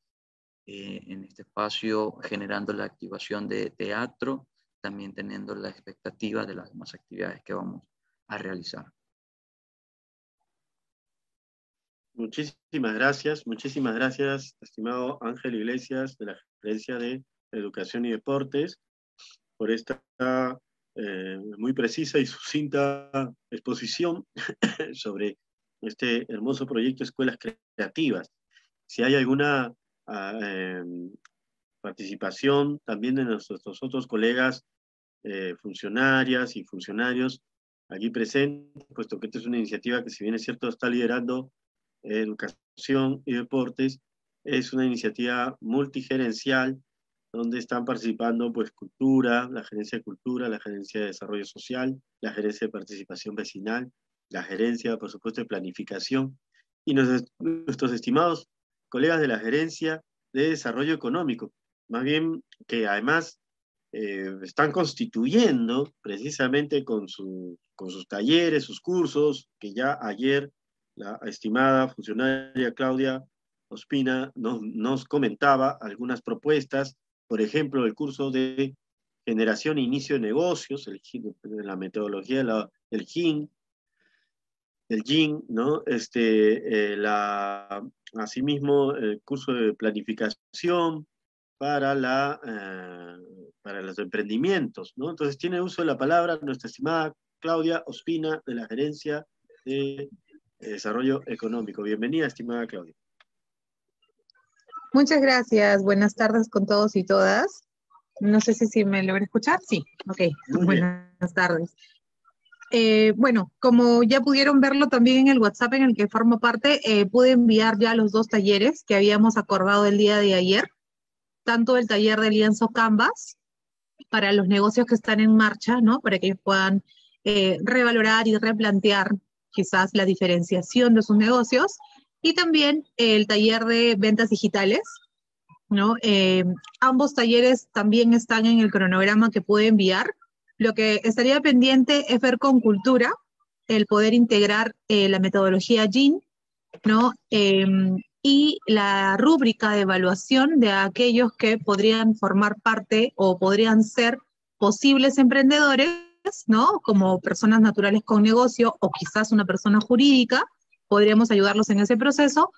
eh, en este espacio generando la activación de teatro, también teniendo la expectativa de las demás actividades que vamos a realizar. Muchísimas gracias, muchísimas gracias, estimado Ángel Iglesias de la Gerencia de Educación y Deportes, por esta eh, muy precisa y sucinta exposición sobre este hermoso proyecto Escuelas Creativas. Si hay alguna ah, em, participación también de nuestros otros colegas eh, funcionarias y funcionarios aquí presentes, puesto que esta es una iniciativa que si bien es cierto está liderando educación y deportes, es una iniciativa multigerencial donde están participando pues cultura, la gerencia de cultura, la gerencia de desarrollo social, la gerencia de participación vecinal, la gerencia, por supuesto, de planificación y nuestros estimados colegas de la gerencia de desarrollo económico, más bien que además eh, están constituyendo precisamente con, con sus talleres, sus cursos, que ya ayer la estimada funcionaria Claudia Ospina nos, comentaba algunas propuestas, por ejemplo, el curso de generación e inicio de negocios, el, la metodología del GIN, el GIN, ¿no? Este, eh, la, asimismo, el curso de planificación para, la, eh, para los emprendimientos, ¿no? Entonces tiene uso de la palabra nuestra estimada Claudia Ospina de la Gerencia de Desarrollo Económico. Bienvenida, estimada Claudia. Muchas gracias. Buenas tardes con todos y todas. No sé si, si me logran escuchar. Sí, ok. Buenas tardes. Eh, bueno, como ya pudieron verlo también en el WhatsApp en el que formo parte, eh, pude enviar ya los dos talleres que habíamos acordado el día de ayer, tanto el taller de lienzo Canvas para los negocios que están en marcha, ¿no? Para que ellos puedan eh, revalorar y replantear quizás la diferenciación de sus negocios y también el taller de ventas digitales. ¿no? Eh, ambos talleres también están en el cronograma que puede enviar. Lo que estaría pendiente es ver con cultura el poder integrar eh, la metodología GIN ¿no? Em, y la rúbrica de evaluación de aquellos que podrían formar parte o podrían ser posibles emprendedores ¿no? Como personas naturales con negocio o quizás una persona jurídica, podríamos ayudarlos en ese proceso.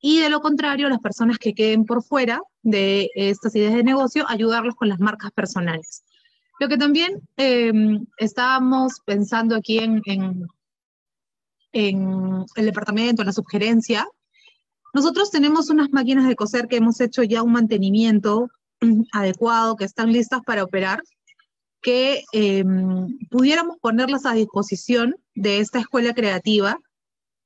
Y de lo contrario, las personas que queden por fuera de estas ideas de negocio, ayudarlos con las marcas personales. Lo que también em, estábamos pensando aquí en, en, en el departamento, en la sugerencia, nosotros tenemos unas máquinas de coser que hemos hecho ya un mantenimiento adecuado, que están listas para operar, que em, pudiéramos ponerlas a disposición de esta escuela creativa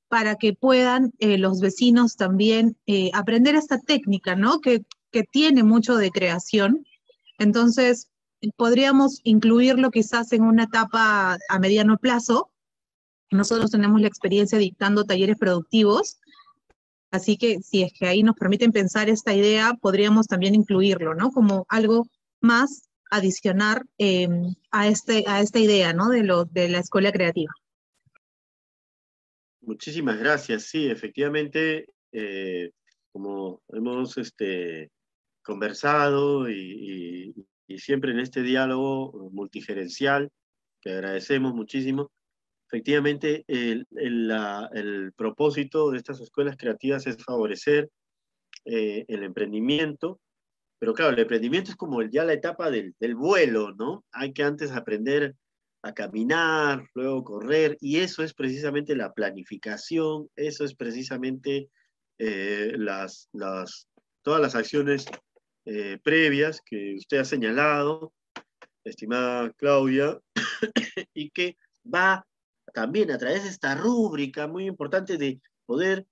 para que puedan eh, los vecinos también eh, aprender esta técnica, ¿no? Que, que tiene mucho de creación. Entonces, podríamos incluirlo quizás en una etapa a mediano plazo. Nosotros tenemos la experiencia dictando talleres productivos, así que si es que ahí nos permiten pensar esta idea, podríamos también incluirlo, ¿no? Como algo más adicionar em, a, este, a esta idea de, lo, de la escuela creativa. Muchísimas gracias. Sí, efectivamente, eh, como hemos este, conversado y, siempre en este diálogo multigerencial, que agradecemos muchísimo, efectivamente el, el, propósito de estas escuelas creativas es favorecer eh, el emprendimiento pero claro, el emprendimiento es como ya la etapa del, del vuelo, ¿no? Hay que antes aprender a caminar, luego correr, y eso es precisamente la planificación, eso es precisamente eh, las, las, todas las acciones eh, previas que usted ha señalado, estimada Claudia, y que va también a través de esta rúbrica muy importante de poder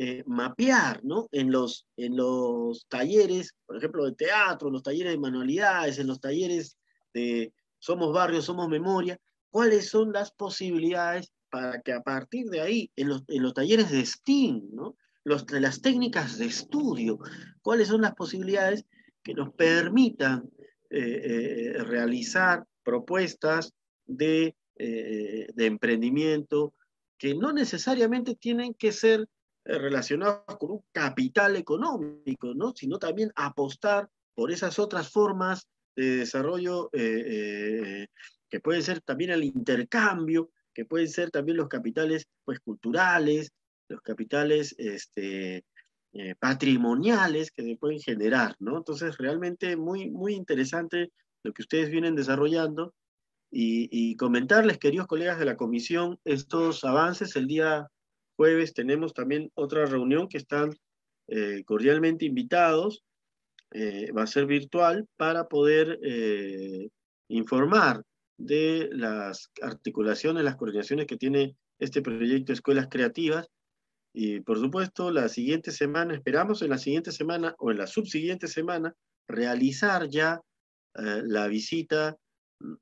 eh, mapear, ¿no? En los, en los talleres, por ejemplo, de teatro, en los talleres de manualidades, en los talleres de somos barrio, somos memoria, cuáles son las posibilidades para que a partir de ahí, en los, talleres de STEAM, ¿no? los, las técnicas de estudio, cuáles son las posibilidades que nos permitan eh, eh, realizar propuestas de, emprendimiento que no necesariamente tienen que ser relacionados con un capital económico, ¿no? sino también apostar por esas otras formas de desarrollo que puede ser también el intercambio, que pueden ser también los capitales pues, culturales, los capitales este, eh, patrimoniales que se pueden generar, ¿no? Entonces, realmente muy, muy interesante lo que ustedes vienen desarrollando y, comentarles, queridos colegas de la comisión, estos avances. El día jueves tenemos también otra reunión que están eh, cordialmente invitados, eh, va a ser virtual, para poder informar de las articulaciones, las coordinaciones que tiene este proyecto Escuelas Creativas. Y por supuesto, la siguiente semana, esperamos en la siguiente semana o en la subsiguiente semana, realizar ya eh, la visita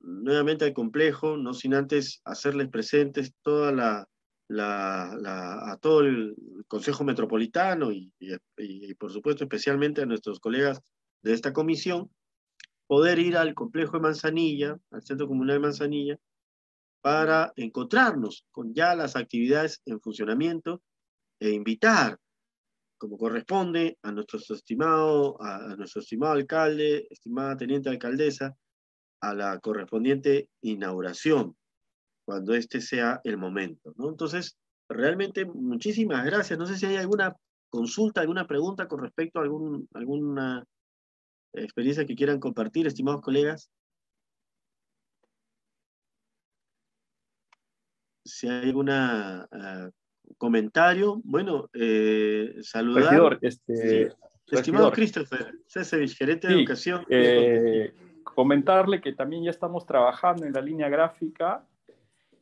nuevamente al complejo, no sin antes hacerles presentes toda la, la, a todo el Consejo Metropolitano y, y, por supuesto especialmente a nuestros colegas de esta comisión, poder ir al complejo de Manzanilla, al Centro Comunal de Manzanilla, para encontrarnos con ya las actividades en funcionamiento e invitar, como corresponde, a nuestro estimado, a, nuestro estimado alcalde, estimada teniente alcaldesa, a la correspondiente inauguración, cuando este sea el momento. ¿no? Entonces, realmente muchísimas gracias. No sé si hay alguna consulta, alguna pregunta con respecto a algún, alguna experiencia que quieran compartir, estimados colegas. Si hay algún ah, comentario, bueno, eh, saludar. este, Estimado Christopher Cesevich, gerente de educación. Eh, comentarle que también ya estamos trabajando en la línea gráfica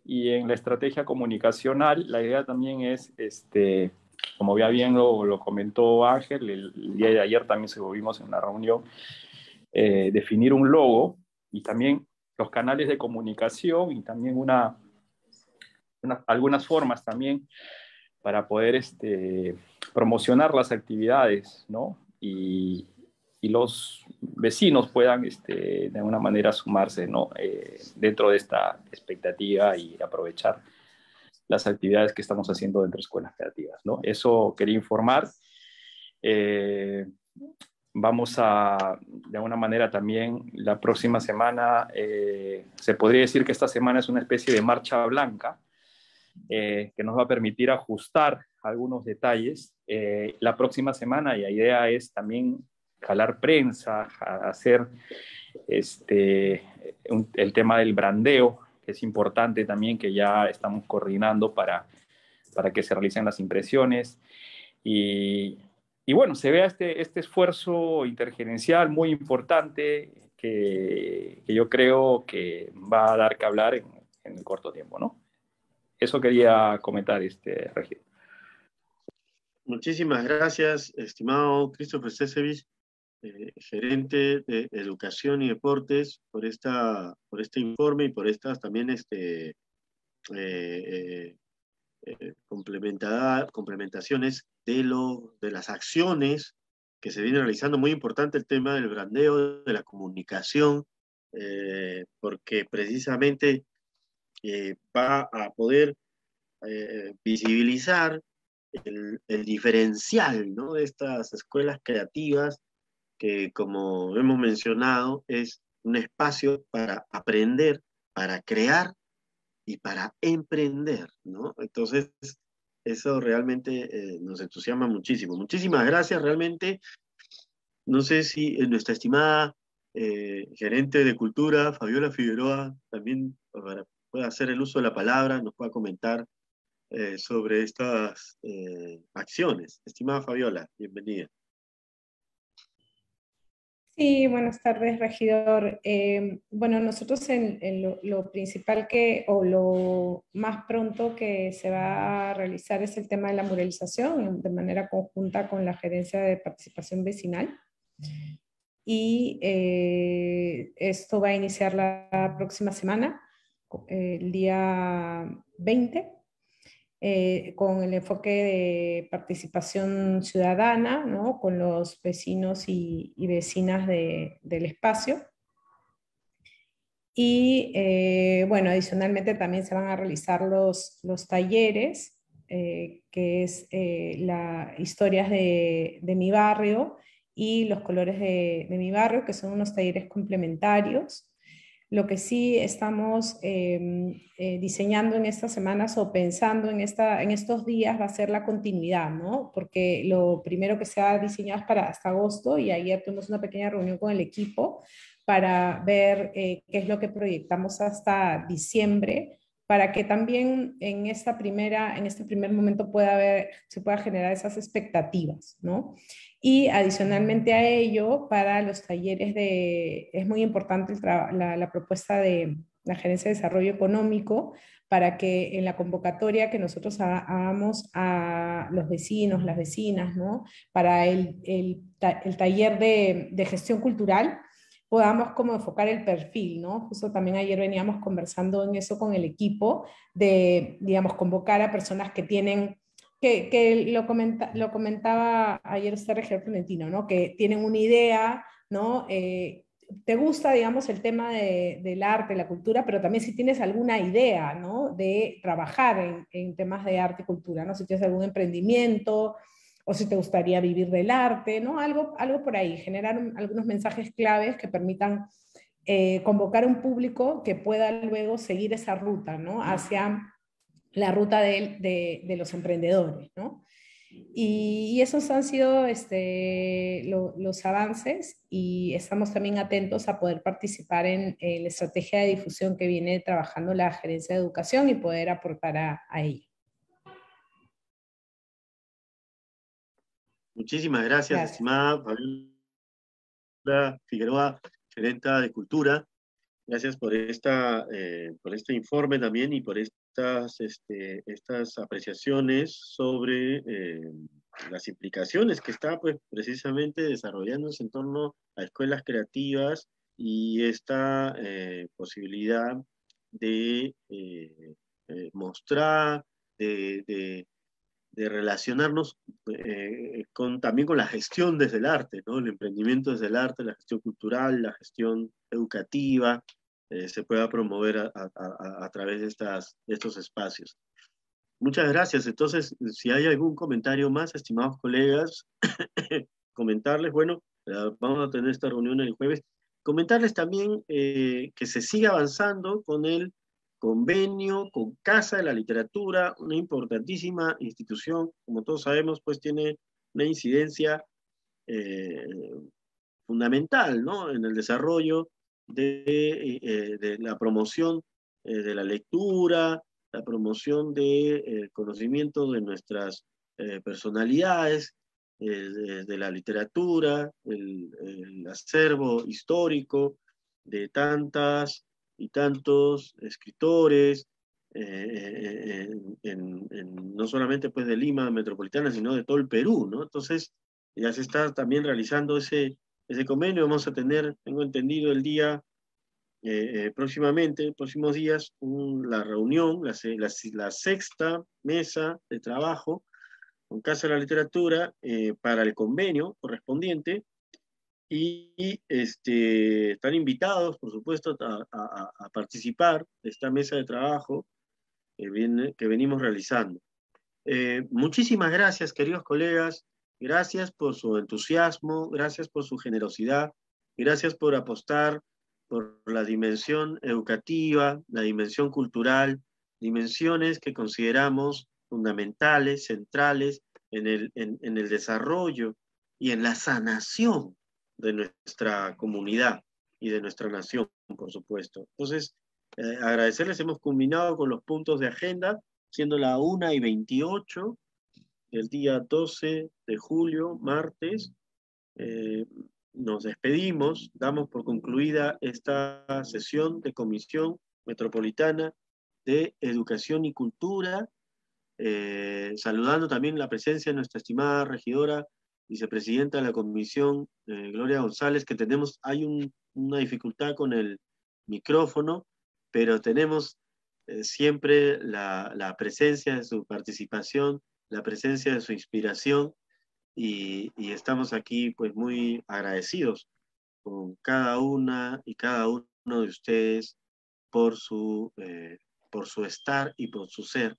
y en la estrategia comunicacional. La idea también es este, como ya bien lo, comentó Ángel, el, día de ayer también se volvimos en una reunión, eh, definir un logo y también los canales de comunicación y también una, algunas formas también para poder este, promocionar las actividades, ¿no? Y, y los vecinos puedan este, de alguna manera sumarse, ¿no? Eh, dentro de esta expectativa y aprovechar las actividades que estamos haciendo dentro de escuelas creativas. ¿no? Eso quería informar. Eh, vamos a, de alguna manera también, la próxima semana, eh, se podría decir que esta semana es una especie de marcha blanca eh, que nos va a permitir ajustar algunos detalles. la próxima semana, y la idea es también jalar prensa, hacer este, el tema del brandeo que es importante también que ya estamos coordinando para, para que se realicen las impresiones. Y, y bueno, se vea este, este esfuerzo intergerencial muy importante que, que, yo creo que va a dar que hablar en, en el corto tiempo, ¿no? Eso quería comentar, este, regidor. Muchísimas gracias, estimado Christopher Cesevich. Eh, gerente de Educación y Deportes, por, esta, por este informe y por estas también este, eh, eh, complementaciones de, lo, de las acciones que se vienen realizando. Muy importante el tema del brandeo, de la comunicación, porque precisamente va a poder visibilizar el, el, diferencial ¿no? de estas escuelas creativas como hemos mencionado es un espacio para aprender, para crear y para emprender, ¿no? Entonces, eso realmente eh, nos entusiasma muchísimo. Muchísimas gracias, realmente. No sé si nuestra estimada gerente de cultura, Fabiola Figueroa, también puede hacer el uso de la palabra, nos pueda comentar sobre estas acciones. Estimada Fabiola, bienvenida. Sí, buenas tardes, regidor. Eh, bueno, nosotros lo, principal que, o lo más pronto que se va a realizar es el tema de la muralización de manera conjunta con la Gerencia de Participación Vecinal. Y eh, esto va a iniciar la próxima semana, el día 20 eh, con el enfoque de participación ciudadana, con los vecinos y, vecinas del espacio. Y eh, bueno, adicionalmente también se van a realizar los, talleres, eh, que es la historias de, mi barrio y los colores de mi barrio, que son unos talleres complementarios lo que sí estamos em, eh, diseñando en estas semanas o pensando en, esta, en estos días va a ser la continuidad, ¿no? Porque lo primero que se ha diseñado es para hasta agosto y ayer tuvimos una pequeña reunión con el equipo para ver eh, qué es lo que proyectamos hasta diciembre para que también en esta primera en este primer momento pueda haber se pueda generar esas expectativas, ¿no? Y adicionalmente a ello, para los talleres de, es muy importante la, propuesta de la Gerencia de Desarrollo Económico para que en la convocatoria que nosotros hagamos a los vecinos, las vecinas, ¿no? Para el, el, taller de, de, gestión cultural, podamos como enfocar el perfil, ¿no? Justo también ayer veníamos conversando en eso con el equipo de, digamos, convocar a personas que tienen que, lo, lo comentaba ayer usted, Regidor Clementino, ¿no? que tienen una idea, ¿no? Eh, te gusta, digamos, el tema del arte, la cultura, pero también si tienes alguna idea, ¿no? De trabajar en, temas de arte y cultura, ¿no? Si tienes algún emprendimiento o si te gustaría vivir del arte, ¿no? Algo, algo por ahí, generar algunos mensajes claves que permitan eh, convocar un público que pueda luego seguir esa ruta, ¿no? Hacia la ruta de, los emprendedores, ¿no? Y, esos han sido este, los avances y estamos también atentos a poder participar en, la estrategia de difusión que viene trabajando la Gerencia de Educación y poder aportar a, a ella. Muchísimas gracias, estimada Fabiola Figueroa, gerenta de Cultura. Gracias por, esta, eh, por este informe también y por estas, este, estas apreciaciones sobre eh, las implicaciones que está pues, precisamente desarrollándose en torno a escuelas creativas y esta eh, posibilidad de mostrar, de, de, de relacionarnos con, también con la gestión desde el arte, ¿no? el emprendimiento desde el arte, la gestión cultural, la gestión educativa, eh, se pueda promover a, través de, estas, estos espacios. Muchas gracias. Entonces, si hay algún comentario más, estimados colegas, comentarles, bueno, eh, vamos a tener esta reunión el jueves, comentarles también eh, que se sigue avanzando con el convenio con Casa de la Literatura, una importantísima institución, como todos sabemos, pues tiene una incidencia fundamental ¿no? en el desarrollo de, eh, la promoción eh, de la lectura, la promoción del de, conocimiento de nuestras eh, personalidades, de, la literatura, el, acervo histórico de tantas y tantos escritores, no solamente pues de Lima metropolitana, sino de todo el Perú, ¿no? Entonces, ya se está también realizando ese, ese convenio. Vamos a tener, tengo entendido, el día eh, eh, próximamente, próximos días, la reunión, la, la, sexta mesa de trabajo con Casa de la Literatura eh, para el convenio correspondiente. Y, este, están invitados, por supuesto, a, participar de esta mesa de trabajo que, viene, que venimos realizando. muchísimas gracias, queridos colegas. Gracias por su entusiasmo, gracias por su generosidad, gracias por apostar por la dimensión educativa, la dimensión cultural, dimensiones que consideramos fundamentales, centrales en el, en, el desarrollo y en la sanación de nuestra comunidad y de nuestra nación, por supuesto. Entonces, eh, agradecerles, hemos culminado con los puntos de agenda, siendo la 1 y 28 el día 12 de julio, martes. Eh, nos despedimos, damos por concluida esta sesión de Comisión Metropolitana de Educación y Cultura, eh, saludando también la presencia de nuestra estimada regidora, vicepresidenta de la Comisión, eh, Gloria González, que tenemos, hay una dificultad con el micrófono, pero tenemos siempre la, la presencia de su participación la presencia de su inspiración y, estamos aquí pues muy agradecidos con cada una y cada uno de ustedes por su, eh, por su estar y por su ser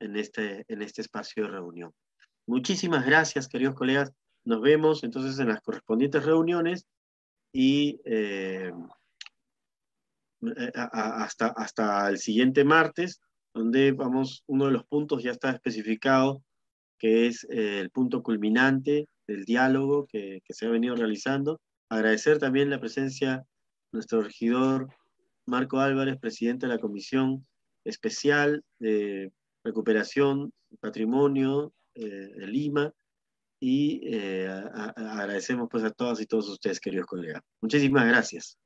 en este, en este espacio de reunión. Muchísimas gracias, queridos colegas. Nos vemos entonces en las correspondientes reuniones y eh, hasta, hasta el siguiente martes, donde vamos, uno de los puntos ya está especificado que es eh, el punto culminante del diálogo que, se ha venido realizando. Agradecer también la presencia de nuestro regidor Marco Álvarez, presidente de la Comisión Especial de Recuperación Patrimonio eh, de Lima, y eh, agradecemos pues a todas y todos ustedes, queridos colegas. Muchísimas gracias.